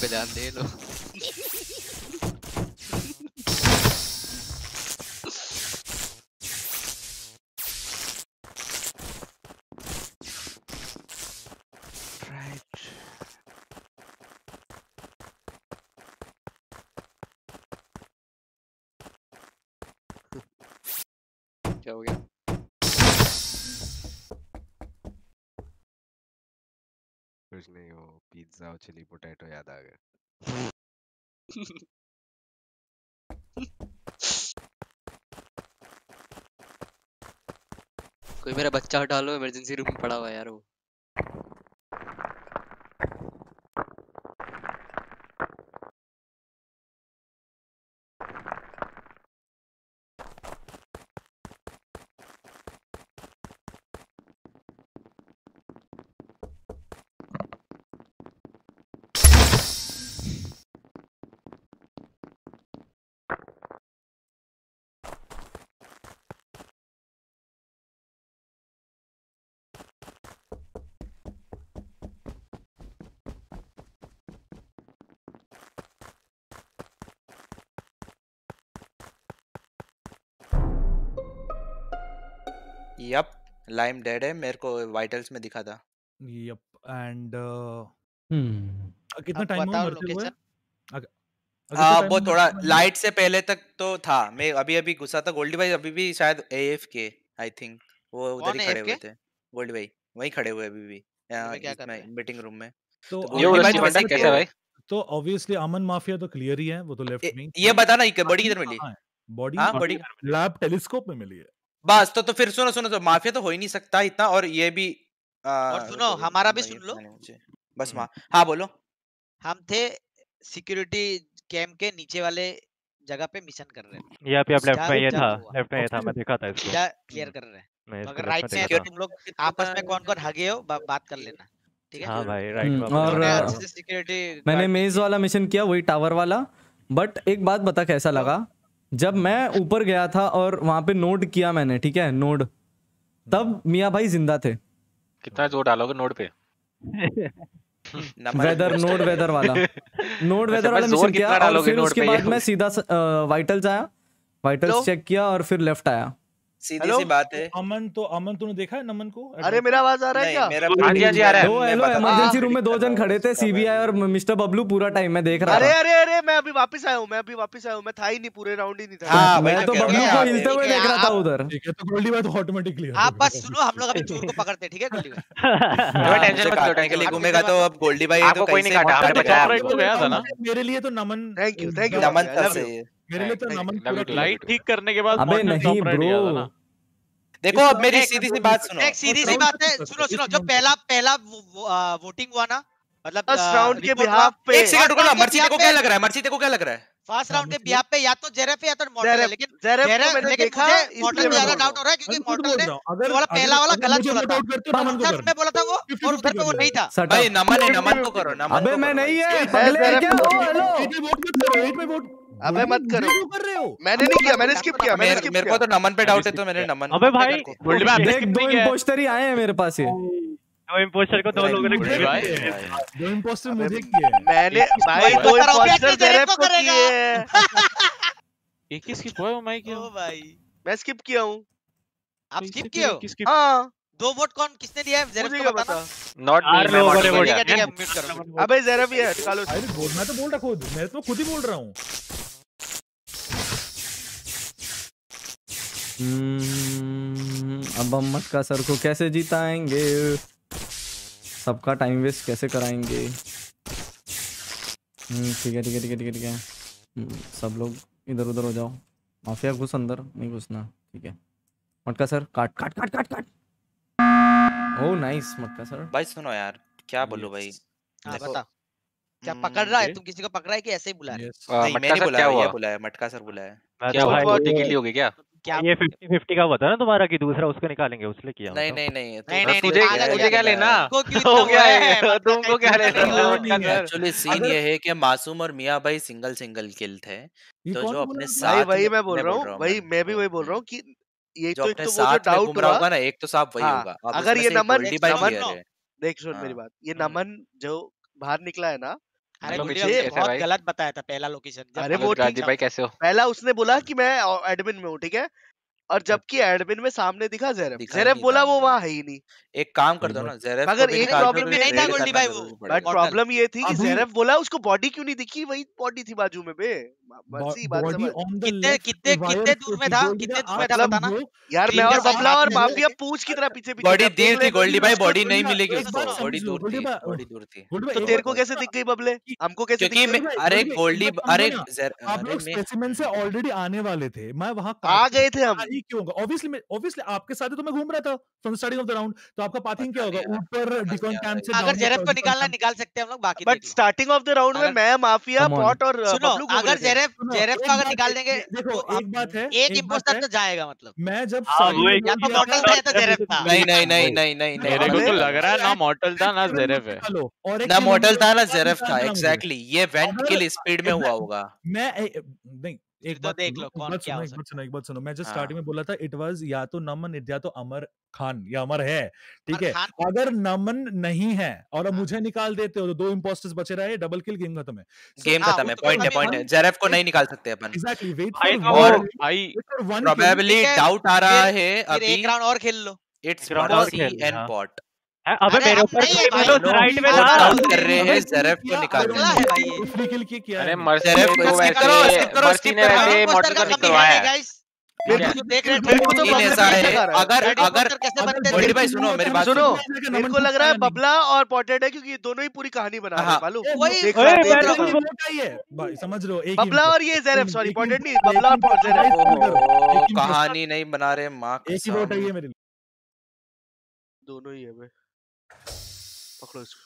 पे ध्यान दे लो क्या हो गया कुछ नहीं वो पिज्जा और चिली पोटैटो याद आ गया। कोई मेरा बच्चा हटा लो इमरजेंसी रूम में पड़ा हुआ यार वो। यप लाइम डेड है मेरे को वाइटल्स में दिखा था। Yup and hmm. कितना टाइम हुआ मरते हुए आ, वो थोड़ा? लाइट से पहले तक तो था मैं अभी अभी घुसा था गोल्डी भाई अभी भी शायद एएफ के आई थिंक वो उधर ही खड़े हुए थे गोल्डी भाई वहीं खड़े हुए अभी भी हैं? मीटिंग रूम में। तो तो कैसा भाई? तो ऑब्वियसली अमन माफिया तो क्लियर ही है वो तो लेफ़्ट में ये बता ना ये बॉडी किधर मिली? बॉडी हाँ? बॉडी लैब टेलीस्कोप में मिली है। बस तो तो फिर सुनो सुनो तो माफिया तो हो ही नहीं सकता इतना और ये भी आ, और सुनो, रुको, हमारा भी सुन लो। नहीं मुझे। बस वहाँ हाँ बोलो। हम थे सिक्योरिटी कैंप के नीचे वाले जगह पे मिशन कर रहे थे। यहाँ पे आप लेफ़्ट में ये था लेफ़्ट में ये था मैं देखा था इसको। क्लियर कर रहे हैं? मैं तो अगर राइट में में है तो तुम लोग आपस में कौन कौन हगे हो? बा, बात कर लेना ठीक है? हाँ भाई राइट में हम्म, और मैंने से सिक्योरिटी मैंने मेज वाला मिशन किया वही टावर वाला बट एक बात बता कैसा लगा? जब मैं ऊपर गया था और वहाँ पे नोड किया मैंने ठीक है नोड तब मिया भाई ज़िंदा थे। कितना ज़ोर डालोगे नोड पे? वेदर नोड वेदर वाला। नोड वेदर वाला मिशन किया और फिर उसके बाद मैं सीधा वाइटल्स आया। वाइटल्स चेक किया और फिर लेफ़्ट आया। सीधी सी बात है। अमन तो अमन तूने देखा है नमन को? अरे मेरा आवाज़ आ रहा है क्या? मेरा हाँ हाँ जी आ रहा है। दो हेलो इमरजेंसी रूम में दो जन खड़े थे सीबीआई और मिस्टर बबलू पूरा टाइम मैं देख रहा था। अरे अरे अरे मैं अभी वापस आया हूँ मैं अभी वापस आया हूँ मैं था ही नहीं पूरे राउंड ही नहीं था। हाँ मैं तो, तो बबलू को हिलते हुए देख रहा था उधर। ठीक है तो गोल्डी भाई ऑटोमेटिकली आप बस सुनो हम लोग अभी चोर को पकड़ते हैं ठीक है गोल्डी भाई टेंशन मत लो टेंशन मत घूमेगा तो अब गोल्डी भाई तो कोई नहीं काटा हमने बचाया तो गया था ना? मेरे लिए तो Naman thank you thank you Naman से। मेरे लिए तो नमन लाइट ठीक करने के बाद अबे नहीं ब्रो देखो अब मेरी सीधी सी बात सुनो एक सीधी सी बात है सुनो सुनो जो पहला पहला वोटिंग हुआ ना मतलब फ़र्स्ट राउंड के बिहाफ पे एक सेकंड रुको ना मर्ची देखो क्या लग रहा है मर्ची देखो क्या लग रहा है फ़र्स्ट राउंड के बिहाफ पे या तो जेरेफ या तो मॉडल है लेकिन जेरेफ लेकिन मुझे मॉडल में ज़्यादा डाउट हो रहा है क्योंकि मॉडल ने वाला पहला वाला गलत बोला था और उधर मैं बोला था वो और उधर पे वो नहीं था भाई नमन है नमन तो करो नमन अबे मैं नहीं है पहले क्या हो हेलो वोट पे वोट अबे मत करो। कर रहे हो। मैंने नहीं किया मैंने स्किप किया मैंने स्किप मेरे को तो नमन पे डाउट है तो मैंने नमन अबे भाई वर्ल्ड में आपने स्किप इंपोस्टर ही। आए हैं मेरे पास ये दो इंपोस्टर को दो लोगों ने दो इंपोस्टर मुझे किए मैंने भाई दो इंपोस्टर तेरे को एक ही। स्किप हुआ मैं भाई। मैं स्किप किया हूँ। आप स्किप किए हाँ? दो वोट कौन किसने लिया है? जेरेफ को बताना। नॉट मी मैं वोट ठीक है ठीक है म्यूट करो। अबे अरे तो बोल रहा खुद मैं तो खुद ही बोल रहा हूँ। हम्म, अब हम मटका सर को कैसे जिताएँगे? सबका टाइम वेस्ट कैसे कराएँगे? हम्म, ठीक है ठीक है ठीक है ठीक है ठीक है। हम्म, सब लोग इधर उधर हो जाओ। माफिया घुस अंदर नहीं घुसना ठीक है। मटका सर काट काट काट काट काट। oh, ओ नाइस मटका सर। भाई सुनो यार क्या बोलूँ भाई? हाँ, क्या पकड़ रहा है? तुम किसी को पकड़ रहा है कि ऐसे ही बुला रहे हो नहीं मैंने बुलाया बुलाया मटका सर बुलाया। क्या भाई टिकट ली होगी क्या? क्या ये 50 50 का हुआ था ना तुम्हारा कि दूसरा उसको निकालेंगे उसने किया नहीं नहीं नहीं तो नहीं नहीं तो तुझे तुझे क्या लेना? हो? गया है तुमको क्या लेना? एक्चुअली सीन ये है कि मासूम और मियाँ भाई सिंगल सिंगल किल थे तो जो अपने साथ वही मैं बोल रहा हूँ वही मैं भी वही बोल रहा हूँ कि ये तो एक तो वो जो डाउट होगा ना एक तो साफ़ वही हाँ, होगा अगर ये नमन देख सुन मेरी हाँ। बात ये हाँ। नमन जो बाहर निकला है ना गलत बताया था पहला लोकेशन अरे वो भाई कैसे हो? पहला उसने बोला कि मैं एडमिन में हूँ ठीक है? और जबकि एडमिन में सामने दिखा जेरेब जेरेब बोला वो वहाँ है ही नहीं। एक काम कर दो ना जेरेब मगर एक प्रॉब्लम में नहीं था गोल्डी भाई वो बट प्रॉब्लम ये थी कि जेरेब बोला उसको बॉडी क्यों नहीं दिखी? वही बॉडी थी बाजू में बे। था बॉडी दूर थी गोल्डी भाई बॉडी नहीं मिलेगी बॉडी दूर थी बॉडी दूर थी। तो तेरे को कैसे दिख गई बबले? हमको कैसे क्योंकि अरे गोल्डी अरे स्पेसिमेन से ऑलरेडी आने वाले थे मैं वहाँ आ गए थे हम। क्यों ऑब्वियसली आपके साथ ही तो मैं घूम रहा था from starting of the round तो आपका पाथिंग क्या होगा? ऊपर डिकॉन कैंप से अगर जरत को निकालना निकाल सकते हैं हम लोग बाकी but starting of the round में मैं माफिया पॉट और अगर जेरेफ जेरेफ अगर निकाल देंगे देखो तो एक बात है एक इम्पोस्टर तो जाएगा मतलब। मैं जब हाँ, तो या तो था या तो जेरेफ था। नहीं नहीं नहीं नहीं नहीं मेरे को तो लग रहा है ना मॉडल था ना जेरेफ है। ना था ना जेरेफ था एग्जैक्टली ये वेंट के लिए स्पीड में हुआ होगा। मैं नहीं एक बात देख लो कौन क्या एक बात सुनो मैं स्टार्टिंग हाँ। में बोला था इट वाज या तो नमन या तो अमर खान या अमर है ठीक है? तो अगर नमन नहीं है और हाँ। मुझे निकाल देते हो तो दो इम्पोस्टर्स बचे रहे डबल किल गेम खत्म है। गेम हाँ, खत्म है तो पॉइंट है पॉइंट है। जेरेफ को नहीं निकाल सकते अपन। एग्जैक्टली वेट और प्रोबेबली डाउट आ रहा है अभी एक राउंड और खेल लो। इट्स एन पॉट अबे मेरे ऊपर राइट में था। कर रहे हैं जरफ को निकाल। रहे भाई उसने किल किया क्या अरे मर्सिडीज को वैसे मर्सी ने वैसे मॉडल का किल करवाया गाइस मेरे है बबला और है क्योंकि दोनों ही पूरी कहानी बना रहा तो है बबला और ये सॉरी पॉटेड नहीं बबला कहानी नहीं बना रहे माँ एक है दोनों ही है भाई Pak Leus.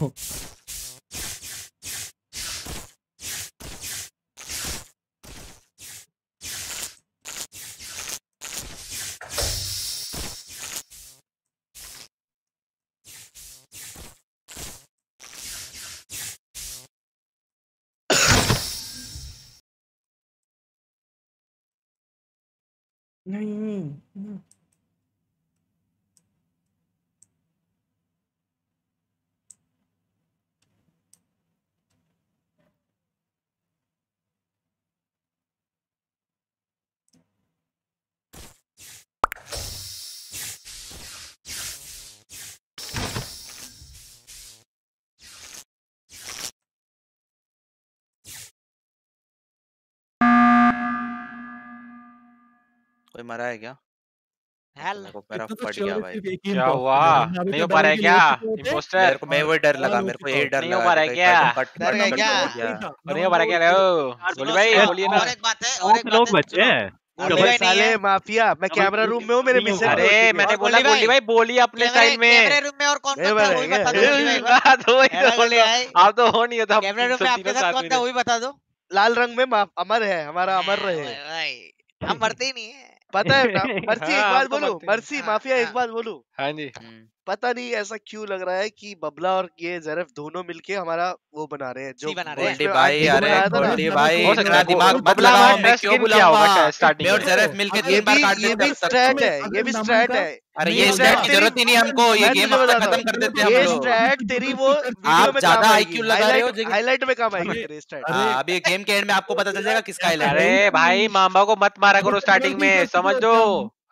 Oh. नहीं कोई मरा है क्या? हेल को मेरा तो फट गया भाई। ही क्या हुआ? है, वरना अभी नहीं तो हो पा रहा है क्या? लोग होते। मेरे को मैं वही डर लगा हाँ, मेरे को लोग यही डर नहीं हो पा रहा है क्या? डर गए क्या? नहीं हो पा रहा है क्या? रे बोली भाई बोलिए ना। और एक बात है और एक लोग बचे हैं साले माफिया मैं कैमरा रूम में हूँ मेरे मिशन अरे मैंने बोला गोली भाई, भाई बोलिए अपने स्टाइल में। कैमरे रूम में और कौन कौन था वही बता दो हो ही तो बोला। आप तो हो नहीं होता कैमरे रूम में आपके साथ कौन था वही बता दो। लाल रंग में अमर है हमारा अमर हाँ, रहे हम मरते ही नहीं है पता है ना मर्सी एक हाँ, बात बोलूँ हैं। मर्सी हाँ, माफिया एक हाँ। बात बोलू हाँ जी हम्म, पता नहीं ऐसा क्यों लग रहा है कि बबला और ये जरफ दोनों मिलके हमारा वो बना रहे हैं जो बना रहे हैं। भाई अरे बनाया था ना। गोल्डी भाई इतना है, दिमाग मत लगाओ मैं क्यों skin किया होगा बुलाऊँगा शायद starting और जरफ मिलके तीन बार भी काट ये भी स्ट्रैट है। ये भी स्ट्रैट है। अरे ये स्ट्रैट की ज़रूरत ही नहीं हमको ये गेम तुझे अपना खत्म कर देते हैं हम लोग। स्ट्रैट तेरी वो आप ज़्यादा काम लगा रहे हो? हाईलाइट में काम आएगी तेरे स्ट्रैट अरे हाँ, अभी गेम के एंड में आपको पता चल जाएगा किसका हाईलाइट अरे भाई मामा को मत मारा करो स्टार्टिंग में समझ दो।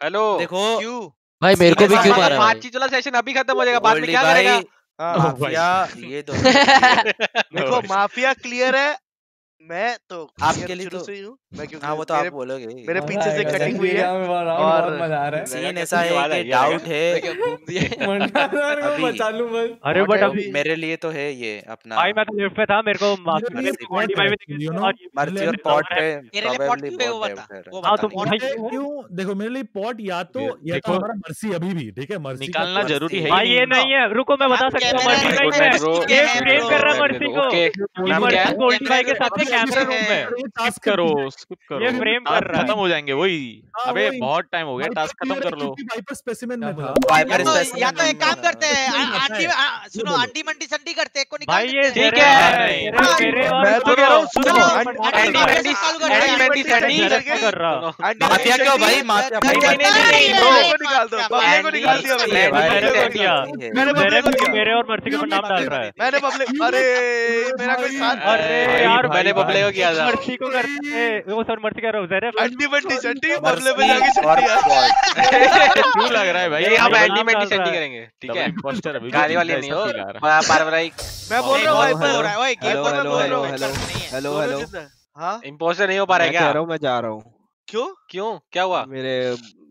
हेलो देखो क्यों भाई मेरे को भी क्यों सा मारा चीज़ वाला सेशन अभी खत्म हो जाएगा बाद में क्या करेगा? हाँ माफिया ये तो देखो माफिया क्लियर है मैं तो आपके लिए शुरू तो- से ही हूँ मैं क्योंकि हाँ वो तो आप बोलोगे मेरे पीछे से कटिंग हुई है और- मज़ा आ रहा है। सीन ऐसा है कि डाउट है बचा लूँ बस। अरे बट अभी मेरे लिए तो है ये अपना। भाई मैं तो लिफ्ट में था मेरे को मेरे मेरे know, और मर्सी पॉट पे तेरे लिए पॉट probably क्यों है वो बता? वो हाँ बता तो भाई क्यों? देखो मेरे लिए पॉट या तो या तो हमारा मर्सी अभी भी ठीक है? मर्सी निकालना ज़रूरी है भाई ये नहीं नहीं है। रुको मैं बता सकता हूँ मर्सी में बैठो, ये फ्रेम कर रहा है। मर्सी को। मर्सी क्या है गोल्डी भाई के साथ कैमरे रूम में स्किप करो स्किप करो ये फ्रेम कर रहा है खत्म हो जाएँगे वही हाँ, अबे बहुत टाइम हो गया टास्क खत्म कर लो वाइपर स्पेसिमेन में था वाइपर या तो या तो एक काम करते हैं आंटी है। सुनो आंटी मंटी संटी करते हैं को निकाल भाई ये ठीक है। है मैं तो कह रहा हूँ सुनो आंटी- आंटी एंटी मंटी एंटी चालू कर रहा आंटी माफिया क्यों भाई माफिया नहीं, भाई नहीं, नहीं, को निकाल दो को निकाल दिया मैंने मेरे को है। मैंने और मर्सी के नाम डाल रहा है मैंने बबले अरे मेरा कोई साथ अरे यार मैंने बबले को किया था। मर्सी को करते हैं वो सर मर्सी कह रहा हूँ। जेरे अंटी बंटी चंटी बबले में जाके क्यों लग रहा है भाई? भाई, एंटी। करेंगे ठीक है? इंपोस्टर अभी गाली वाली नहीं हो? मैं बोल रहा हूँ वाइपर हो रहा है। ओए गेम पर बोल रहा हूँ। हेलो। हेलो हाँ? इंपोस्टर नहीं हो पा रहा है मैं कह रहा हूँ मैं जा रहा हूँ। क्यों? क्यों? क्या हुआ? मेरे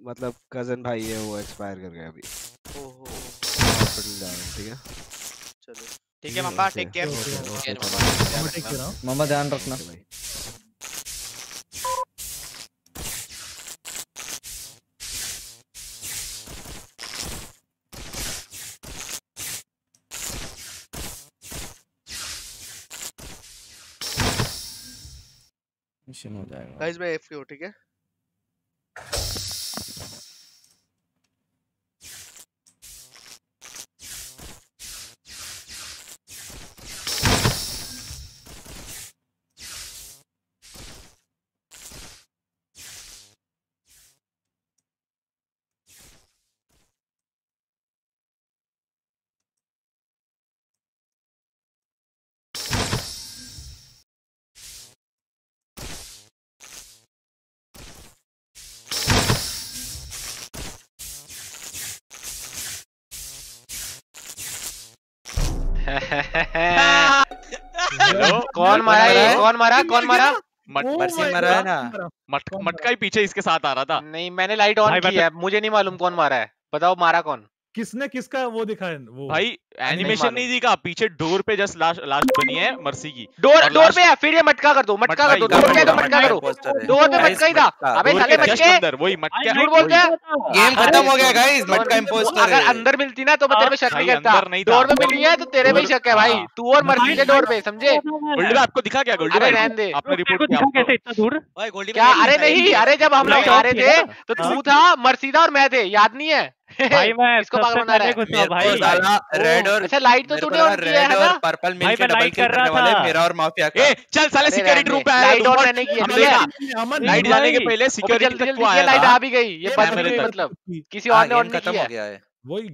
मतलब कज़न भाई है वो एक्सपायर कर गया अभी। ओहो। हॉस्पिटल जा रहा हूँ ठीक है? चलो। ठीक है मम्मा टेक केयर केयर मम्मा टेक कर रहा हूँ। मामा ध्यान रखना। मिशन हो जाएगा। गाइस मैं एफ़ हूँ ठीक है? कौन मारा ये? कौन मारा? कौन मारा? मट, मर्सी my मरा? है ना। मटका ही पीछे इसके साथ आ रहा था। नहीं मैंने लाइट ऑन की है। मुझे नहीं मालूम कौन मारा है। बताओ मारा कौन? किसने किसका वो दिखाया वो। भाई एनिमेशन नहीं दिखा पीछे डोर पे जस्ट लास्ट लास्ट बनी है मर्सी की। डोर डोर पे है फिर ये मटका कर दो मटका कर दो डोर पे तो मटका करो। डोर पे मटका ही था। अबे साले मटके। अंदर वही मटका झूठ बोलते हैं। गेम खत्म हो गया गाइस मटका इंपोस्टर अगर अंदर मिलती ना तो मैं तेरे पे शक नहीं करता। अंदर नहीं डोर पे मिली है तो तेरे पे ही शक है भाई। हाँ। तू और मर्सी थे डोर पे समझे? गोल्डी भाई आपको दिखा क्या? गोल्डी अरे रहने दे। आपने रिपोर्ट किया कैसे इतना दूर? ओए गोल्डी क्या अरे नहीं अरे जब हम लोग आ रहे थे तो तू था मर्सी था और मैं थे याद नहीं है? भाई मैं किसको सबसे पागल बना रहा। है को भाई साला रेड और अच्छा लाइट तो को तूने ऑन किया है रेड ना? और पर्पल भाई, मिलके मैं डबल किल कर रहा करने वाले था। मेरा और माफिया का। ए चल साले सिक्योरिटी रूम पे आया लाइट तू ऑन रहने की है, है? लाइट भाई, जाने के पहले सिक्योरिटी तक को ये आया लाइट आ भी गई। ये बंद। मतलब किसी हाँ और ने ऑन नहीं खत्म किया हो। गया है। वही।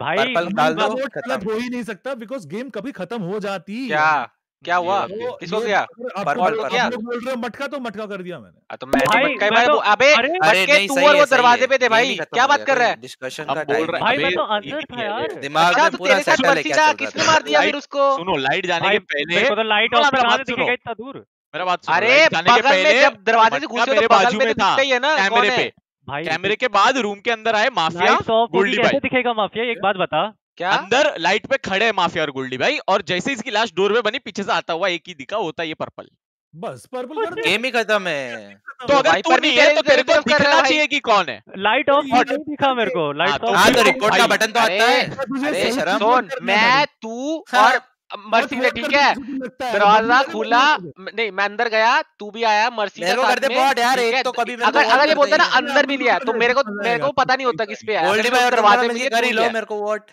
भाई पर्पल डाल दो खत्म। हो ही नहीं सकता बिकॉज़ गेम कभी खत्म हो जाती। क्या? क्या हुआ? तो किसको गया? पर्पल। आप लोग बोल रहे हो मटका तो मटका कर दिया मैंने। तो मैं तो भाई, भटका मैं तो- अबे अरे नहीं तू सही और है वो दरवाजे पे थे भाई क्या बात कर रहा है? डिस्कशन का बोल टाइम रहे भाई मैं तो अंदर था यार। दिमाग अच्छा में तो पूरा क्या चल रहा किसने मार दिया लाइट- फिर उसको? सुनो लाइट जाने के पहले मेरे को तो लाइट ऑफ़ कहाँ बात से दिखेगा इतना दूर। मेरा बात सुनो अरे जाने के बगल में पहले जब दरवाजे से मटका घुसे तो बगल में में तो था। दिखता ही है ना कैमरे पे। भाई कैमरे के बाद रूम के अंदर आए माफिया गोल्डी कैसे भाई। दिखेगा माफिया? एक बात बता। क्या? अंदर लाइट पे खड़े हैं माफिया और गोल्डी भाई और जैसे इसकी लास्ट डोर में बनी पीछे से आता हुआ एक ही दिखा होता है ये पर्पल। बस पर्पल कर गेम ही खत्म है। तो अगर तू नहीं है तो तेरे को दिखना चाहिए कि कौन है? लाइट ऑफ़ नहीं दिखा मेरे को हाँ, लाइट तो ऑफ़ हाँ तो रिकॉर्ड का बटन तो आता है। अरे शर्म। सुन मैं तू हाँ। और मर्सी बहुत ठीक है? है, दरवाज़ा खुला। नहीं मैं अंदर गया तू भी आया मर्सी मेरे को कर दे बॉट यार, एक तो कभी अगर अगर ये बोलता ना अंदर भी लिया तो मेरे को मेरे को पता नहीं होता किस पे आया गोल्डी भाई और दरवाजे में कर ही लो मेरे को वॉट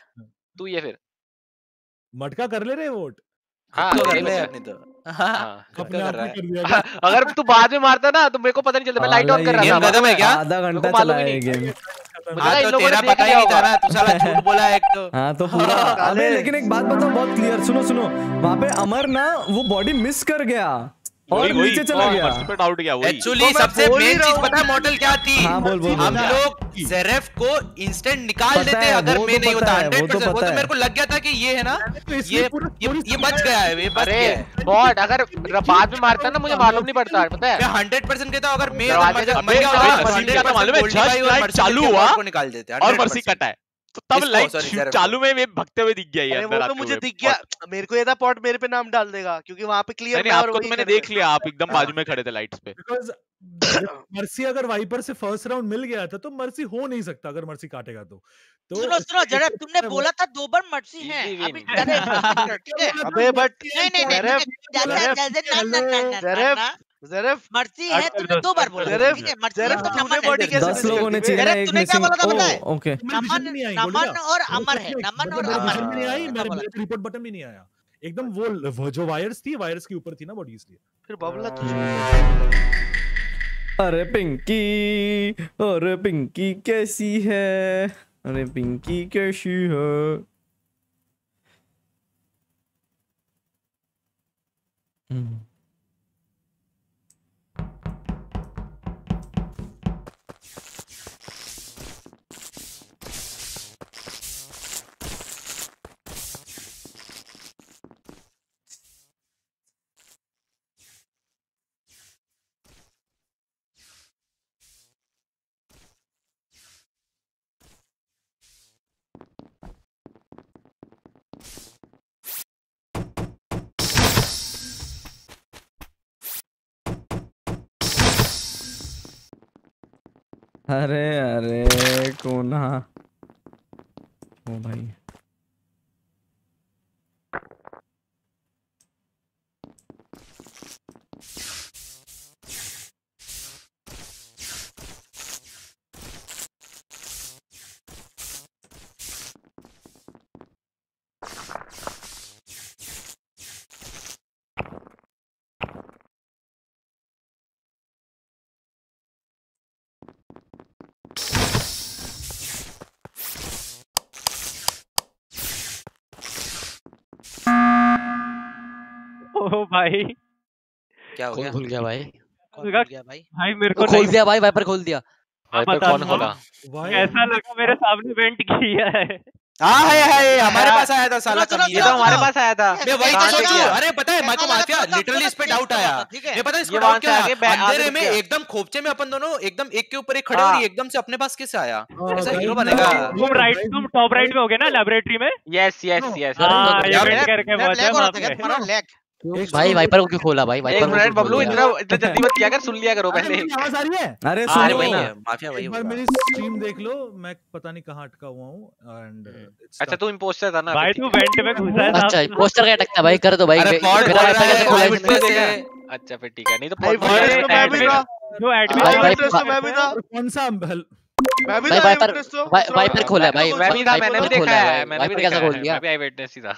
तू ये फिर। मटका कर ले रे वोट? हाँ तो कर यही ले बचा। अपनी तो। हाँ। रहा ही? अगर तू बाद में मारता ना तो मेरे को पता नहीं चलता मैं लाइट ऑन कर रहा था। है क्या? आधा घंटा चला है गेम। हाँ तो तेरा पता ही नहीं था ना तू साला झूठ बोला एक तो। हाँ तो पूरा अबे लेकिन एक बात बताओ बहुत क्लियर सुनो सुनो। वहाँ पे अमर ना वो बॉडी मिस कर गया। और नीचे चला गया। डाउट गया वही। एक्चुअली तो सबसे मेन चीज़ पता है मॉडल क्या थी? हाँ बोल बोल हम लोग जेरेफ को इंस्टेंट निकाल देते अगर मैं तो नहीं होता वो हंड्रेड तो परसेंट वो तो मेरे को लग गया था कि ये है ना तो ये ये, बच गया है ये बच अरे गया है। बॉट अगर बाद में मारता ना मुझे मालूम नहीं पड़ता पता है। मैं हंड्रेड परसेंट कहता हूँ, अगर मैं दरवाजे अगर से- मर गया अबे, होता, अबे, तो नसीब क्या था 100% मालूम है? गोल्डी जस्ट भाई और लाइट मर्सी चालू हुआ निकाल देते और मर्सी कटा है। तो तब जेरेफ चालू में वे भगते हुए दिख गया ये अंदर वो तो आते मुझे दिख गया मेरे को ये था पॉट मेरे पे नाम डाल देगा क्योंकि वहाँ पे क्लियर नहीं आपको तो मैंने देख लिया आप एकदम बाजू में खड़े थे लाइट्स पे बिकॉज़ मर्सी अगर वाइपर से फ़र्स्ट राउंड मिल गया था तो मर्सी हो नहीं सकता अगर मर्सी काटेगा तो तो सुनो सुनो जरा तुमने बोला था दो बार मर्सी है अभी है अबे बट नहीं नहीं नहीं जेरेफ, नहीं, जैसे जेरेफ, जैसे ना ना ना ना जेरेफ, ना जेरेफ मर्सी है अटल दो दो बार बोला। जेरेफ, ठीक है मर्सी जेरेफ, है तो तूने नमन कैसे दस मिस लोग कर होने दी चाहिए। ना जेरेफ, एक तूने क्या बोला था पता है? ओके। मेरे vision में नहीं आई, नमन नमन और अमर है नमन और अमर नहीं आई मेरे रिपोर्ट बटन भी नहीं आया। एकदम वो वो जो वायर्स थी वायर्स के ऊपर थी ना बॉडी इसलिए फिर बाबूला तुझे अरे पिंकी अरे पिंकी कैसी है? अरे पिंकी कैसी है? हम्म। अरे अरे कोना? ओ भाई ओ भाई। क्या हो गया? खुल गया भाई। भूल गया भाई? भाई मेरे को खोल दिया भाई वाइपर खोल दिया। वाइपर कौन खोला? ऐसा लगा मेरे सामने वेंट किया है। हाँ है है हमारे पास आया था साला सुनो, ये तो हमारे पास आया था। मैं वही तो कहाँ से सोचू अरे पता है माइको माफिया लिटरली इस पे डाउट आया। है? मैं पता है इसको डाउट क्या बै- अंधेरे में एकदम खोपचे में अपन दोनों एकदम एक के ऊपर एक खड़े हाँ। और एकदम से अपने पास कैसे आया? हाँ, ऐसा हीरो बनेगा? तुम राइट तुम टॉप राइट में हो गए ना लेबोरेटरी में? यस यस यस हाँ ये यार, करके लैग पहुँचे हो रहा था एक भाई वाइपर को क्यों खोला भाई? एक वाइपर को मिनट बबलू इतना इतना जल्दी मत किया कर सुन लिया करो पहले। आवाज़ आ रही है? अरे सुनो अरे वही है माफिया एक बार मेरी स्ट्रीम देख लो मैं पता नहीं कहाँ अटका हुआ हूँ एंड अच्छा तू इम्पोस्टर था ना भाई फिर तू ठीक वेंट में घुसा है अच्छा साहब। पोस्टर क्या टकता भाई कर दो भाई। मेरा वाइपर रहा कैसे खोला इसने? अच्छा फिर ठीक है नहीं तो भाई मैं भी था। जो एडमिन भाई, भाई भाई, तो मैं भी था। कौन सा मैं भी था वाइपर वाइपर खोला है भाई। मैं भी था मैंने भी देखा है मैंने भी कैसा है खोल दिया? मैं भी आई विटनेस ही था।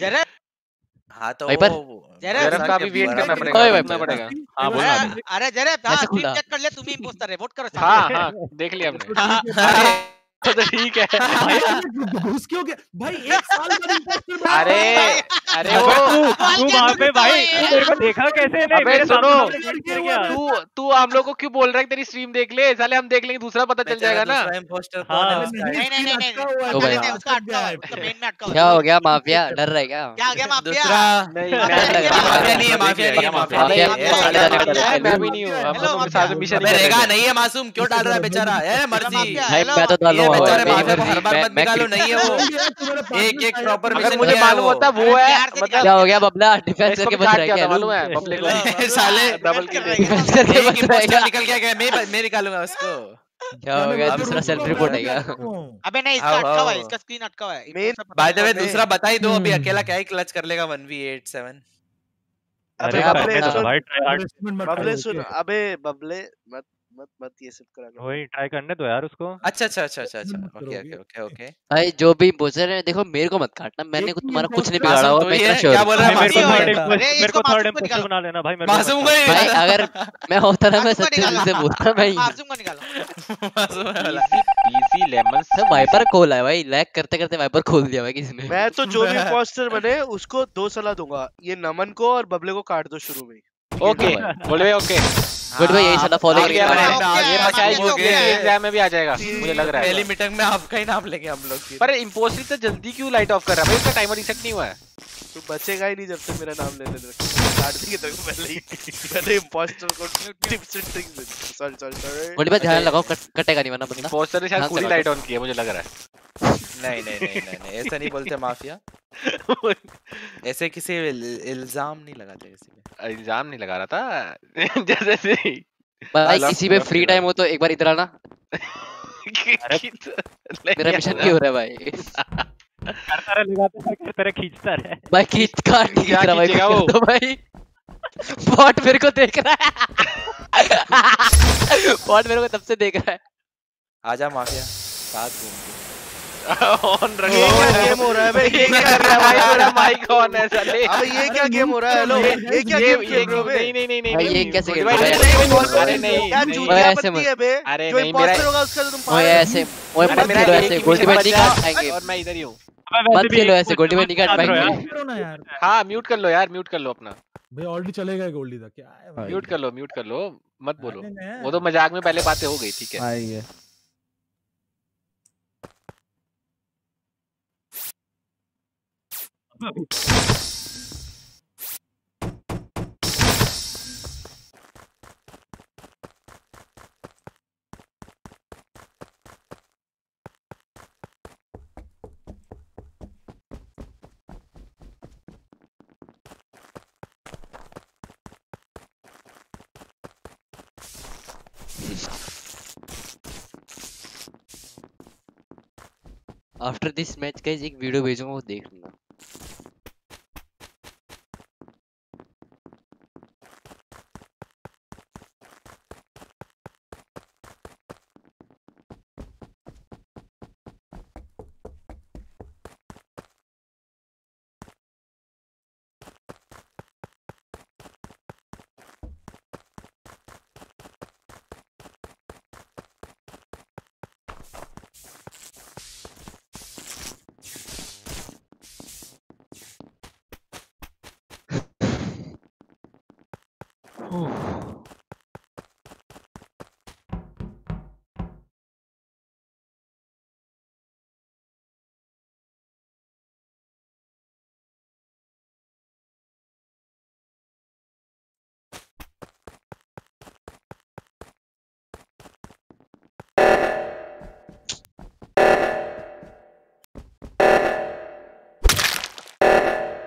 जरा हाँ तो वाइपर? जरा जरब का भी वेट करना पड़ेगा ओए वाइपर। पड़ेगा हाँ बोल अरे अरे जरा हाँ स्ट्रीम खुला? चेक कर ले तुम ही इंपोस्टर है वोट करो सामने। हाँ हाँ देख लिया हमने तो ठीक है घुस क्यों गया भाई एक साल बाद इंपोस्टर अरे अरे वो तू तू क्या वहाँ पे तो भाई मेरे को देखा कैसे? नहीं अबे मेरे सुनो। तू तू हम लोग को क्यों बोल रहा है तेरी स्ट्रीम देख ले? साले हम देख लेंगे दूसरा पता चल जाएगा ना। इम्पोस्टर हाँ। नहीं, नहीं नहीं है, उसका अटका हुआ। उसका मेन में अटका हुआ क्या हो गया? माफिया डर रहा है क्या? क्या हो गया माफिया? दूसरा नहीं है, माफिया नहीं है माफिया नहीं है है हूँ रहेगा नहीं है मासूम क्यों डाल रहा है बेचारा है मर्ज़ी मैं तो भाई, बेचारे माफिया को हर बार मत निकालो नहीं है वो एक एक प्रॉपर मिशन मुझे मालूम होता वो है प्यार से मतलब क्या हो गया? बबला डिफेंस करके बच रहा है क्या मालूम है? पब्लिक को साले डबल किल डिफेंस करके बच रहा है निकल गया क्या? मैं मैं निकालूँगा उसको। क्या हो गया? तो दूसरा सेल्फ रिपोर्ट है क्या? क्या अबे नहीं इसका अटका हुआ है इसका स्क्रीन अटका हुआ है। बाय द वे दूसरा बता ही दो अभी हम्म। अकेला क्या ही क्लच कर लेगा? 1v87 अबे बबले मत बबले सुन अबे बबले मत मत मत ये सब करा करो। वही ट्राई करने दो यार उसको। अच्छा अच्छा अच्छा अच्छा अच्छा। ओके ओके ओके ओके भाई जो भी इम्पोस्टर है देखो मेरे को मत काटना। मैंने को तुम्हारा कुछ नहीं बिगाड़ा हुआ तो मैं इतना श्योर क्या बोल रहा है मेरे को थर्ड मेरे को थर्ड मासूम इम्पोस्टर बना लेना भाई मेरे को मासूम को भाई अगर मैं होता ना मैं सच्चे दिल से बोलता भाई। मासूम को निकालो। मासूम वाला पीसी लेमन सब वाइपर खोला है भाई लैग करते करते वाइपर खोल दिया भाई किसी ने। मैं तो जो भी imposter बने उसको दो सलाह दूँगा ये नमन को और बबले को काट दो शुरू में। ओके बोल रहे ओके गुड भाई यही साला फॉलो मैं करो। ये मचाई जो है। एग्ज़ाम में भी आ जाएगा मुझे लग रहा है। पहली मीटिंग में आपका ही नाम लेंगे हम लोग पर इंपोस्टर तो जल्दी क्यों लाइट ऑफ़ कर रहा है? भाई उसका टाइमर रीसेट नहीं हुआ है। तू बचेगा ही नहीं जब तक मेरा नाम लेने दे काट देंगे तेरे को पहले ही पहले imposter को tips and tricks sorry sorry sorry good भाई ध्यान लगाओ कट, कटेगा नहीं वरना बंदा। इम्पोस्टर ने शायद पूरी लाइट ऑन की है मुझे लग रहा है। नहीं नहीं नहीं नहीं ऐसा नहीं बोलते माफिया। ऐसे किसी इल- इल्ज़ाम नहीं लगाते किसी पे। इल्ज़ाम नहीं लगा रहा था। जैसे से भाई किसी पे फ्री टाइम हो तो एक बार इधर आना। मेरा मिशन क्यों हो रहा है भाई? करता रहे लगाता रहे करता रहे खींचता रहे। भाई खींच काट नहीं क्या रहा भाई? भाई बॉट मेरे को देख रहा है। बॉट मेरे को तब से देख रहा है। आजा माफिया साथ घूम ऑन रख ये क्या गेम हो रहा है बे ये क्या कर रहा है? भाई मेरा माइक ऑन है साले अबे ये क्या गेम हो रहा है? हेलो ये क्या गेम खेल रहे हो बे? नहीं नहीं नहीं नहीं भाई ये कैसे खेल भाई, रहा है? अरे नहीं क्या ऐसे पत्ती है बे? अरे नहीं, मेरा- होगा उसका तो तुम ओए ऐसे ओए मत खेलो ऐसे गोल्डी मिशन बैट नहीं बचा काट पाएँगे और मैं इधर ही हूँ। मत खेलो ऐसे गोल्डी भाई निकाल पाएँगे। करो ना यार। हाँ म्यूट कर लो यार म्यूट कर लो अपना। भाई ऑलरेडी चले गए गोल्डी तक। क्या है भाई? म्यूट कर लो म्यूट कर लो मत बोलो। वो तो मज़ाक में पहले बातें हो गई ठीक है। आइए आफ्टर दिस मैच का एक वीडियो भेजूँगा वो देख लेना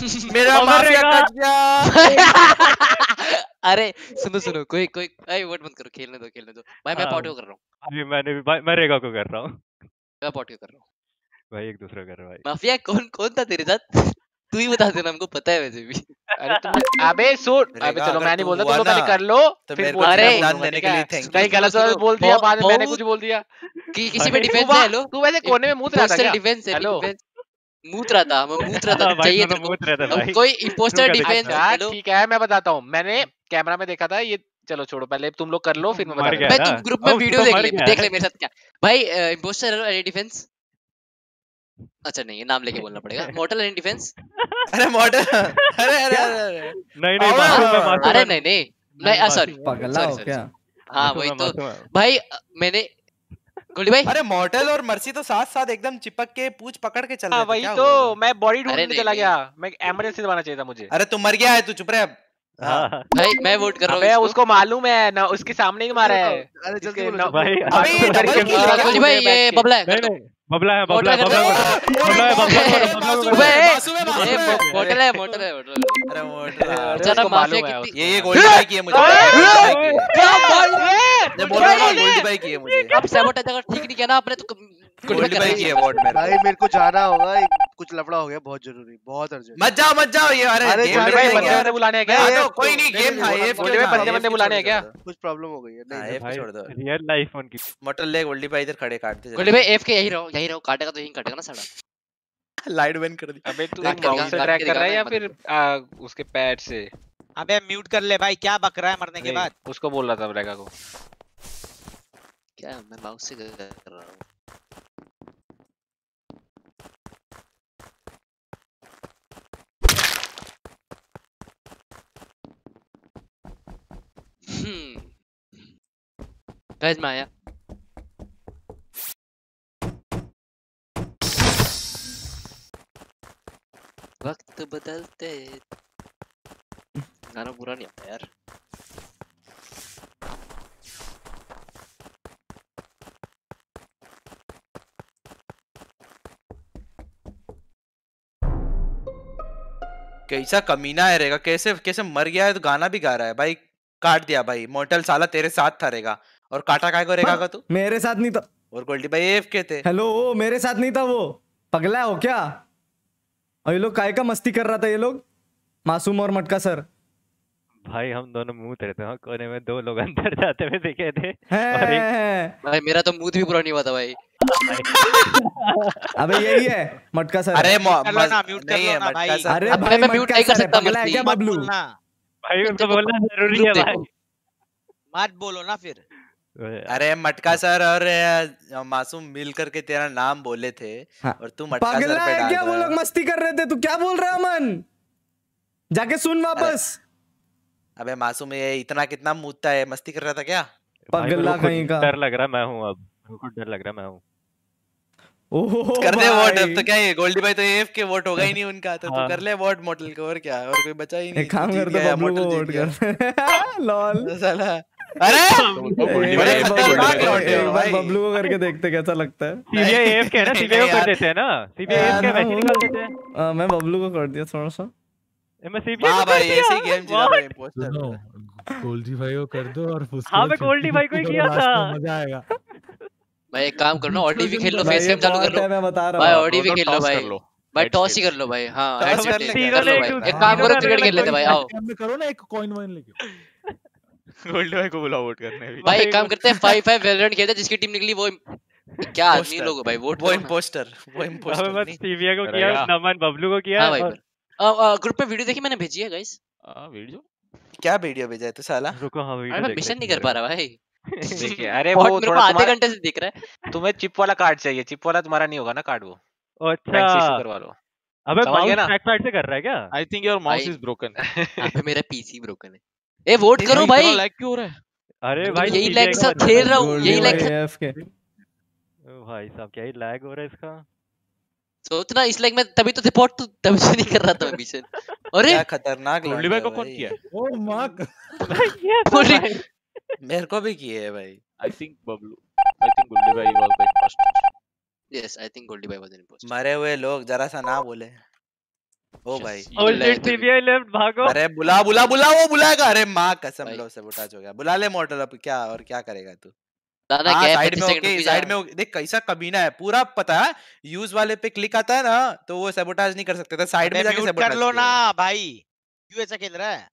मेरा माफिया कट गया। अरे सुनो सुनो कोई कोई अरे वोट मत करो खेलने दो खेलने दो। भाई मैं हाँ। पॉटियो कर रहा हूँ। अभी मैंने भी भाई मैं रेगा को कर रहा हूँ। मैं पॉटियो कर रहा हूँ। भाई एक दूसरा कर रहा भाई। माफिया कौन कौन था तेरे साथ? तू ही बता देना हमको पता है वैसे भी। अरे तुम अबे सुन। अबे चलो मैं नहीं बोलता तुम लोग पहले कर लो तो फिर मेरे को बोलते अरे, हैं, देने के लिए है? you। कहीं गलत सलत बोल दिया बाद में मैंने कुछ बोल दिया। कि किसी पे डिफेंस है हेलो। तू वैसे कोने में मूत रहा था क्या? डिफेंस है हेलो। डिफेंस मूत रहा था मैं मूत रहा था हाँ, चाहिए तू तो मूत रहा था भाई। कोई इम्पोस्टर का डिफेंस अच्छा ठीक है मैं बताता हूँ। मैंने कैमरा में देखा था ये चलो छोड़ो पहले तुम लोग कर लो फिर मैं बता भाई तुम ग्रुप में तो वीडियो देख ले देख ले मेरे साथ क्या। भाई इम्पोस्टर हेलो एनी डिफेंस अच्छा नहीं ये नाम लेके बोलना पड़ेगा। मॉडल एनी डिफेंस अरे मॉडल अरे अरे अरे नहीं नहीं है अरे नहीं नहीं। नहीं, सॉरी पगला हो क्या हाँ वही तो भाई मैंने गोली भाई। अरे मॉडल और मर्सी तो साथ साथ एकदम चिपक के पूछ पकड़ के चल रहा रहे वही तो। मैं बॉडी ढूँढने चला गया। मैं एमरजेंसी दबाना चाहिए था मुझे। अरे तू मर गया है तू चुप रहे अब। हाँ। हाँ। भाई मैं वोट कर रहा अबे हूँ उसको मालूम है ना उसके सामने ही मारा है। अरे जल्दी बोलो भाई है घूमे भाई ये बबला है बबला है बबला है। बबला है बबला है बबला है बबला है, ये है। मो- मॉडल है है है। अरे ना उसको माफिया है कितनी ये ये गोल्ड बाइक की है मुझे है। क्या भाई ये बोल रहा है गोल्ड बाइक की है मुझे अब सैबोटेज अगर ठीक नहीं किया ना अपने तो गोल्डी भाई की है मेरे भाई मेरे को जाना होगा एक कुछ लफड़ा हो गया बहुत ज़रूरी बहुत अर्जेंट मत जाओ मत जाओ ये अरे अरे भाई बंदे बंदे बुलाने हैं क्या? हाँ तो कोई नहीं गेम था भाई बंदे बंदे बुलाने हैं क्या? कुछ प्रॉब्लम हो गई है? नहीं हाँ, AF को छोड़ दो। रियल लाइफ उनकी। मोटर ले गोल्डी भाई इधर खड़े काटते चले। गोली भाई एफ़ के यही रहो यही रहो काटेगा तो यही काटेगा ना साड़ा लाइट बंद कर दी अबे तू माउस से ट्रैक कर रहा है या फिर उसके पैड से? अबे म्यूट कर ले भाई क्या बक रहा है मरने के बाद? उसको बोल रहा था ब्रेगा को। क्या मैं माउस से कर रहा हूँ? मैं आया वक्त बदलते। गाना पूरा नहीं आता यार। कैसा कमीना है रहेगा कैसे कैसे मर गया है? तो गाना भी गा रहा है। भाई काट दिया भाई। मोटल साला तेरे साथ था रहेगा। और काटा काय को रहेगा का तू? मेरे साथ नहीं था। और गोल्डी भाई एफ़ के थे। हेलो वो मेरे साथ नहीं था वो। पगला हो क्या? और ये लोग काय का मस्ती कर रहा था ये लोग? मासूम और मटका सर। भाई हम दोनों मुँह रहे थे वहाँ कोने में दो लोग अंदर जाते हुए दिखे थे। और एक भाई मेरा तो मूड भी पूरा नहीं हुआ था भाई। अबे यही है मटका सर। अरे मो- कर लो ना, mute कर लो ना मटका भाई। सर। अरे भाई मैं म्यूट नहीं कर सकता क्या बबलू? भाई उनको बोलना ज़रूरी है भाई। मत बोलो ना फिर। अरे मटका सर और मासूम मिल करके तेरा नाम बोले थे हाँ। और तू मटका सर पे है डाल क्या वो लोग मस्ती कर रहे थे? तू क्या बोल रहा है अमन? जाके सुन वापस। अबे मासूम ये इतना कितना मुद्दा है? मस्ती कर रहा था क्या? पगला कहीं का। डर लग रहा मैं हूँ अब। डर लग रहा मैं हूँ। कर दे वोट अब तो क्या है गोल्डी भाई तो एफ़ के वोट होगा ही नहीं उनका तो तू हाँ। कर ले वोट मोटल को और क्या और कोई बचा ही नहीं। काम कर दो बबलू को वोट जीत गया। कर लॉल साला अरे! बड़े खतरनाक लौटे हो भाई। बबलू को करके देखते कैसा लगता है? सीबीआई एफ़ के है ना सीबीआई को कर देते हैं ना? सीबीआई एफ़ के वैसे निकाल देते हैं। मैं बबलू को कर दिया थोड़ा सा। मैं सीबीआई भाई ऐसे गेम भाई पोस्टर गोल्डी भाई को कर दो और हाँ, मैं गोल्डी भाई को ही किया था। मज़ा आएगा। भाई एक काम करो ना ऑडी भी खेल लो फेस कैम चालू कर लो। मैं बता रहा भाई हूँ। ऑडी भी खेल लो भाई। भाई टॉस ही कर लो भाई। हाँ Toss heads कर ले, भाई। एक काम करो हाँ, क्रिकेट खेल लेते भाई आओ। कैम में करो ना एक कॉइन वाइन लेके। गोल्डी भाई को बुलाओ वोट करने भी भाई एक काम करते हैं फाइव फाइव वेलोरेंट खेलते हैं जिसकी टीम निकली वो क्या आदमी लोग भाई वोट वो। इम्पोस्टर वो इम्पोस्टर बस नहीं। सीबीआई को किया नमन बबलू को किया। हाँ भाई। और ग्रुप पे वीडियो देखी मैंने भेजी है गाइस हाँ वीडियो क्या वीडियो भेजा है तू साला? रुको हाँ वीडियो मैं मिशन नहीं कर पा रहा भाई। देखिए अरे वो थोड़ा आधे घंटे से दिख रहा है। तुम्हें चिप वाला कार्ड चाहिए चिप वाला तुम्हारा नहीं होगा ना कार्ड वो अच्छा। करवा लो। अबे माउस ना? ट्रैक पैड से कर रहा है क्या? I think your mouse is broken अबे मेरा पीसी ब्रोकन है। ए वोट करो भाई। लैग क्यों हो रहा है? अरे भाई यही लैग खेल रहा हूँ यही लैग भाई साहब क्या ही लैग हो रहा है इसका? सोचना इस लैग में तभी तो रिपोर्ट तो तभी से नहीं कर रहा था मैं मिशन अरे क्या खतरनाक भाई को कौन किया? ओ भाई- मेरे को भी किए है भाई। I think Bablu I think Goldy भाई was the imposter yes I think Goldy भाई वाज एन इंपोस्टर मरे हुए लोग जरा सा ना बोले। ओ भाई। Oh shit, CBI left, भागो। अरे बुला बुला बुला वो बुलाएगा। अरे माँ कसम लो सबोटाज हो गया। बुला ले मॉडल अब क्या और क्या करेगा तू? दादा हाँ क्या साइड में ओके साइड में देख कैसा कमीना है। पूरा पता है यूज़ वाले पे क्लिक आता है ना तो वो सबोटाज नहीं कर सकते थे। साइड में जाके म्यूट कर लो ना भाई। क्यों ऐसा खेल रहा है।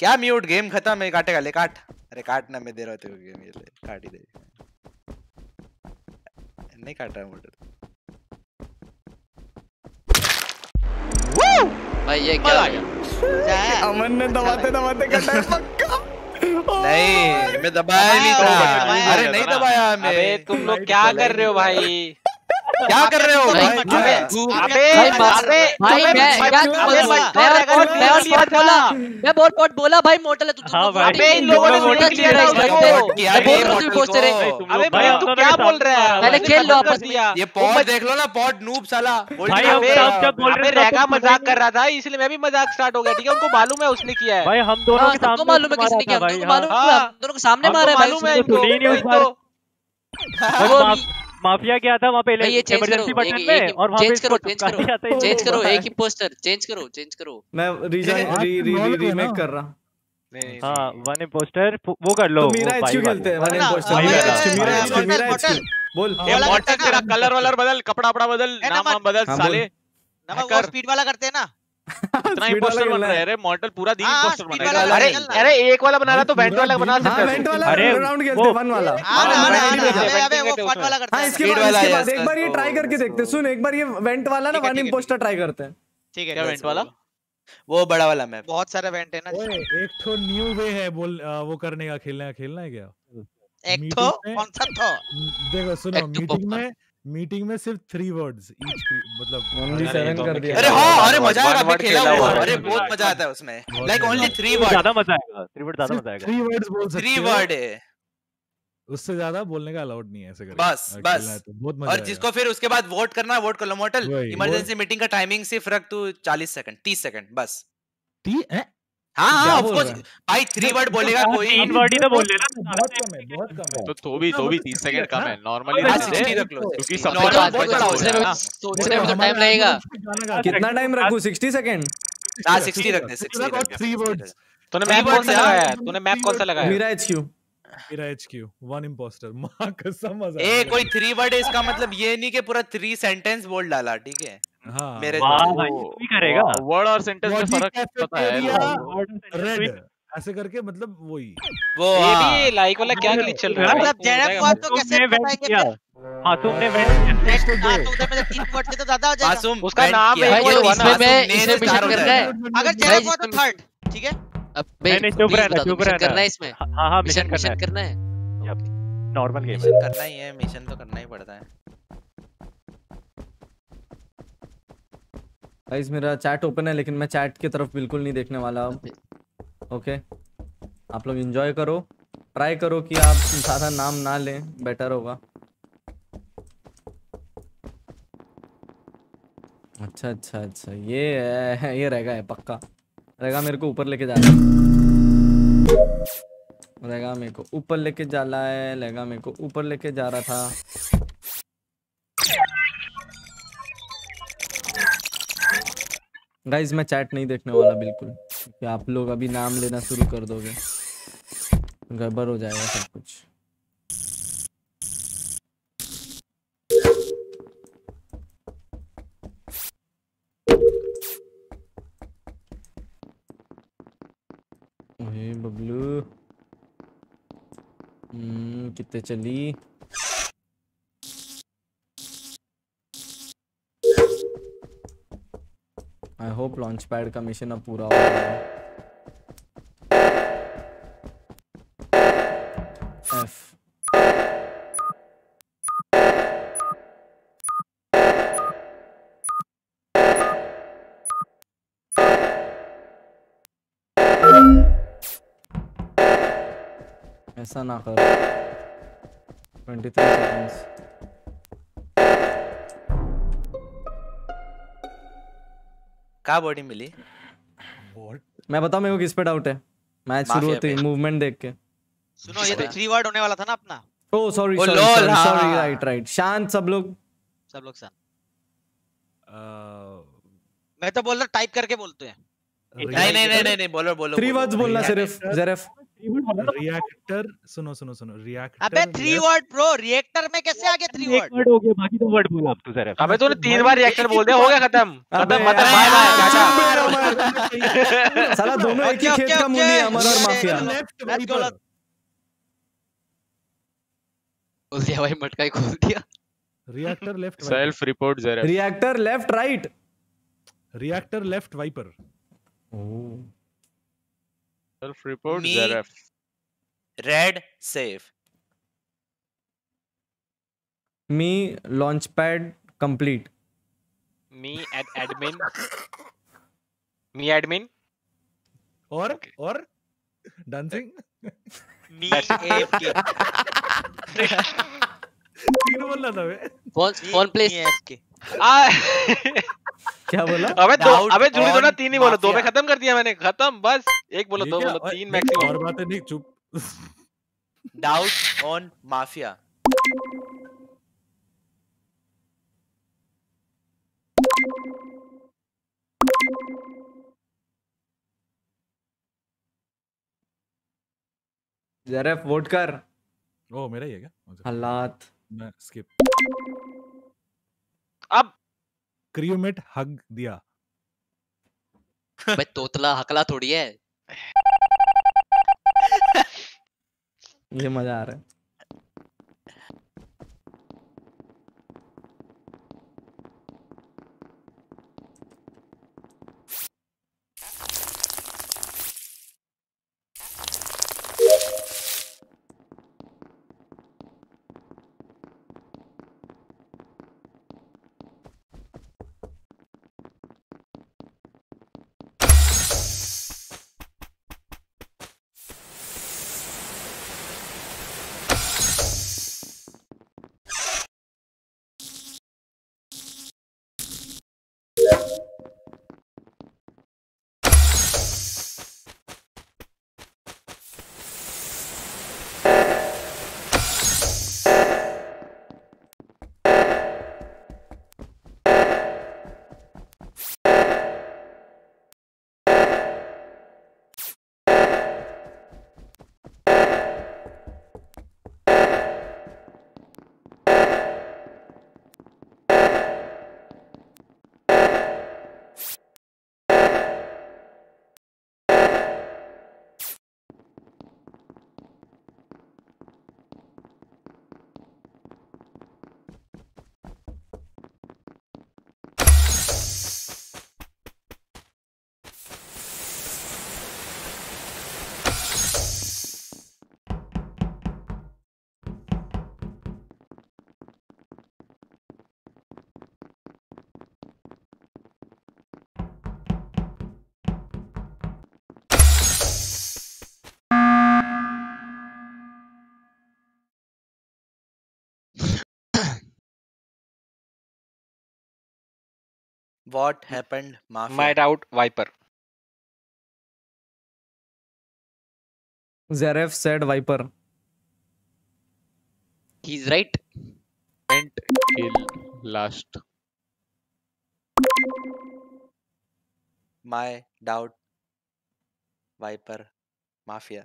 क्या म्यूट गेम खत्म है काटेगा ले काट। अरे काट ना मैं दे रहा हूँ गेम ये ले काट ही दे। नहीं काट रहा मॉडल भाई ये क्या हो गया? अमन ने दबाते दबाते कटा है पक्का। नहीं मैं दबाया नहीं था। अरे नहीं दबाया मैं अबे तुम लोग क्या कर रहे हो भाई? क्या कर रहे हो भाई अबे अबे मैं क्या बोल? मैं मैं और भाई मोटल है तू हाँ तू भाई। अबे इन लोगों ने किया है ये रहा हूँ। है अबे भाई, तू क्या बोल रहा है? पहले खेल लो आपस में। ये पॉड देख लो ना पॉड नूब साला। भाई, हम सब जब बोल रहे रेगा तो मज़ाक कर रहा था इसलिए मैं भी मज़ाक स्टार्ट हो गया ठीक है? उनको मालूम है उसने किया है। भाई हम दोनों हाँ के सामने मालूम है किसने किया मालूम हाँ। है दोनों को सामने मारा है भाई मालूम है इनको माफिया क्या था वहाँ पे ये चेंज करो इमरजेंसी एक बटन एक और वहाँ पे चेंज करो इसको चेंज करो चेंज करो एक ही पोस्टर चेंज करो चेंज करो। मैं री री रीमेक कर रहा। हाँ वन इम्पोस्टर वो कर लो तो वो मीरा एचक्यू खेलते हैं वन इम्पोस्टर भाई HQ Meera HQ Meera HQ बोल हाँ, ये मॉडल तेरा कलर वलर बदल कपड़ा वपड़ा बदल नाम वाम बदल हाँ, साले। ना वो स्पीड वाला करते हैं ना। इतना इंपोस्टर बन रहा है। अरे मॉडल पूरा दिन इंपोस्टर speed बनेगा। वाला अरे अरे एक वाला बनाना तो वेंट वाला बना दिन- हाँ वेंट वाला अरे, राउंड खेलते वो- वन वाला ना, ना, मैं ready ना, गया। अबे अबे वो फट वाला करते हाँ। इसके बाद वाला इसके बाद एक बार ये ट्राई करके देखते हैं सुन एक बार ये वेंट वाला ना वन ठीक ट्राई करते हैं। ठीक है क्या वेंट वाला? वो बड़ा वाला मैप। बहुत सारे वेंट है ना। एक तो न्यू वे है बोल आ, वो करने का खेलने का खेलना है क्या? एक तो कौन सा तो देखो सुनो तो मीटिंग में मीटिंग में सिर्फ़ थ्री वर्ड्स ईच मतलब ओनली सेवन कर दिया अरे हाँ। अरे मज़ा one आया अभी खेला हुआ अरे बहुत मज़ा आता है उसमें। लाइक ओनली थ्री वर्ड ज़्यादा मज़ा आएगा थ्री वर्ड ज़्यादा मज़ा आएगा। थ्री वर्ड्स बोल सकते थ्री वर्ड है। उससे ज़्यादा बोलने का अलाउड नहीं है ऐसे करके। बस, बस। तो बहुत मज़ा और जिसको फिर उसके बाद वोट करना है वोट कर लो। मोटल इमरजेंसी मीटिंग का टाइमिंग सिर्फ़ रख तू 40 सेकंड 30 सेकंड बस। ती- हैं? हाँ हाँ ऑफ़ कोर्स भाई थ्री वर्ड बोलेगा हाँ, कोई तीन वर्ड ही तो बोल लेना। बहुत कम है बहुत कम है। तो तो भी तो भी 30 सेकंड कम है। नॉर्मली हाँ रहते 60 रख लो क्योंकि सबसे बहुत बड़ा हो सोचने में सोचने में तो टाइम लगेगा। कितना टाइम रखूँ? 60 सेकंड हाँ 60 रख दे 60 रख दे। थ्री वर्ड्स तूने मैप कौन सा लगाया? तूने मैप कौन सा लगाया? मेरा एचक्यू मेरा एचक्यू वन इंपोस्टर माँ कसम मज़ा ए कोई थ्री वर्ड है इसका मतलब ये नहीं कि पूरा थ्री सेंटेंस बोल डाला ठीक है? हाँ। मेरे भाई करेगा? वर्ड और सेंटेंस में फ़र्क पता है रेड ऐसे करके मतलब वही। वो ये हाँ, भी लाइक वाला क्या ग्लिच चल रहा है मतलब भाई? को तो कैसे तुमने वेंट बताएँगे किया। मासूम ने वेंट किया। हाँ, तो उधर में तीन वर्ड से तो ज़्यादा हो जाएगा। मासूम उसका नाम किया। जो इसमें मैं इसमें ने मिशन हो करना है। अगर जेरक हुआ तो थर्ड ठीक है? अब नहीं, नहीं, चुप रहना, चुप मिशन रहना। करना है इसमें? हाँ हाँ मिशन मिशन करना करना है? है नॉर्मल गेम है। मिशन करना ही है मिशन तो करना ही पड़ता है। गाइस मेरा चैट ओपन है लेकिन मैं चैट की तरफ़ बिल्कुल नहीं देखने वाला अब। ओके। आप लोग एंजॉय करो। ट्राई करो कि आप ज़्यादा नाम ना लें बेटर होगा। अच्छा अच्छा अच्छा। ये है ये रहेगा है पक्का। रहेगा मेरे को ऊपर लेके जाना है। रहेगा मेरे को ऊपर लेके जाला है, रहेगा मेरे को ऊपर लेके जा रहा था। गाइज़ मैं चैट नहीं देखने वाला, बिल्कुल। आप लोग अभी नाम लेना शुरू कर दोगे। गड़बड़ हो जाएगा सब कुछ। बबलू। हम्म कितने चली? आई होप लॉन्च पैड का मिशन अब पूरा हो गया। ऐसा ना कर। 23 सेकंड्स का बॉडी मिली? मैं बताऊँ मेरे को किस पे डाउट है? मैच शुरू होते ही मूवमेंट देख के। सुनो ये तो थ्री वर्ड होने वाला था ना अपना। ओ sorry sorry sorry. Right right शांत सब लोग। सब लोग सन अ, मैं तो बोल रहा टाइप करके बोलते हैं। नहीं नहीं नहीं नहीं नहीं बोलो बोलो थ्री वर्ड्स बोलना सिर्फ़ जेरेफ रिएक्टर सुनो सुनो सुनो रिएक्टर अबे थ्री वर्ड ब्रो रिएक्टर में कैसे आ गया थ्री वर्ड वर्ड हो गया बाकी दो वर्ड बोला अब तू जरा। अबे तूने तीन बार रिएक्टर बोल दिया हो गया खत्म। खत्म मतलब यार, बाय बाय साला दोनों एक ही खेत का मूली है ओके। अमर और माफिया। खोल दिया भाई मटका ही खोल दिया। रिएक्टर लेफ़्ट सेल्फ रिपोर्ट जरा। Reactor left right reactor left viper self report Me- जरा red safe me launch pad complete me ad admin me admin और और डांसिंग मी एएफके तीन बोलना था बे फ़ोन फ़ोन प्लेस क्या बोला? अबे दो अबे जुड़ी दो ना तीन ही बोलो दो में खत्म कर दिया मैंने। खत्म बस एक बोलो दो बोलो तीन मैक्सिमम और बातें नहीं चुप। Doubt on mafia Zeref vote कर। ओ मेरा ही है क्या? हालात। मैं स्किप अब क्रियोमेट हग दिया। भाई तोतला हकला थोड़ी है। ये मज़ा आ रहा है। Happened mafia my doubt viper Zeref said viper he is right and kill last my doubt viper mafia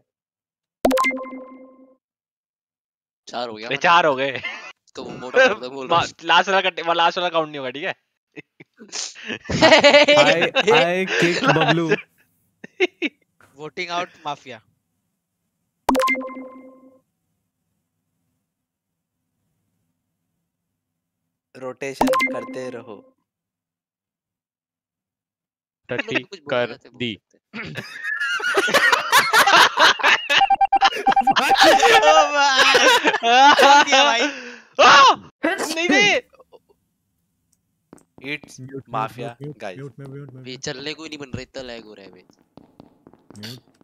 चार हो गया। चार हो गए। तो वो मोटा कर दो बोल लास्ट वाला कट लास्ट वाला काउंट नहीं होगा ठीक है? I I kick Bablu voting out mafia rotation करते रहो। टट्टी कर दी। भाई? नहीं नहीं। इट्स माफिया गाइस म्यूट में म्यूट में ये चलने को ही नहीं बन रहा इतना लैग हो रहा है भाई म्यूट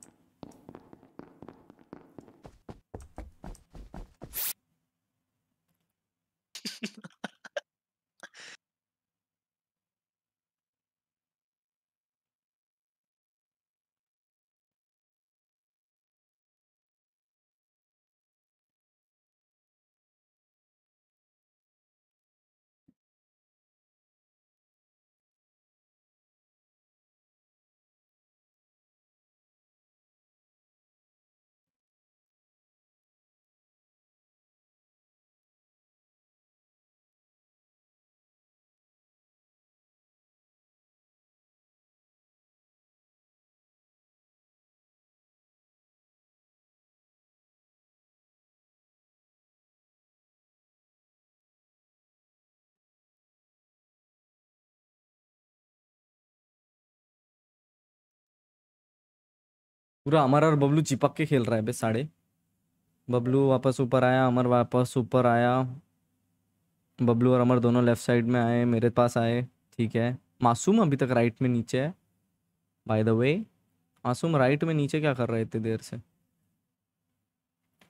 पूरा अमर और बबलू चिपक के खेल रहा है बे, साढ़े। बबलू वापस ऊपर आया, अमर वापस ऊपर आया। बबलू और अमर दोनों लेफ़्ट साइड में आए, मेरे पास आए, ठीक है। मासूम अभी तक राइट में नीचे है। बाय द वे मासूम राइट में नीचे क्या कर रहे इतनी देर से?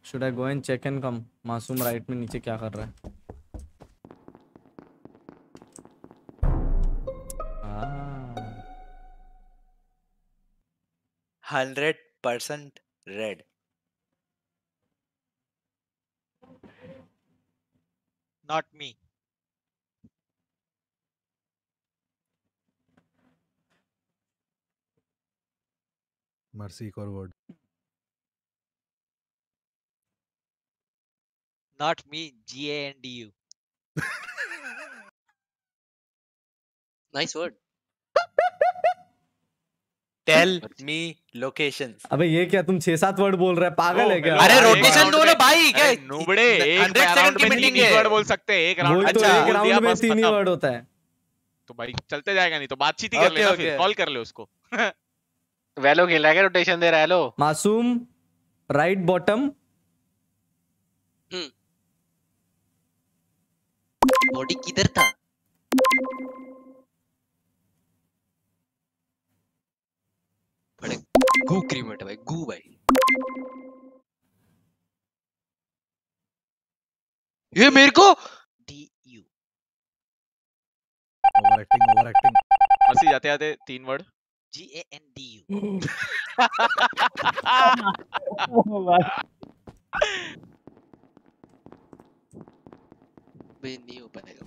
Should I go and check and come मासूम राइट में नीचे क्या कर रहा है? hundred percent red. Not me. Mercy Corwood. Not me, G A N D U. nice word. Tell me location अबे ये क्या तुम छह सात वर्ड बोल रहे हैं? पागल है क्या? अरे रोटेशन दो ना भाई क्या नूबड़े एक 100 राउंड सेकंड की मीटिंग तीन है। वर्ड बोल सकते हैं एक राउंड में तो एक राउंड में तीन ही वर्ड होता है। तो भाई चलते जाएगा नहीं तो बातचीत ही कर लेना फिर कॉल कर ले उसको। वैलो खेल रहा है क्या रोटेशन दे रहा है? लो मासूम राइट बॉटम बॉडी किधर था? गू क्रीमेट है भाई गू भाई। ये मेरे को? D U over acting over acting Mercy जाते जाते तीन word G A N D U भाई नहीं हो पाएगा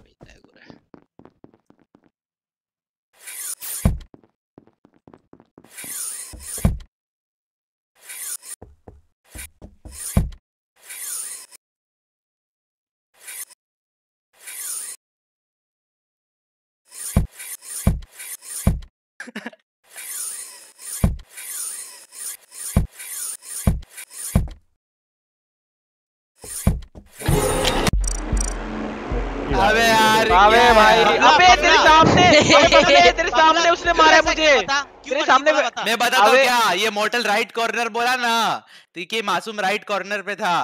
अबे भाई अबे तेरे सामने तेरे सामने उसने मारा मुझे? तेरे सामने मैं बता दूँ क्या ये मोटल राइट कॉर्नर बोला ना तो ये मासूम राइट कॉर्नर पे था।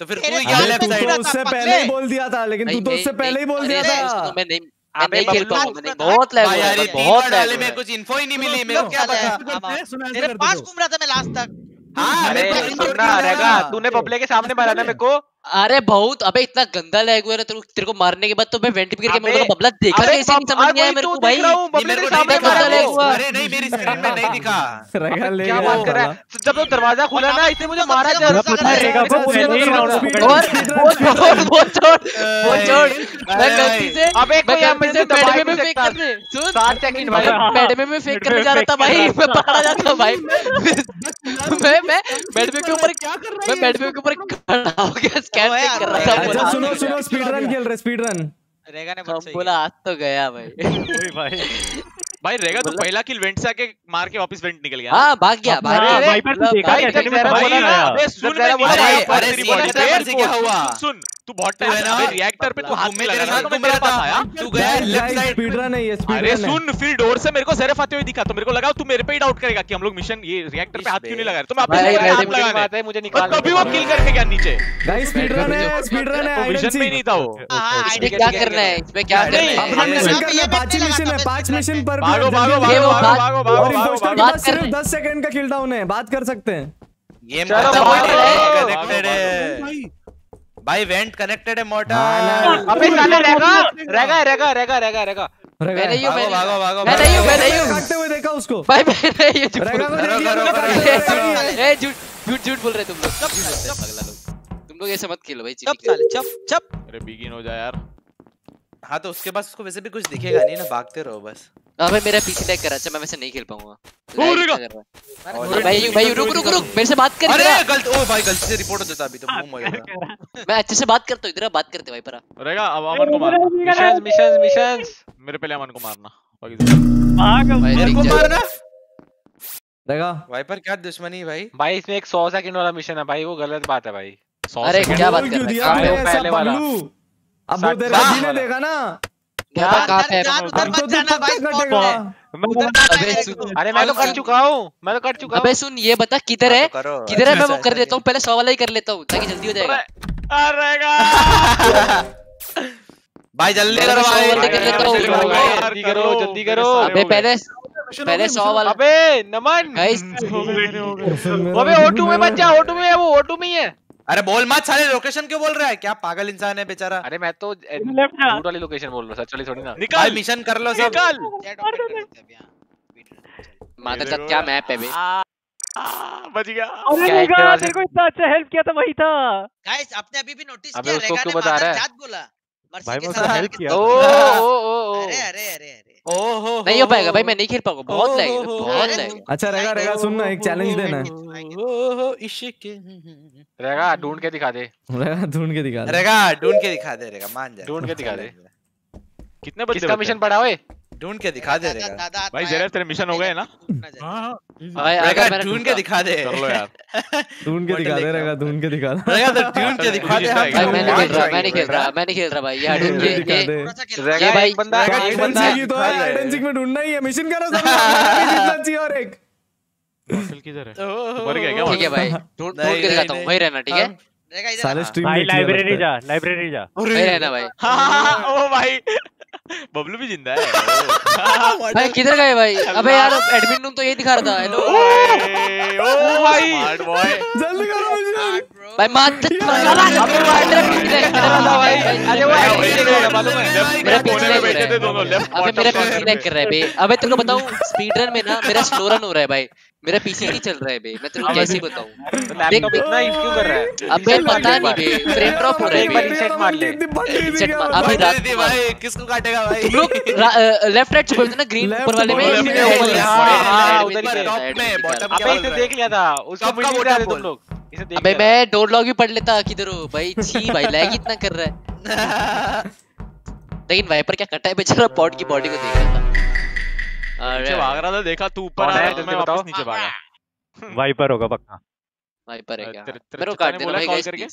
तो फिर तू क्या लेफ़्ट साइड तो उससे पहले ही बोल दिया था लेकिन तू तो उससे पहले ही बोल दिया था। मैं नहीं अबे खेल पाऊँगा बहुत लैग बहुत लैग में कुछ इन्फो ही नहीं मिली मेरे को। क्या पता? हैं तेरे पास घूम रहा था मैं लास्ट तक। हाँ अरे मेरे को इन्फो सुनना रहेगा तूने बबले के सामने मारा ना मेरे को। अरे बहुत अबे इतना गंदा लैग हुआ है तेरे को तेरे को मारने के बाद तो मैं वेंट गिर के मेरे को बबला देखा कैसे नहीं समझ नहीं आया मेरे तो को भाई। रहा हूँ, ये मेरे को सामने नहीं मारा था हुआ। अरे नहीं मेरी स्क्रीन में नहीं दिखा। क्या बात कर रहा है? जब तो दरवाज़ा खुला ना इसने मुझे मारा मुझे जब पता है, रहेगा, वो पकड़ speed और वो छोड़. वो छोड़ वो छोड़। मैं गलती से अबे मैं कोई एम्बेसी से बेड में फेंक करने? सुन। सात सेकंड भाई। बेड में मैं फेंक करने में जा रहा था भाई। मैं पकड़ा जाता भाई। मैं मैं बेड में के ऊपर क्या कर रहा मैं है बेड में के ऊपर खड़ा हो गया ओए, कर रहा था अच्छा सुनो सुनो स्पीड रन खेल रहे स्पीड रन रेगा ने बहुत सही बोला आज तो गया भाई। वही भाई। भाई रेगा तो पहला किल वेंट से आके मार के वापस वेंट निकल गया। हाँ भाग गया भाग हाँ, गया। वाइपर तो देखा भाई, कैसे बोला ना, सुन मेरा मैं बोला अरे, मर्ज़ी क्या हुआ? सुन। तू बहुत टाइम है ना? रिएक्टर पे तू हाथ में लगा तेरे रहा साथ था तो मैं घूम तेरे रहा पास आया? तू गया लेफ़्ट साइड स्पीड रन है ये स्पीड अरे सुन फिर डोर से मेरे को जेरफ आते हुए दिखा तो मेरे को लगा तू मेरे पे ही डाउट करेगा कि हम लोग मिशन ये रिएक्टर पे हाथ क्यों नहीं लगा रहे तो मैं अपने भाई, हाथ लगाने मारता है मुझे निकाल तभी वो किल करके गया नीचे। गाइस स्पीड रन है स्पीड रन है विजन में नहीं था वो। हाँ, इसमें क्या करना है? ठीक इसमें क्या करना है? ये- मिशन करना है ये पाँच मिशन है पाँच मिशन पर भागो भागो भागो भागो बात- भागो और भागो इम्पोस्टर के पास कर सिर्फ़ रहे हैं। 10 सेकंड का किल डाउन है बात कर सकते हैं। गेम खत्म हो गया कनेक्टेड है। भाई वेंट कनेक्टेड है हाँ, मोटा अबे साले रहेगा रहेगा रहेगा रहेगा रहेगा रहेगा रहेगा। मैं नहीं हूँ मैं भागो नहीं भागो हूँ। मैं नहीं हूँ मैं नहीं हूँ। काटते हुए देखा उसको। भाई मैं नहीं हूँ रहेगा को रहे देख लिया। करो, ही है। ए झूठ झूठ झूठ बोल रहे तुम लोग। बोलते हैं पगला लोग। तुम लोग ऐसे मत खेलो भाई चुप साले चुप चुप। अरे बिगिन हो जा यार। हाँ तो उसके पास उसको वैसे भी कुछ दिखेगा नहीं ना भागते रहो बस। हाँ भाई मेरा पीछे लैग कर रहा है अच्छा मैं वैसे नहीं खेल पाऊँगा। हो है। और- भाई भाई रुक रुक रुक मेरे से बात कर अरे गलत ओ भाई गलती से रिपोर्ट हो जाता अभी तो बूम हो जाता मैं अच्छे से बात करता हूँ इधर बात करते भाई परा रहेगा अब अमन को मारना। मिशंस मिशंस मिशंस मेरे पहले अमन को मारना बाकी भाग मेरे को। मारना? रहेगा वाइपर क्या दुश्मनी भाई? भाई इसमें एक सौ सेकंड वाला मिशन है भाई वो गलत बात है भाई। अरे क्या बात कर रहा है? पहले वाला। अब वो साठ तेरा साठ जी ने देखा ना। है? है। अरे मैं तो कर चुका हूँ मैं तो कर चुका हूँ। अबे सुन ये बता किधर है तो किधर है मैं वो अच्छा, कर अच्छा, देता हूँ पहले सौ वाला ही कर लेता हूँ ताकि जल्दी हो जाएगा। भाई जल्दी करो सौ भाई वाले कर लेता हूँ जल्दी करो जल्दी करो। अबे पहले पहले सौ वाला अबे नमन। गाइस अबे ओटू में मत जा ओटू में है वो ओटू में ही है। अरे बोल मत साले लोकेशन क्यों बोल रहा है? क्या पागल इंसान है बेचारा? अरे मैं तो लेफ़्ट वाली लोकेशन बोल रहा हूँ सच वाली थोड़ी ना। निकल। मिशन कर लो सब। निकल। माता साहब क्या मैप है बे बच गया। अरे निगाह, तेरे को इतना अच्छा हेल्प किया था वही था। गाइस आपने अभी भी नोटिस किया? रेगा ने रहा जात बोला। मर्सी भाई के मैं साथ उसको हेल्प किया ओ ओ ओ ओ। अरे अरे अरे। नहीं हो पाएगा भाई मैं नहीं खेल पाऊँगा बहुत लगे हो, हो, बहुत लगे अच्छा रहेगा रहेगा सुनना एक चैलेंज देना ओहो इश्क। रहेगा ढूंढ के दिखा दे। रहेगा ढूंढ के दिखा दे। रेगा ढूंढ के दिखा दे रेगा मान जा। ढूंढ के दिखा दे। कितने बंदे किसका मिशन पड़ा ओए ढूंढ के दिखा दे रहेगा भाई जरा तेरे मिशन हो गए ना? हाँ हाँ। भाई अगर ढूंढ के दिखा दे। कर लो यार। ढूंढ के दिखा दे रहेगा ढूंढ के दिखा दे। रहेगा तो ढूंढ के दिखा दे भाई, मैं नहीं खेल रहा मैं नहीं खेल रहा मैं नहीं खेल रहा भाई। ये ढूंढ के दिखा दे। रहेगा भाई- एक बंदा एक बंदा की तो है। हाइड में ढूंढना ही है मिशन करो सब। जीतना चाहिए और एक। Portal किधर है मर गया क्या ठीक है भाई ढूंढ ढूंढ के दिखाता हूँ। वही रहना ठीक है? रहेगा इधर साले। स्ट्रीम भाई लाइब्रेरी जा लाइब्रेरी जा। वही रहना भाई। ओ भाई। बबलू भी ज़िंदा है। भाई किधर गए भाई? अबे यार एडमिन रूम तो यही दिखा रहा था। हेलो ओ भाई। स्मार्ट बॉय जल्दी करो भाई मात साला अबे भाई मेरा पीछे देख मेरा भाई, अरे वो भाई, एडमिन भाई, देख रहा है, मालूम है लेफ़्ट कोने पीछे में बैठे थे दोनों लेफ़्ट अबे मेरा पीछे देख कर रहा है बे अबे तेरे को बताऊँ स्पीड रन में ना मेरा स्लो रन हो रहा है भाई। मेरा पीछे नहीं चल रहा है बे मैं तेरे को कैसे बताऊँ? लैपटॉप इतना हीट क्यों कर रहा है? अबे पता नहीं बे फ्रेम ड्रॉप हो रहा है एक बार reset मार ले। Reset मार- अभी रात दीदी भाई किसको काटेगा भाई? तुम लोग लेफ़्ट राइट छुपे होते ना ग्रीन ऊपर वाले में हाँ, है, हाँ, उधर दिखा ही है, में, में दिखा bottom रहा है। अबे इसे देख लिया था उसको मिल रहा है बोल? तुम लोग? इसे देख अबे मैं डोर लॉग भी पढ़ लेता किधर हो? भाई छी भाई लैग इतना कर रहा है। लेकिन वाइपर क्या कटा है बेचारा? पॉट की बॉडी को देख रहा था। अरे भाग रहा था देखा तू ऊपर आया तो मैं वापस नीचे भागा। वाइपर होगा पक्का। वाइपर है क्या? तेरे- तेरे मेरे को काट देना भाई करके?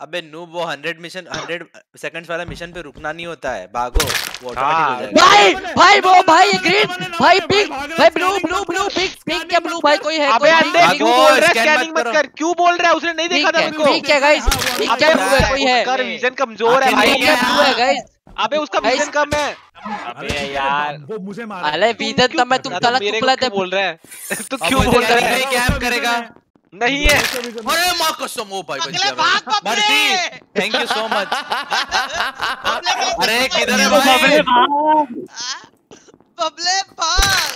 अबे नूब वो 100 मिशन 100 सेकंड्स वाला मिशन पे रुकना नहीं होता है। भागो। वो हाँ। ऑटोमेटिक हो। जाएगा। भाई भाई वो भाई ये ग्रीन भाई पिंक भाई blue blue blue pink pink क्या ब्लू भाई कोई है अबे अंडे क्यों भागो, बोल रहा है स्कैनिंग मत कर। क्यों बोल रहा है? उसने नहीं देखा था है मेरे को। पिंक है गाइस पिंक क्या ब्लू है कोई है। उसका विजन कमज़ोर है भाई। ब्लू है गाइस अबे उसका विजन कम है। अबे यार। वो मुझे मारा। अरे तब मैं तुम तो क्यों बोल रहा है? तू क्यों बोल रहा है? कैंप करेगा? नहीं है। अरे माँ कसम ओ भाई अगले भाग भाई। Mercy thank you so much अरे किधर है भाई? बबले भाग।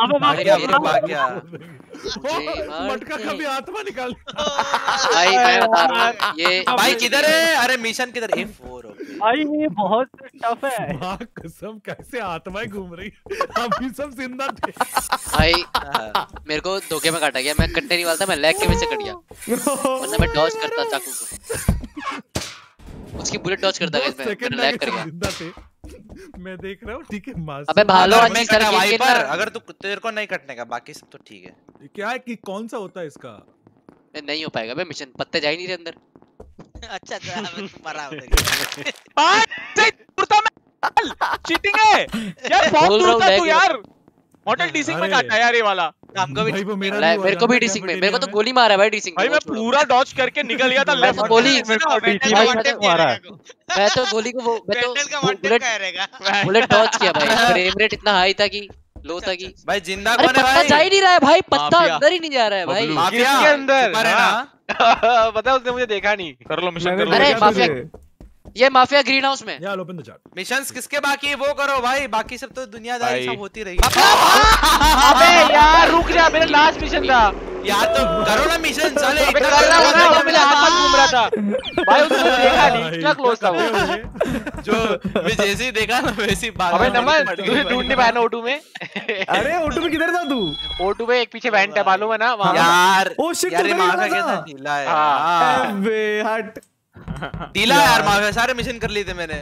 अबे भाग गया भाग भाग गया मुझे मार मटका के- कभी आत्मा निकाल भाई मैं बता रहा हूँ ये भाई किधर है? अरे मिशन किधर? ए फोर भाई ये बहुत टफ है। माँ कसम कैसे आत्माएँ घूम रही अभी सब ज़िंदा थे। भाई मेरे को धोखे में काटा गया। मैं कट्टे नहीं वाला था मैं लैग के वजह से कट गया। वरना मैं डॉज करता चाकू को। उसकी बुलेट डॉज करता गाइस मैं लैग कर गया। ज़िंदा थे। मैं देख रहा हूँ ठीक है मास अबे भालो अगर आज मैं कटा वाइपर अगर तू तेरे को नहीं कटने का बाकी सब तो ठीक है। क्या है कि कौन सा होता है इसका? नहीं हो पाएगा भाई मिशन पत्ते जा ही नहीं रहे अंदर। अच्छा तो मरा हो उड़ता मैं चीटिंग है। यार बहुत दूर lag तू यार। मॉडल डीसिंग में काटा यार ये वाला? हमको भी भाई वो मेरा हुआ मेरे को भी डीसिंग में। मेरे को तो गोली मारा है भाई डीसिंग भाई मैं पूरा डॉज करके निकल गया था लेफ़्ट तो गोली मेरे को वेंडल डीसी का भाई, वन मैं टेप तो- मारा मैं तो गोली को वो मैं तो का बुलेट क्या रहेगा? बुलेट डॉज किया भाई। फ्रेम रेट इतना हाई था कि लो था कि भाई ज़िंदा कौन है पत्ता जा ही नहीं रहा है भाई। पत्ता अंदर ही नहीं जा रहा है भाई। माफिया। किसके अंदर? हाँ। ना पता है उसने मुझे देखा नहीं। कर लो मिशन कर लो। अरे, माफिया-। ये माफिया ग्रीन हाउस में। यार ओपन द चार्ट मिशंस किसके बाकी है? वो करो भाई बाकी सब तो दुनियादारी। सब होती रहेगी अबे यार रुक जा मेरा लास्ट मिशन था। यार तो करो ना मिशन साले अबे इतना कर रहा हूँ ना वो मेरे हाथ में घूम रहा था। भाई उसने देखा नहीं इतना क्लोज था वो। जो मैं जैसे ही देखा ना वैसे ही भागा अबे नमन पड़ गई तुझे ढूंढ नहीं पाया ना ओटू में? अरे ओटू में किधर था तू? ओटू में एक पीछे वेंट है मालूम है ना वहाँ यार। ओ शिट यार ये तो माफिया कैसा था। ढीला है? हाँ। हाँ। अबे हट। ढीला है यार माफिया सारे मिशन कर लिए थे मैंने।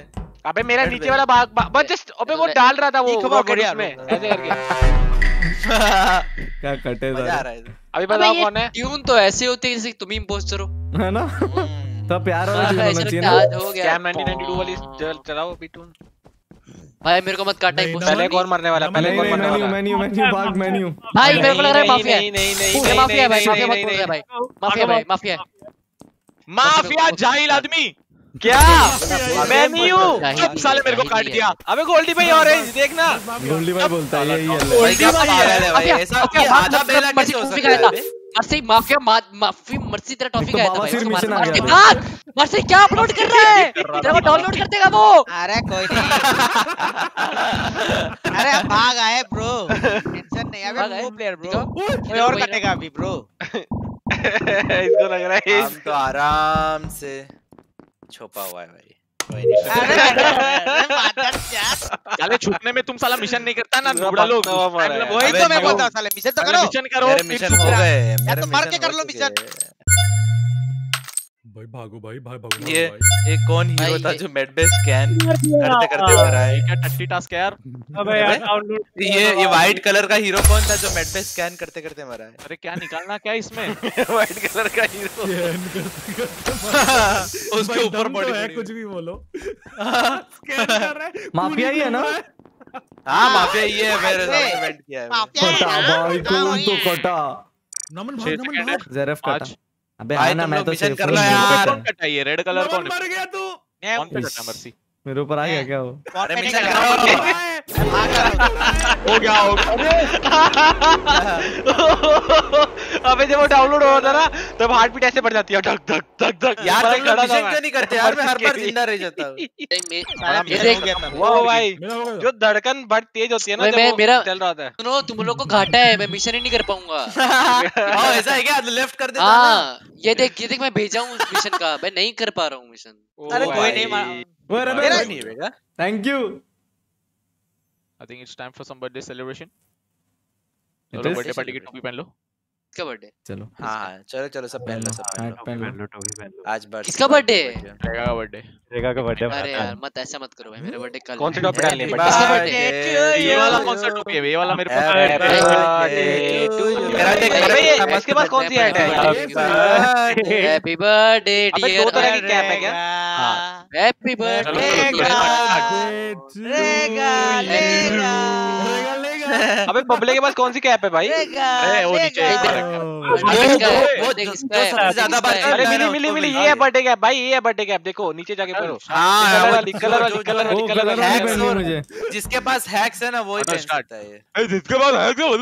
अबे मेरा नीचे वाला भाग बस जस्ट अबे वो डाल रहा था वो है, उसमें। बढ़िया। ऐसे करके। क्या कटे मज़ा आ था रहा है अभी बताओ कौन है? ट्यून तो ऐसे होती है जैसे तुम ही इम्पोस्टर हो है ना? हम्म। तो प्यार वाला हाँ, ट्यून होना चाहिए ना। है आज हो गया। कैम 1992 वाली चल- चलाओ बीटून भाई मेरे को मत काटा नहीं, एक पहले कौन मरने वाला पहले नहीं कौन मरने मेन्यू वाला। है? मेन्यू मेन्यू भाग मेन्यू भाई मेरे को लग रहा है माफिया नहीं, नहीं, नहीं, माफिया है भाई माफिया मत बोल रहा भाई। माफिया भाई माफिया माफिया जाहिल आदमी। क्या? मैं नहीं हूँ। चुप साले मेरे को काट दिया। अबे गोल्डी भाई ऑरेंज देखना। गोल्डी भाई बोलता है यही है। भाई है। ऐसा ये आधा बेला मर्सी कैसे हो सकता है मर्सी माफिया माफ़ी मर्सी तेरा टॉफी एक तो खाया था भाई मिशन आ गया मार मर्सी क्या अपलोड कर रहा है? तेरा को डाउनलोड कर देगा वो। अरे कोई नहीं। अरे भाग आए ब्रो टेंशन नहीं अबे वो प्लेयर ब्रो और कटेगा अभी ब्रो इसको लग रहा है हम तो आराम से छुपा हुआ है भाई अरे छुपने में तुम साला मिशन नहीं करता ना बुढ़ा लोग। वही तो मैं बोलता हूँ साले मिशन तो करो मिशन करो मिशन हो गए मेरे तो मार के कर लो मिशन। हैं। भाई भागो भाई भाई भागो ये भाई। एक कौन हीरो था जो मेडबे स्कैन करते करते मरा है? क्या टट्टी टास्क है यार? अबे यार डाउनलोड ये ये व्हाइट कलर का हीरो कौन था जो मेडबे स्कैन करते करते मरा है? अरे क्या निकालना क्या इसमें? व्हाइट कलर का हीरो। उसके ऊपर तो बॉडी है कुछ भी बोलो। स्कैन कर रहा है माफिया ही है ना? हाँ। माफिया ये है मेरे साथ इवेंट किया है। माफिया भाई कौन तो कटा नमन भाग नमन है। भाग। जेरफ कटा। अबे हाँ ना मैं तो सिर्फ़ कर लो यार। है। रेड कलर कौन मर गया तू कौन पे कटा मर्सी मेरे ऊपर आ गया क्या वो? अरे मिशन कर रहा हूँ। हो गया हो गया। अबे जब वो डाउनलोड हो रहा था ना तब हार्ट बीट ऐसे बढ़ जाती है। धक धक धक धक। यार लोग खड़ा था क्यों नहीं करते यार? मैं हर बार ज़िंदा रह जाता हूँ। नहीं, ये देख गया था। वो भाई हो जो धड़कन बढ़ तेज होती है ना जब मैं- मेरा- चल रहा था। सुनो तुम लोग को घाटा है मैं मिशन ही नहीं कर पाऊँगा। हाँ ऐसा है क्या? लेफ़्ट कर देता ना हाँ ये देख ये देख मैं भेजा हूँ उस मिशन का। मैं नहीं कर पा रहा हूँ मिशन अरे कोई। नहीं Thank you. I think it's time for some birthday celebration. Birthday party ki topi pehn lo. Birthday किसका बर्थडे चलो हाँ हाँ चलो चलो सब पहन लो सब पहन लो पहन लो टोपी पहन लो आज बर्थडे किसका है? रेगा का बर्थडे रेगा का बर्थडे अरे यार मत ऐसा मत करो भाई मेरा बर्थडे कल कौन सी है। टोपी डालनी है। किसका birthday? ये वाला कौन सा टोपी है? ये वाला मेरे पास है. मेरा देख ये इसके पास कौन सी ऐड है? हैप्पी बर्थडे डियर अबे दो तरह की कैप है क्या? हाँ। हैप्पी बर्थडे लेगा लेगा लेगा अबे बबले के पास कौन सी कैप है भाई? अरे, वो नीचे है। वो- वो है, सबसे ज़्यादा बार अरे मिली मिली मिली ये है बर्थडे कैप। भाई ये है बर्थडे कैप देखो नीचे जाके पढ़ो हाँ कलर वाली कलर वाली कलर वाली कलर वाली। है मुझे। जिसके पास हैक्स है ना वो ही पहन start. है ये। जिसके बाद है क्या ओ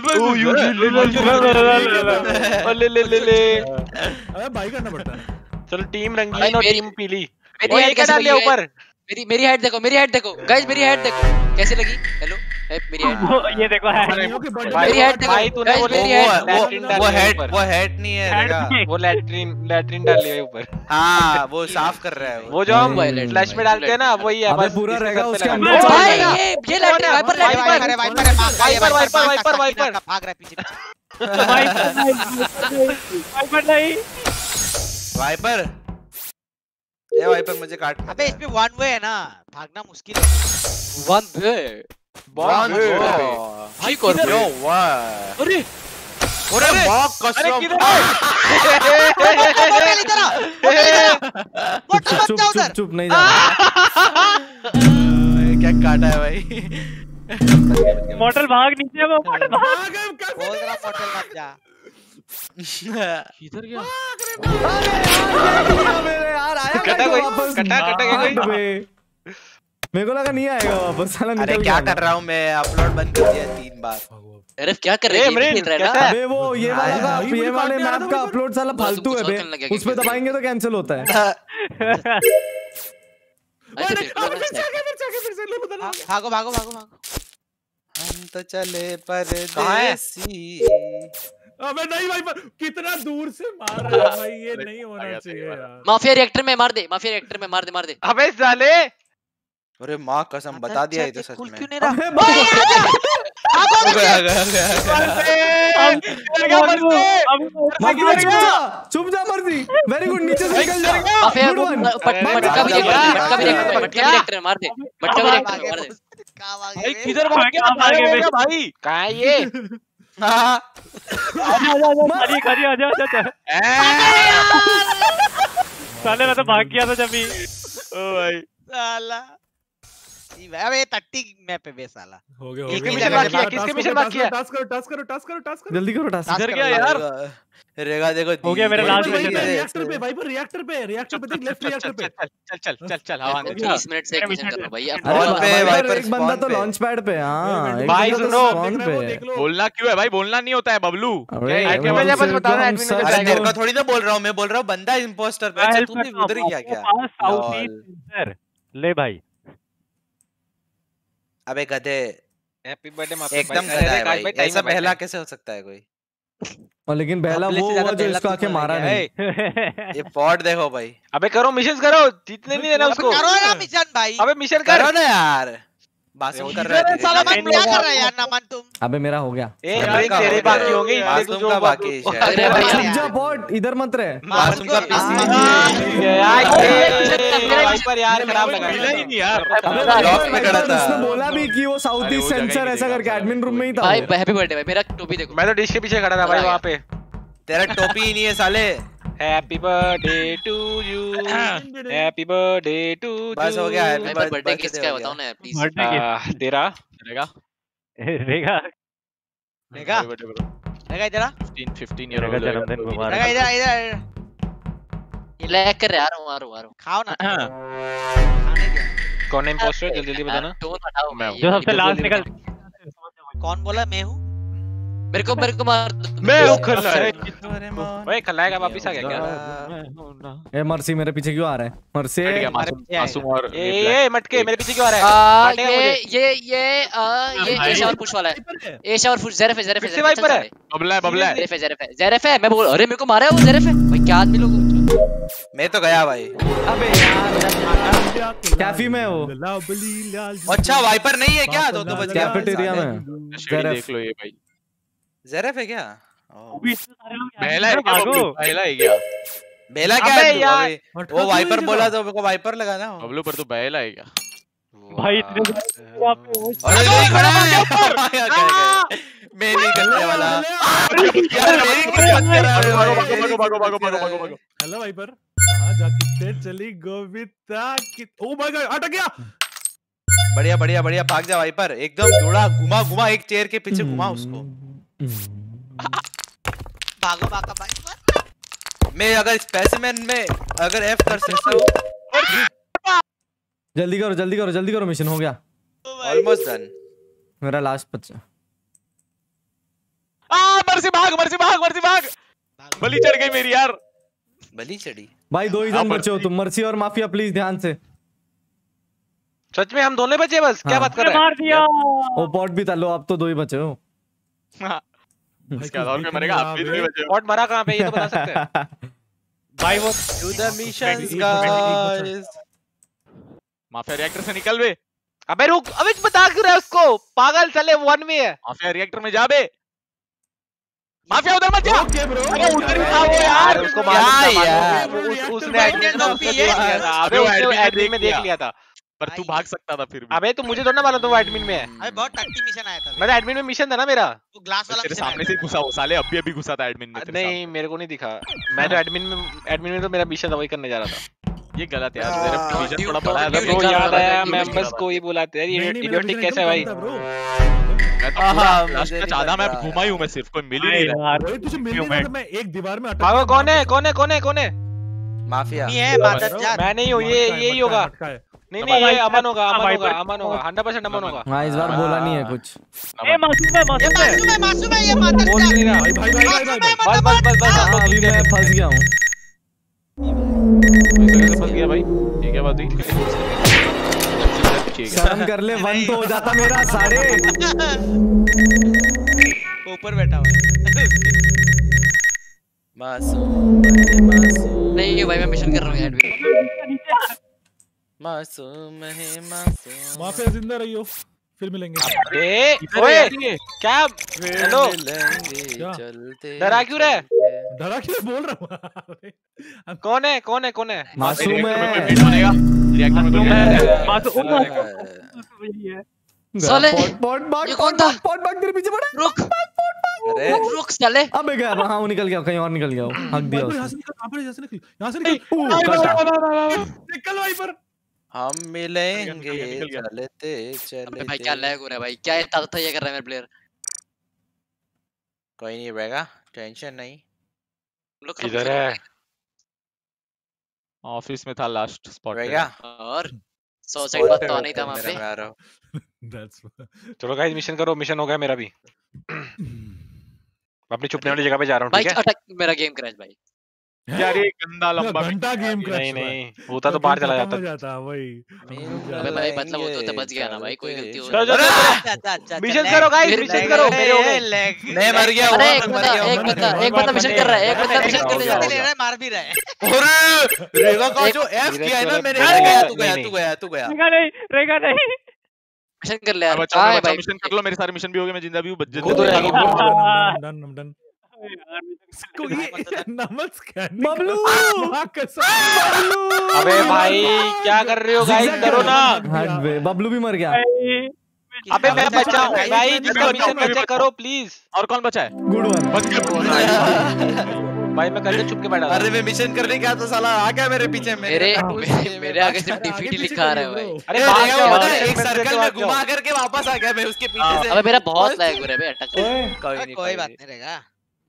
ले ले ले ले अबे भाई करना पड़ता है। चलो टीम रंगीन और टीम पीली। मेरी हेड ये क्या कैसे डाल दिया लगी है? ऊपर? मेरी मेरी हेड देखो मेरी हेड देखो। गाइस मेरी हेड देखो। कैसे लगी? हेलो वो ये देखो है मेरी हेड भाई तूने वो हेड वो हेड ऊपर। वो हेड नहीं है वो लैट्रिन लैट्रिन डाल लिया ऊपर हाँ वो साफ़ कर रहा है वो वो जो हम फ्लैश में डालते हैं ना वही है बस पूरा रहेगा उसके अंदर। भाई ये ये latrine viper viper latrine viper भाग रहा है viper, viper viper, viper, viper. भाग रहा है पीछे वाइपर नहीं वाइपर ए वाइपर मुझे काट अबे इसमें वन वे है ना भागना मुश्किल है वन वे भाई अरे! मॉक किधर? इधर इधर चुप चुप चुप नहीं जा क्या काटा है भाई? मॉडल भाग नीचे वो मॉडल भाग। बोल रहा जा मेरे यार आया कटा कोई? कटा- कटा क्या कोई? मेरे को लगा नहीं आएगा वापस साला अरे क्या कर रहा हूँ मैं? अपलोड बंद कर दिया तीन बार। अरे क्या कर रहे हैं? खेल रहा है ना? अबे वो ये वाला का ये वाले मैप का अपलोड साला फालतू है बे। उस पे दबाएँगे तो कैंसिल होता है। फिर से आगे, फिर से आगे, फिर से ले बदल भागो भागो भागो भागो। हम तो चले? परदेसी। अबे नहीं भाई पर कितना दूर से मार रहा है भाई ये नहीं होना चाहिए यार। माफिया रिएक्टर में मार दे माफिया रिएक्टर में मार दे मार दे। अबे साले! अरे माँ कसम बता दिया ये तो सच में। क्यों नहीं रहा? अबे भाई, आ गया, आ गया, आ गया, आ गया। मर्ज़ी चुप जा मर्ज़ी। वेरी गुड नीचे से निकल जा। Mafia Good one. पट- मटका भी भाग रिएक्टर में गया, मटका भी रिएक्टर में मटका भी रिएक्टर में मार दे। मटका भी रिएक्टर मार दे। भाई गए किधर भाग गया? भाई? कहाँ है ये? हाँ, साले मैं तो भाग गया था जब भी। ओ भाई। साला। सी भाई अबे टट्टी मैप पे बे साला हो गया हो किसके गया। मिशन बाकी है किसके मिशन बाकी है टास्क करो टास्क करो टास्क करो टास्क करो। जल्दी करो टास्क इधर क्या यार। रेगा देखो हो गया मेरा दी- mission है। रिएक्टर पे। भाई पर रिएक्टर पे रिएक्टर पे देख लेफ़्ट रिएक्टर पे। चल चल चल चल हवा में। बीस मिनट से मिशन कर रहा हूँ भाई अब अरे पे, वाइपर वाइपर एक बंदा तो लॉन्च पैड पे हाँ भाई तो सुनो, हो, बोलना क्यों है? भाई बोलना नहीं होता है बबलू। admin वो में बस बता रहा है, सर्च अरे तेरे को थोड़ी ना बोल रहा हूँ मैं बोल रहा हूँ बंदा इम्पोस्टर पे। अच्छा तू भी उधर ही क्या क्या? साउथ ईस्ट ले भाई अबे गधे हैप्पी बर्थडे एकदम गधा है भाई। ऐसा बहला कैसे हो सकता है कोई? और लेकिन बहला वो हुआ जो इसको आके तो मारा नहीं। ये पॉट देखो भाई। अबे करो मिशन करो। जीतने नहीं देना उसको। करो ना मिशन। भाई। अबे मिशन करो ना यार। मासूम कर रहा है साला। मन क्या कर रहा है यार नमन तुम। अबे मेरा हो गया। ए ड्रिंक तेरे बाकी होंगे मासूम का बाकी है अरे भाई जा पॉट इधर मत रहे। मासूम का पर यार खराब लगा मिला ही नहीं यार। अबे लॉक पे खड़ा था। उसने बोला भी कि वो साउथ ईस्ट सेंसर ऐसा करके एडमिन रूम में ही था। भाई हैप्पी बर्थडे भाई मेरा टोपी देखो। मैं तो डिश के पीछे खड़ा था भाई वहाँ पे। तेरा टोपी ही नहीं है साले। Happy birthday to you happy birthday to बस हो गया हैप्पी बर्थडे बर्थडे किसका है बताओ ना प्लीज़ बर्थडे तेरा? रहेगा रेगा? देखा देखा इधर आ, 15 15 ईयर रेगा जन्मदिन मुबारक देखा इधर इधर ये लैग कर रहा है आ रहा हूँ खाओ ना। हाँ। खाने दो कौन है imposter जल्दी जल्दी बताना। टोन हटाओ मैं जो सबसे लास्ट निकल कौन बोला? मैं हूँ? मेरे को मेरे को मार मैं हूँ को- खलनायक। ओए खलनायक अब वापिस आ गया क्या? ए मर्सी मेरे पीछे क्यों आ रहा है? मर्सी। मासूम और ए ए मटके मेरे पीछे क्यों आ रहा है? ये ये ये ये। एशा और पुश वाला है। एशा और पुश जेरफ है जेरफ है से वाइपर है? बबला है बबला है। जेरफ है जेरफ है जेरफ है मैं बोल अरे मेरे को मारा है वो जेरफ है। भाई क्या आदमी लोग मैं तो गया भाई। अबे यार कैफी में है। अच्छा वाइपर नहीं है क्या? तो तो बच गया। कैफेटेरिया में। देख लो ये भाई। जेरफ है क्या? ओ, पहला है क्या? पहला है क्या? बेला क्या है यार। वो वाइपर बोला तो मेरे को वाइपर लगाना। बबलू पर तो पहला है क्या? भाई इतने अरे नहीं खड़ा है। करेगा? मैं नहीं करने वाला। यार मेरी किस्मत खराब है। भागो भागो भागो भागो भागो भागो भागो भागो। हेलो वाइपर कहाँ जा कितने चली गोविंदा कि ओ माय गॉड अटक गया। बढ़िया बढ़िया बढ़िया भाग जा वाइपर एकदम जुड़ा घुमा घुमा एक चेयर के पीछे घुमा उसको। भागो भागो भाई मैं अगर स्पेसिमेन में अगर एफ़ कर सकता हूँ। जल्दी करो जल्दी करो जल्दी करो मिशन हो गया। ऑलमोस्ट डन मेरा लास्ट बच्चा आ मर्सी भाग मर्सी भाग मर्सी भाग। बलि चढ़ गई मेरी यार। बली चढ़ी। भाई दो ही हाँ, जन बचे हो तुम मर्सी और माफिया प्लीज़ ध्यान से। सच में हम दोनों बचे बस? हाँ। क्या हाँ। बात कर रहे हैं? मार दिया। वो पॉट भी तलो आप तो दो ही बचे हो। इसके मरेगा। आप भी मरा कहाँ पे? ये तो बता सकते हैं। भाई वो to the guys mafia reactor से निकल बे। अबे रुक अबे बता क्यों रहा है उसको? पागल चले वन में है। माफिया रिएक्टर में जा बे। माफिया उधर मत जा। अरे उधर ही था वो यार। उसको मालूम था? मालूम उस- उसने एडमिन में टोपी उसको देख लिया था। अबे उसने एडमिन में देख लिया था। पर तू भाग सकता था फिर भी। अबे तो मुझे थोड़ा ना मालूम था वो एडमिन में। है अबे बहुत टट्टी मिशन आया था। मैं तो एडमिन में मिशन था ना मेरा। वो ग्लास वाला तेरे सामने से घुसा वो साले अभी अभी घुसा था एडमिन में नहीं मेरे को नहीं दिखा। मैं तो एडमिन में एडमिन में तो मेरा मिशन था वही करने जा रहा था। ये गलत यार तेरा हाँ, डिवीज़न ड्यू- थोड़ा बड़ा है तो ब्रो याद आया मेंबर्स को ये बुलाते हैं नहीं, यार मेरा इडियोटिक कैसे है भाई? bro। मैं तो हाँ, घुमा ही हूँ मैं सिर्फ़ कोई मिल ही नहीं रहा। तुझे मिल नहीं रहा मैं एक दीवार में अटक कौन है। कौन है कौन है कौन है माफिया नहीं है मादर जात मैं नहीं हूँ ये यही होगा। है। नहीं नहीं ये अमन होगा हाँ, अमन होगा अमन होगा हंड्रेड परसेंट अमन होगा। हाँ इस बार बोला नहीं है कुछ। ए मासूम है मासूम है। मासूम है मासूम है ये मादर बोल नहीं रहा। भाई भाई भाई भाई भाई। भाई बस बस बस बस हाँ अभी जीत गए मैं फंस गया हूँ। ऐसे कैसे फंस गया भाई। ठीक है बात हुई ठीक है। शर्म कर ले वन तो हो जाता मेरा साढ़े ऊपर बैठा हुआ है। है, मासूम। नहीं भाई मैं मिशन कर रहा हूँ एडमिन मासूम है मासूम माफिया ज़िंदा रहियो फिर मिलेंगे। ए ओए! क्या? हेलो? मिलेंगे डरा क्यों रहा? डरा क्यों बोल रहा हूँ। कौन है कौन है कौन है? मासूम है। बनेगा रिएक्टर में कोई मासूम है। साले! पॉट पॉट ये कौन था? पॉट भाग तेरे पीछे पड़ा? रुक। अरे। रुक साले। अबे गया हाँ वो निकल गया कहीं और निकल गया हक दिया यहाँ से निकल यहाँ से निकल यहाँ से निकल। निकल वाइपर हम मिलेंगे गया। चलते भाई क्या लैग हो रहा है भाई? क्या था ये कर रहा है मेरा प्लेयर कोई नहीं रहेगा टेंशन नहीं। लोग किधर है। ऑफ़िस में था लास्ट स्पॉट रहेगा? और सौ सेकंड बाद तो आना ही था वहाँ पे। आ रहा हूँ That's चलो गाइस मिशन करो मिशन हो गया मेरा भी। अपनी छुपने वाली जगह पे जा रहा हूँ भाई ठीक है? भाई अटक मेरा गेम क्रैश भाई। यार ये गंदा लंबा घंटा गेम क्रैश नहीं नहीं होता तो बाहर चला जाता जाता वही। अबे भाई मतलब वो तो, तो बच गया ना भाई कोई गलती हो चलो अच्छा अच्छा अच्छा मिशन करो गाइस मिशन करो। मेरे हो गए मैं मर गया अरे एक बंदा एक बंदा एक हूँ, बंदा मिशन कर रहा है एक बंदा मिशन करने जा रहा ले है रहा है मार भी रहा है। अरे रेगा का जो एफ़ किया है ना मैंने गया तू गया तू गया तू गया। रहेगा नहीं रहेगा नहीं। मिशन कर ले यार हाँ है भाई। मिशन कर लो मेरे सारे मिशन भी हो गए मैं ज़िंदा भी हूँ बच तो डन डन। नमस्कार बबलू! बबलू अबे भाई क्या कर रहे हो गाइस करो ना। बबलू भी मर गया। अबे मैं बचा हूँ भाई जिसका बचा मिशन हूँ, बचा करो प्लीज़ और कौन बचा है? गुड वन भाई मैं करके छुप के बैठा अरे था मैं मिशन करने गया तो साला। आ गया मेरे पीछे मेरे मेरे- मेरे आगे सिर्फ़ डिफीट ही लिखा आ रहा है भाई। अरे है, एक सर्कल में घुमा करके वापस आ गया मैं उसके पीछे से। अबे मेरा बहुत लैग हो रहा है बे अटक कोई नहीं कोई बात नहीं रहेगा।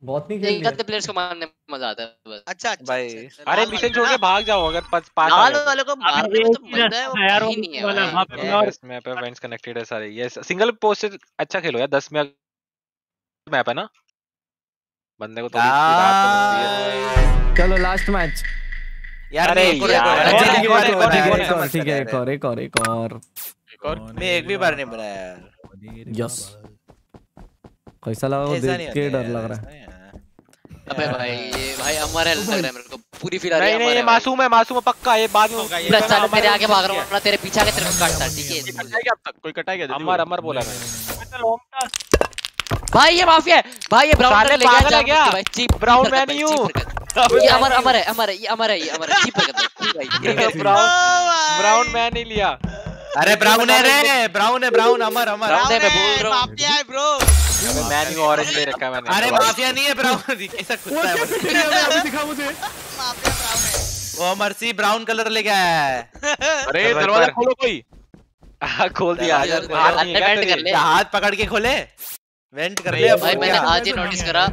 बहुत नहीं ये खेल गलत प्लेयर्स को मारने में मज़ा आता है बस अच्छा अच्छा भाई, अच्छा, अच्छा, अरे मिशन छोड़ के भाग जाओ अगर पास पास आ लाल वाले को मारने में तो ही मज़ा है वो यार, नहीं है वाला भाई। वहाँ पे तो और मैप पे वेंट्स कनेक्टेड है सारे यस सिंगल पोस्ट अच्छा खेलो यार 10 में मैप है ना बंदे को तो चलो लास्ट मैच यार और- और- एक और- ठीक है एक और एक और एक और एक और मैं एक भी बार नहीं बनाया यार यस कैसा लगा वो देख के डर लग रहा है। अबे भाई ये भाई अमर है लग रहा है मेरे को पूरी फील आ रही नहीं है नहीं अमर है मासूम है मासूम है पक्का ये बाद में होगा ये। पूरा चल तेरे आगे भाग रहा हूँ ना तेरे पीछे आके तेरे को काटता ठीक है? कटा है क्या अब तक कोई कटा है क्या? जल्दी अमर अमर बोला मैंने। भाई ये माफिया है। भाई ये ब्राउन साले ले गया है जान क्या? भाई? चीप Brown man ही हूँ। ये अमर अमर है अमर है ये अमर है ये अमर है चीप हरकत है भाई ये ब्राउन ब्राउन मैन नहीं लिया। अरे ब्राउन है रे ब्राउन है brown Amar Amar. Brown brown है, मैं बोल रहा हूँ। माफिया है ब्रो। अबे मैन ऑरेंज ले रखा है मैंने। अरे माफिया नहीं है ब्राउन। कैसा खुदता है वो। अभी दिखा मुझे। माफिया ब्राउन है। वो मर्सी ब्राउन कलर लेके आया है। अरे दरवाज़ा खोलो कोई। हाँ, खोल दिया। तुझे? ले क्या हाथ पकड़ के खोले। वेंट कर ले भाई मैंने आज ही नोटिस करा।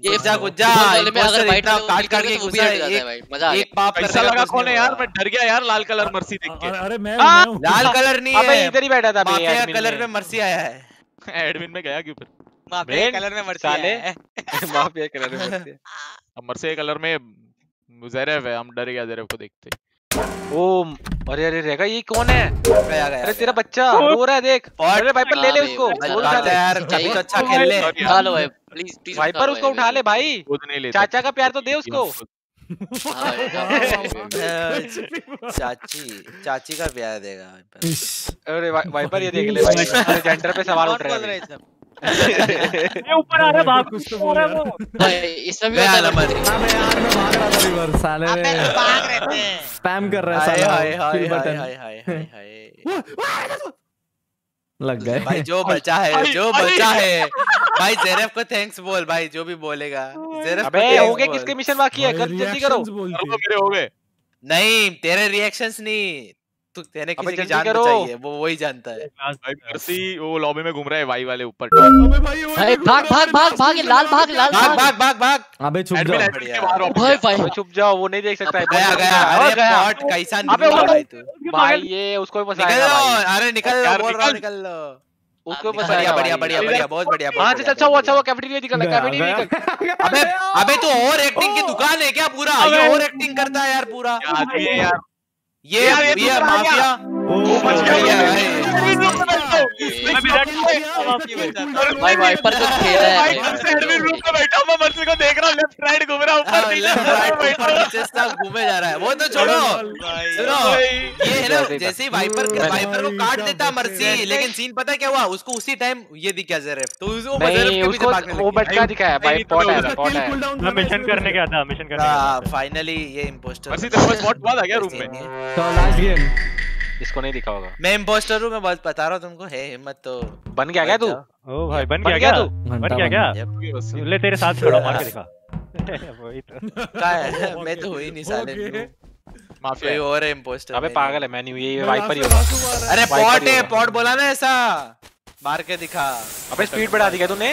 ये गुज्जा गुज्जा में अगर वाइट काट काट के घुसा है, है एक- मज़ा आ एक पाप लगा कौन है यार? मैं डर गया यार लाल कलर मर्सी देख के। अरे अरे मैं हाँ, लाल कलर नहीं अबे इधर ही बैठा था कलर में। मर्सी आया है। एडमिन में गया क्यों फिर? माफिया कलर में मर्सी साले। है। माफिया कलर में हैं। अब मर्सी कलर में है हम डर गया जेरेव को देखते। ही। ओ अरे अरे रहेगा ये कौन है? गया गया अरे तेरा बच्चा रो रहा है देख। अरे वाइपर ले ले उसको। यार कभी तो अच्छा खेल ले उठा लो भाई प्लीज़ प्लीज़ वाइपर उसको उठा ले भाई। खुद नहीं लेता। चाचा का प्यार तो दे उसको। चाची चाची का प्यार देगा अरे वाइपर ये देख ले भाई। जेंडर पे सवाल उठ रहे है हैं ये ऊपर आ रहा है भाग कुछ तो हो। रहा है वो। भाई इसमें भी होता है नंबर। बंदे। यार मैं भाग रहा था रिवर्स साले अबे भाग रहे थे। स्पैम कर रहा है हाय साला हाय हाय हाय हाय हाय हाय हाय। लग गए। भाई जो बचा है भाई, जो बचा है। भाई जेरेफ को थैंक्स बोल भाई जो भी बोलेगा। जेरेफ अबे हो गए किसके मिशन बाकी है? कर। जल्दी करो है। तो मेरे हो गए नहीं तेरे रिएक्शंस नहीं। तू किसी की जान है वो वही जानता है। भाई मर्सी वो लॉबी में घूम रहा है वाई वाले ऊपर। अबे भाई वो भाग भाग भाग भाग लाल भाग लाल भाग भाग। भाग भाग भाग। अबे जाओ। वापस भाई भाई। चुप जाओ वो नहीं देख सकता है। गया गया गया, अरे गया। बॉट कैसा निकला भाई तू? भाई ये उसको भी निकल भाई। अरे निकल लो बोल रहा निकल। उसको बढ़िया, बढ़िया बढ़िया बढ़िया बहुत बढ़िया हाँ अच्छा वो अच्छा वो कैफेटेरिया निकल कैफेटेरिया निकल। अबे अबे तो और एक्टिंग की दुकान है क्या पूरा? ये और एक्टिंग करता है यार पूरा। आदमी है यार। ये ये। माफिया। ओ बच गया, बच भाई। भाई वाइपर तो खेल रहा है एडमिन रूम में बैठा हूँ मैं मर्सी को देख रहा हूँ लेफ़्ट राइट घूम रहा हूँ ऊपर हाँ, नीचे। घूमे जा रहा है। वो तो छोड़ो। सुनो ये है ना जैसे ही वाइपर के वाइपर को काट देता मर्सी लेकिन सीन पता है क्या हुआ? उसको उसी टाइम ये दिख गया जेरेफ तो वो जेरेफ के पीछे भागने वो बटका दिखाया है। भाई तो पॉट है पॉट है। मैं ना मिशन करने तो। गया था मिशन करने हाँ था। फाइनली ये इम्पोस्टर मर्सी तेरे पास बॉट बाद आ गया रूम में। तो लास्ट गेम इसको नहीं दिखा होगा। मैं इम्पोस्टर हूँ मैं बहुत बता रहा हूँ तुमको है हिम्मत तो बन गया क्या तू? ओ भाई बन गया गया क्या? तू? बन गया क्या? ले तेरे साथ खड़ा मार के। दिखा वही तो। क्या है? मैं तो हुई नहीं साले। माफिया कोई और है imposter? अबे पागल है मैन्यू ये मैं वाइपर ही होगा। है। अरे पॉट है पॉट बोला ना ऐसा। मार के दिखा। अबे स्पीड बढ़ा दी क्या तूने?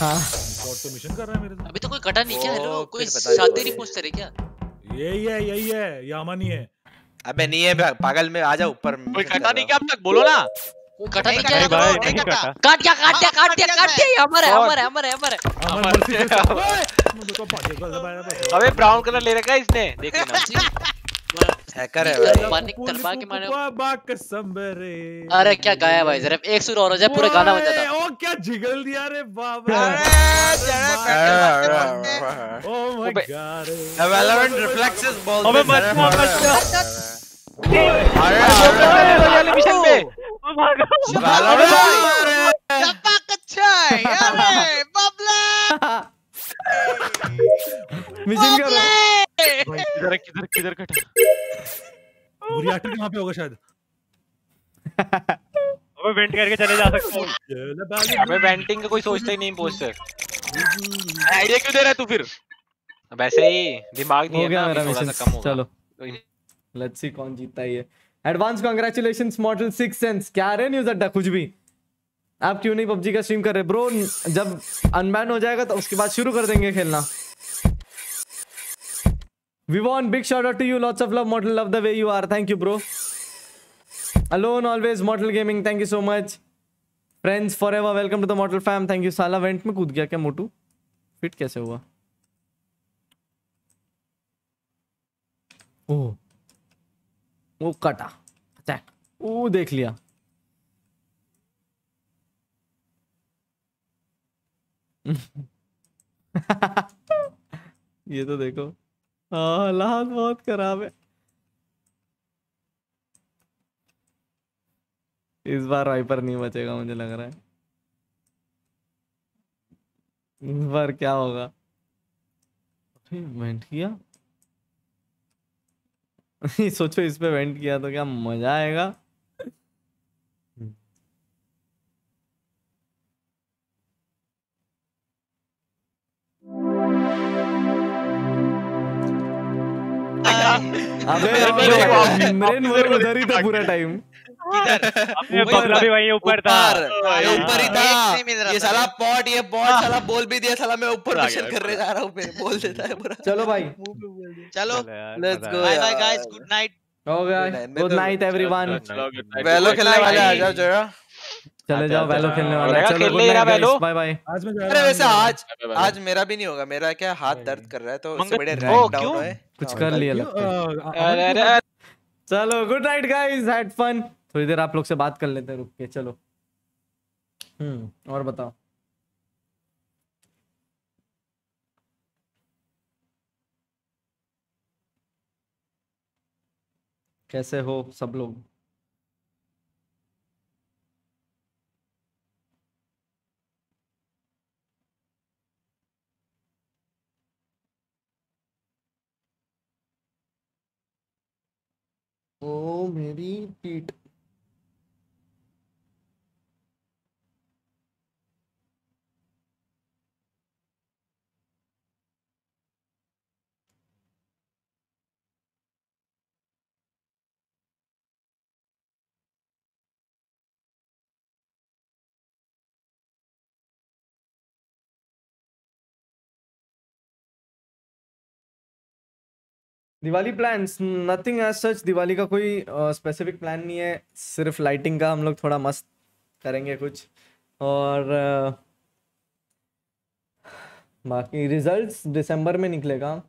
हाँ। Bot तो मिशन कर रहा है मेरे अभी तो कोई कटा नहीं क्या वो हेलो कोई बता शातिर है क्या? साथ यही है यही है ये अमन है। अबे नहीं है पागल में आ जा ऊपर कोई कटा नहीं क्या अब तक? बोलो ना। कोई कटा नहीं नहीं क्या? भाई नहीं कटा। कटा। काट दिया काट दिया काट दिया काट दिया। ये अमर है अमर है अमर है। अमर है। अबे ब्राउन कलर ले रखा है इसने। देख लेना हैकर है भाई। तरपा के मारे। बाक संबरे अरे क्या गाया भाई जरा एक सुर और हो जाए पूरा गाना बन जाता ओ क्या जिगल दिया रे रे। अरे जरा बैठे ओ माय अबे- गॉड Valorant reflexes बोल अबे मत मत मार। वाले मिशन पे ओ भागा। Valorant चपाक अच्छा है अरे बबला। मिशन करो बबले। किधर किधर किधर कटा बुरियाटी कहाँ पे होगा शायद। अबे वेंट करके चले जा सकते हो। अबे वेंटिंग का कोई सोचता ही नहीं पोस्टर आइडिया क्यों दे रहा है तू फिर? वैसे ही दिमाग नहीं है ना थोड़ा सा कम होगा। चलो। लेट्स सी कौन जीतता है advance congratulation Mortal six sense क्या रहे न्यूज़ अड्डा, कुछ भी। आप क्यों नहीं पबजी का स्ट्रीम कर रहे? ब्रो जब अनबैन हो जाएगा तो उसके बाद शुरू कर देंगे खेलना। विवॉन big shout to you lots of love Mortal love the way you are thank you bro alone always Mortal gaming thank you so much friends forever welcome to the Mortal fam thank you साला vent में कूद गया क्या, मोटू? Fit कैसे हुआ? ओह. वो कटा attack ओ देख लिया। ये तो देखो। हाँ, हालात बहुत खराब है। इस बार वाइपर नहीं बचेगा मुझे लग रहा है। इस बार क्या होगा? अरे किया। सोचो इस पे वेंट किया तो क्या मज़ा आएगा? अबे इमरान वो उधर ही था पूरा टाइम अपने भी वहीं ऊपर था। ऊपर ही था। नहीं ये साला पॉट ये पॉट साला बोल भी दिया साला मैं ऊपर मिशन करने जा रहा हूँ फिर बोल देता है पूरा। चलो भाई। चलो। चलो यार, Let's मज़ा go आया। Bye bye guys good night हो गया Good night. मैं गुड नाइट एवरीवन वेलो खेलने वाले आ जाओ जरा चले जाओ वैलो खेलने। वाला। चलो खेल गुड लेगा बाय बाय आज मैं जा अरे रहा हूँ। वैसे आज आज मेरा भी नहीं होगा मेरा क्या हाथ दर्द कर रहा है तो उससे बड़े रैंक डाउन है। कुछ कर लिया लगता है। अरे, चलो good night guys had fun थोड़ी देर आप लोग से बात कर लेते हैं रुक के चलो। हम्म और बताओ। कैसे हो सब लोग? ओ मेरी पीठ Diwali plans nothing as such Diwali का कोई स्पेसिफिक uh, प्लान नहीं है। सिर्फ़ लाइटिंग का हम लोग थोड़ा मस्त करेंगे कुछ। और अ, बाकी रिजल्ट्स दिसंबर में निकलेगा।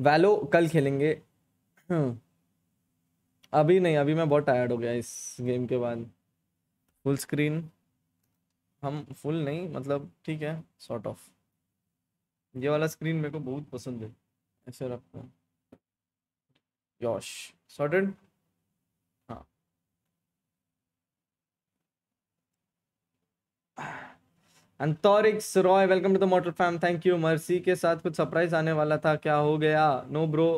वैलो कल खेलेंगे। हम्म। अभी नहीं अभी मैं बहुत टायर्ड हो गया इस गेम के बाद। फुल स्क्रीन हम फुल नहीं मतलब ठीक है सॉर्ट ऑफ़ ये वाला स्क्रीन मेरे को बहुत पसंद है, ऐसे रखता हूँ। हाँ। अंतोरिक्स Roy welcome to the Mortal fam thank you Mercy के साथ कुछ सरप्राइज़ आने वाला था, क्या हो गया? No bro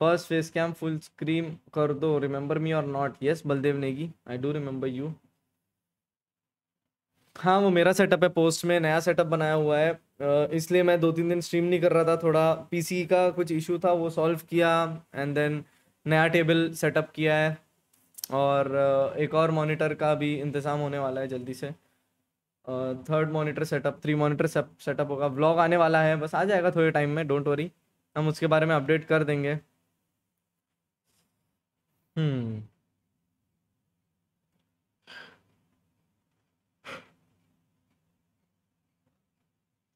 first face cam full screen कर दो रिमेंबर मी और not yes Baldev Negi I do remember you हाँ वो मेरा सेटअप है पोस्ट में नया सेटअप बनाया हुआ है। इसलिए मैं दो तीन दिन स्ट्रीम नहीं कर रहा था, थोड़ा पीसी का कुछ इशू था, वो सॉल्व किया एंड देन नया टेबल सेटअप किया है। और एक और मॉनिटर का भी इंतज़ाम होने वाला है जल्दी से। Third monitor setup three monitor setup होगा। व्लॉग आने वाला है, बस आ जाएगा थोड़े टाइम में डोंट वरी हम उसके बारे में अपडेट कर देंगे। हम्म।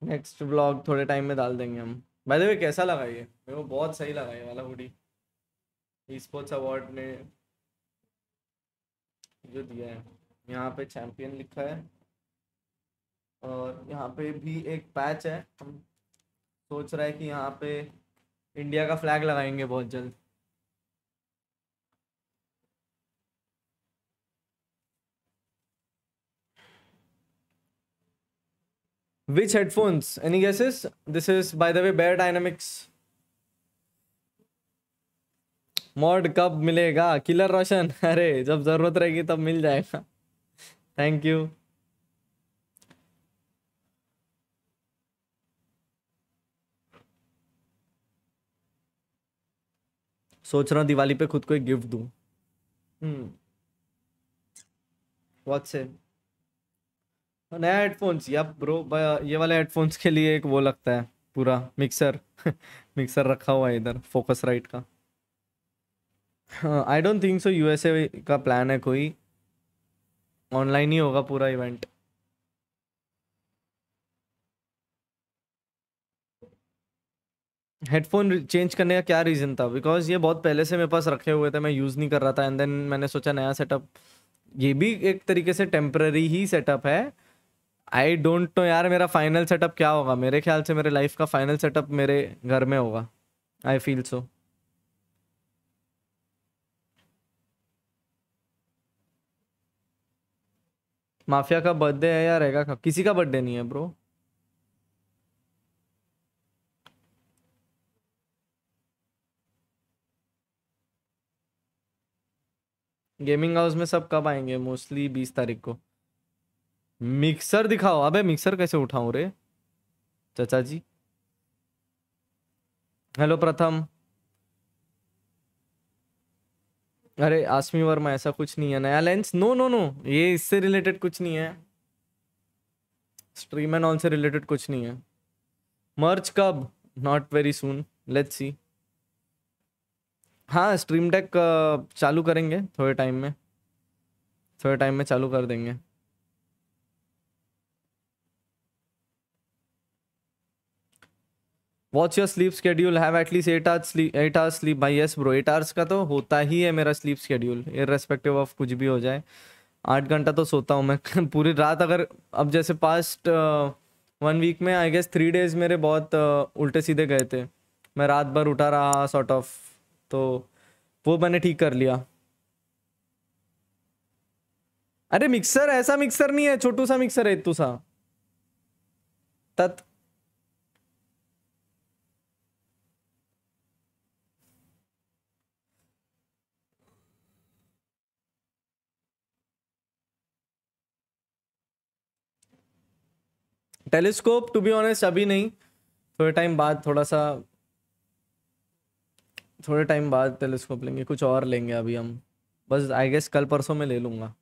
नेक्स्ट व्लॉग थोड़े टाइम में डाल देंगे हम। बाय द वे कैसा लगा ये? मेरे को बहुत सही लगा ये वाला हुडी ई स्पोर्ट्स अवार्ड ने जो दिया है। यहाँ पे चैंपियन लिखा है। और यहाँ पे भी एक पैच है। हम सोच रहे हैं कि यहाँ पे इंडिया का फ्लैग लगाएँगे बहुत जल्द। Which headphones? Any guesses? This is, by the way, Bear Dynamics. Mod कब मिलेगा? किलर रोशन। अरे जब ज़रूरत रहेगी तब मिल जाएगा। थैंक यू सोच रहा हूँ दिवाली पे खुद को एक गिफ्ट दूँ। हम्म। व्हाट से नया हेडफोन्स या ब्रो ये वाले हेडफोन्स के लिए एक वो लगता है, पूरा मिक्सर मिक्सर रखा हुआ है इधर फोकस राइट का। I don't think so USA का प्लान है कोई। ऑनलाइन ही होगा पूरा इवेंट हेडफोन चेंज करने का क्या रीज़न था? बिकॉज़ ये बहुत पहले से मेरे पास रखे हुए थे, मैं यूज़ नहीं कर रहा था एंड देन मैंने सोचा नया सेटअप ये भी एक तरीके से टेम्पररी ही सेटअप है। आई डोंट नो यार मेरा फाइनल सेटअप क्या होगा? मेरे ख्याल से मेरे लाइफ का फाइनल सेटअप मेरे घर में होगा। आई फील सो माफिया का बर्थडे है या रहेगा कब किसी का बर्थडे नहीं है ब्रो गेमिंग हाउस में सब कब आएँगे? मोस्टली बीस तारीख को। मिक्सर दिखाओ। अबे, मिक्सर कैसे उठाऊं रे? चाचा जी हेलो, प्रथम। अरे, आसमी वर्मा, ऐसा कुछ नहीं है। नया लेंस नो नो नो ये इससे रिलेटेड कुछ नहीं है। स्ट्रीम एंड ऑन से रिलेटेड कुछ नहीं है। मर्च कब? Not very soon let's see हाँ स्ट्रीम डेक चालू करेंगे थोड़े टाइम में। थोड़े टाइम में चालू कर देंगे। Watch your sleep schedule have at least eight hours sleep eight hours sleep भाई यस ब्रो एट आवर्स का तो होता ही है मेरा स्लीप शेड्यूल इरेस्पेक्टिव ऑफ़ कुछ भी हो जाए। आठ घंटा तो सोता हूँ मैं। पूरी रात अगर अब जैसे पास्ट वन वीक में आई गेस थ्री डेज़ मेरे बहुत uh, उल्टे सीधे गए थे। मैं रात भर उठा रहा सॉर्ट ऑफ़ तो वो मैंने ठीक कर लिया। अरे मिक्सर ऐसा मिक्सर नहीं है छोटू सा मिक्सर है इतू सा। तत् टेलीस्कोप टू बी ऑनेस्ट अभी नहीं। थोड़े टाइम बाद थोड़ा सा, थोड़े टाइम बाद टेलीस्कोप लेंगे, कुछ और लेंगे अभी हम। बस आई गेस कल परसों में ले लूँगा।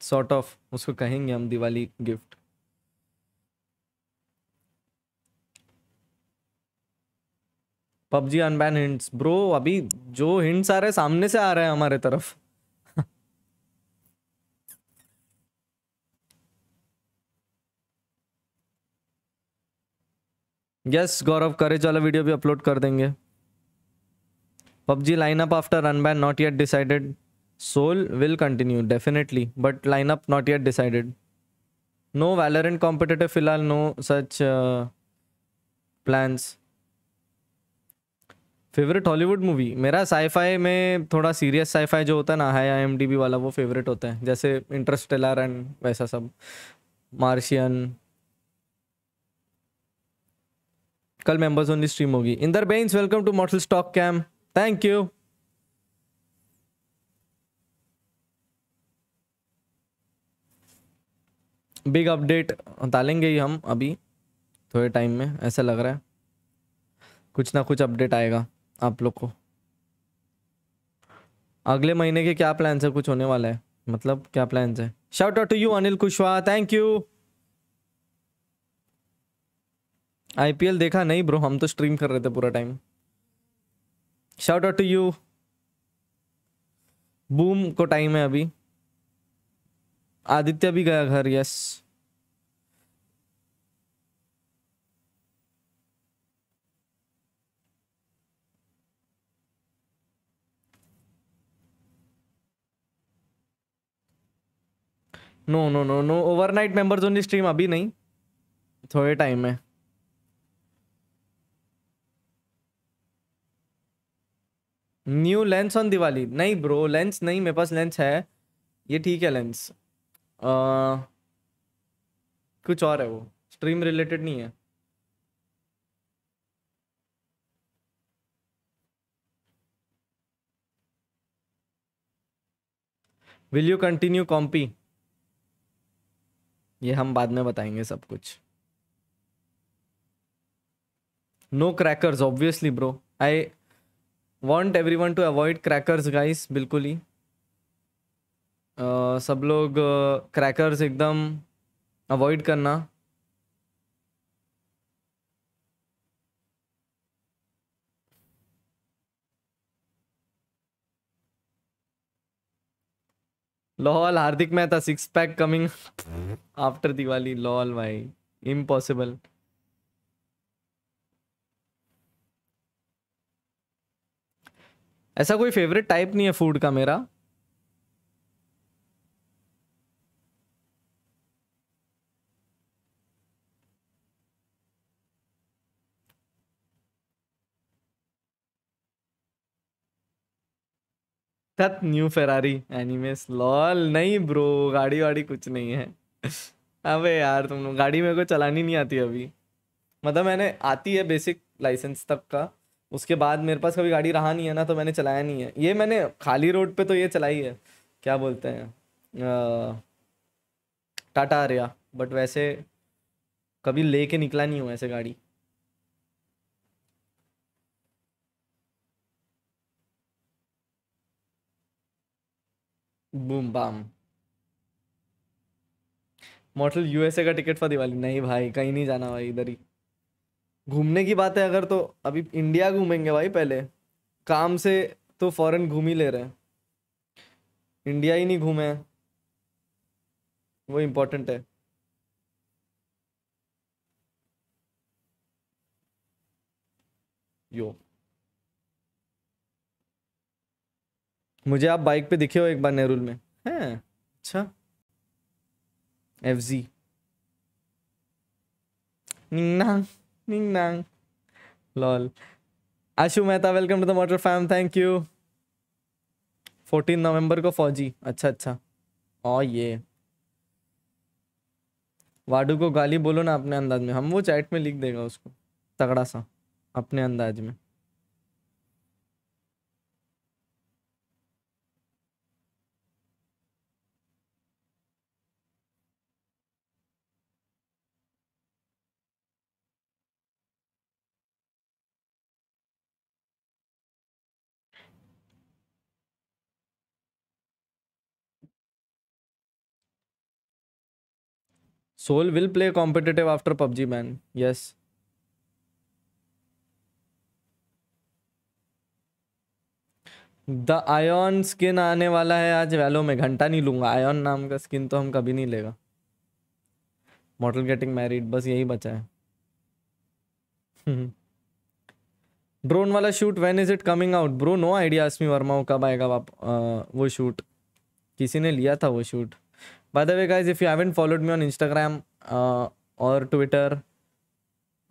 सॉर्ट ऑफ़ उसको कहेंगे हम Diwali gift PUBG unban hints bro अभी जो हिंट्स आ रहे हैं, सामने से आ रहे हैं हमारे तरफ़। यस गौरव करेज वाला वीडियो भी अपलोड कर देंगे। PUBG lineup after unban not yet decided Soul will continue definitely but lineup not yet decided no Valorant competitive फ़िलहाल no such plans favourite Hollywood movie मेरा साईफाई में थोड़ा सीरियस साईफाई जो होता है ना है आई वाला, वो फेवरेट होता है। जैसे इंटरस्टेलर एंड वैसा सब। मार्शियन कल मेंबर्स ओनली स्ट्रीम होगी। Inder Bains welcome to Mortal stock cam thank you big update डालेंगे ही हम अभी, थोड़े टाइम में, ऐसा लग रहा है। कुछ ना कुछ अपडेट आएगा आप लोग को। अगले महीने के क्या प्लान्स है? कुछ होने वाला है। मतलब क्या प्लान्स है? Shout out to you Anil Kushwaha thank you IPL देखा नहीं ब्रो हम तो स्ट्रीम कर रहे थे पूरा time shout out to you boom को टाइम है अभी. आदित्य भी गया घर yes no no no no overnight members only stream अभी नहीं. थोड़े टाइम में न्यू लेंस ऑन दिवाली। नहीं ब्रो लेंस नहीं मेरे पास लेंस है। ये ठीक है लेंस। आ, कुछ और है वो। स्ट्रीम रिलेटेड नहीं है। विल यू कंटिन्यू कॉम्पी ये हम बाद में बताएँगे सब कुछ। No crackers obviously bro I want every one to avoid crackers guys बिल्कुल ही। अ, सब लोग क्रैकर्स uh, एकदम अवॉइड करना। Lol Hardik Mehta six pack coming after Diwali. Lol भाई इम्पॉसिबल ऐसा कोई फेवरेट टाइप नहीं है फ़ूड का मेरा। तत न्यू फेरारी एनिमेस लॉल नहीं ब्रो गाड़ी वाड़ी कुछ नहीं है। अबे यार, तुम गाड़ी मेरे को चलानी नहीं आती अभी। मतलब मैंने आती है बेसिक लाइसेंस तक का। उसके बाद मेरे पास कभी गाड़ी रहा नहीं है ना तो मैंने चलाया नहीं है। ये मैंने खाली रोड पे तो ये चलाई है। क्या बोलते हैं? टाटा आर्या। बट वैसे कभी लेके निकला नहीं हूँ ऐसे गाड़ी। Boom bam. मॉडल यूएसए का टिकट फॉर दिवाली? नहीं भाई, कहीं नहीं जाना भाई, इधर ही। घूमने की बात है अगर तो अभी इंडिया घूमेंगे भाई पहले। काम से तो फॉरेन घूम ही ले रहे हैं। इंडिया ही नहीं घूमे वो इम्पोर्टेंट है। यो। मुझे आप बाइक पे दिखे हो एक बार नेरुल में। हैं? अच्छा। एफ़ जी निंगनांग निंगनांग lol Ashu Mehta welcome to the Mortal fam thank you 14 नवंबर को फौजी अच्छा अच्छा और ये वाडू को गाली बोलो ना अपने अंदाज में हम वो चैट में लिख देगा उसको तगड़ा सा अपने अंदाज में Soul will play competitive after PUBG ban. Yes. The ion skin आने वाला है आज वैलो में। घंटा नहीं लूँगा। आयन नाम का स्किन तो हम कभी नहीं लेगा। मॉडल गेटिंग मैरिड बस यही बचा है। ड्रोन वाला shoot when is it coming out bro no idea Asmi Verma कब आएगा वो शूट किसी ने लिया था वो shoot by the way guys if you haven't followed me on Instagram और ट्विटर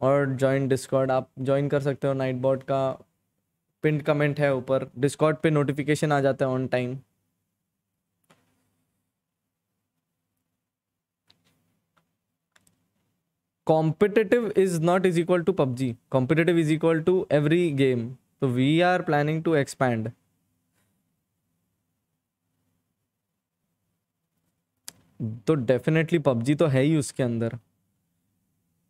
और जॉइन डिस्कॉर्ड आप ज्वाइन कर सकते हो नाइट बॉट का। पिंड कमेंट है ऊपर। डिस्कॉर्ड पे नोटिफिकेशन आ जाता है on time competitive is not is equal to PUBG Competitive is equal to every game तो we are planning to expand. तो डेफिनेटली पबजी तो है ही उसके अंदर।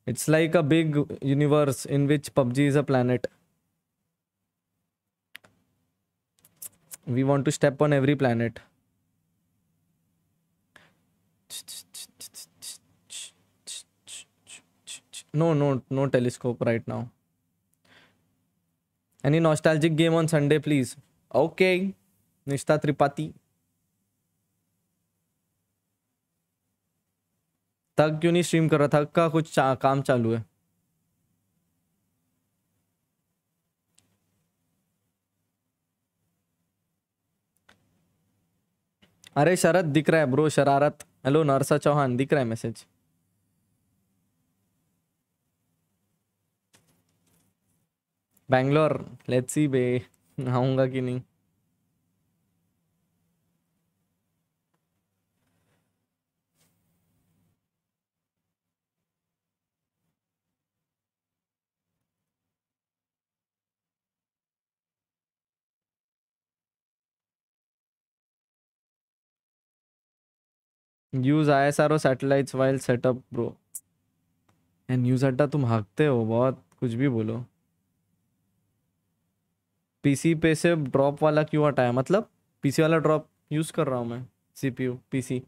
It's like a big universe in which PUBG is a planet we want to step on every planet no no no telescope right now any nostalgic game on Sunday please okay Nishtha Tripathi थक क्यों नहीं stream कर रहा थक का कुछ चा, काम चालू है? अरे शरद दिख रहा है ब्रो शरारत। हेलो नरसा चौहान दिख रहा है मैसेज बैंगलोर लेट्स सी बे आऊँगा कि नहीं? Use O satellites while setup bro and use अड्डा तुम हकते हो, बहुत कुछ भी बोलो। पीसी पे से ड्रॉप वाला क्यों हटाया? मतलब पीसी वाला ड्रॉप यूज़ कर रहा हूँ मैं सीपीयू पीसी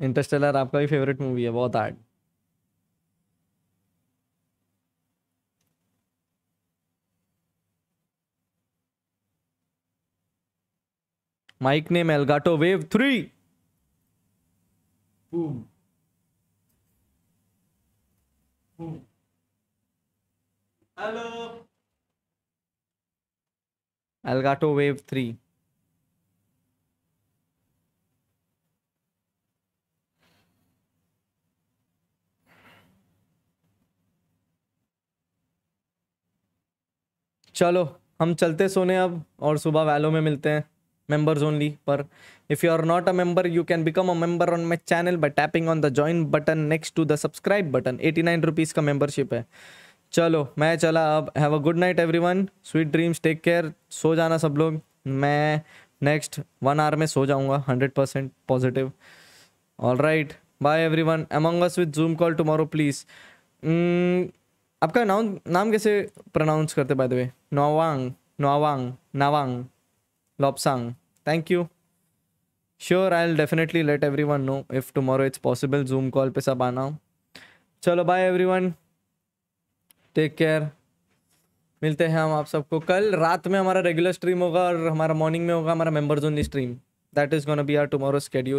इंटरस्टेलर आपका भी फेवरेट मूवी है, बहुत hard mic name Elgato wave three. Elgato wave three. चलो हम चलते सोने अब और सुबह वैलो में मिलते हैं। Members only. Per if you are not a member, you can become a member on my channel by tapping on the join button next to the subscribe button. 89 rupees का membership है चलो, मैं चला अब. Have a good night everyone sweet dreams take care सो जाना सब लोग. मैं नेक्स्ट वन आवर में सो जाऊँगा. Hundred percent positive all right bye everyone among us with Zoom call tomorrow please आपका नाम नाम कैसे प्रोनाउंस करते by the way Nawang Nawang Nawang Lopsang. Thank you. Sure, I'll definitely everyone know if tomorrow it's possible Zoom call पे सब आना चलो bye everyone take care मिलते हैं हम आप सबको कल। रात में हमारा रेगुलर स्ट्रीम होगा और हमारा मॉर्निंग में होगा हमारा members only stream that is gonna be our tomorrow schedule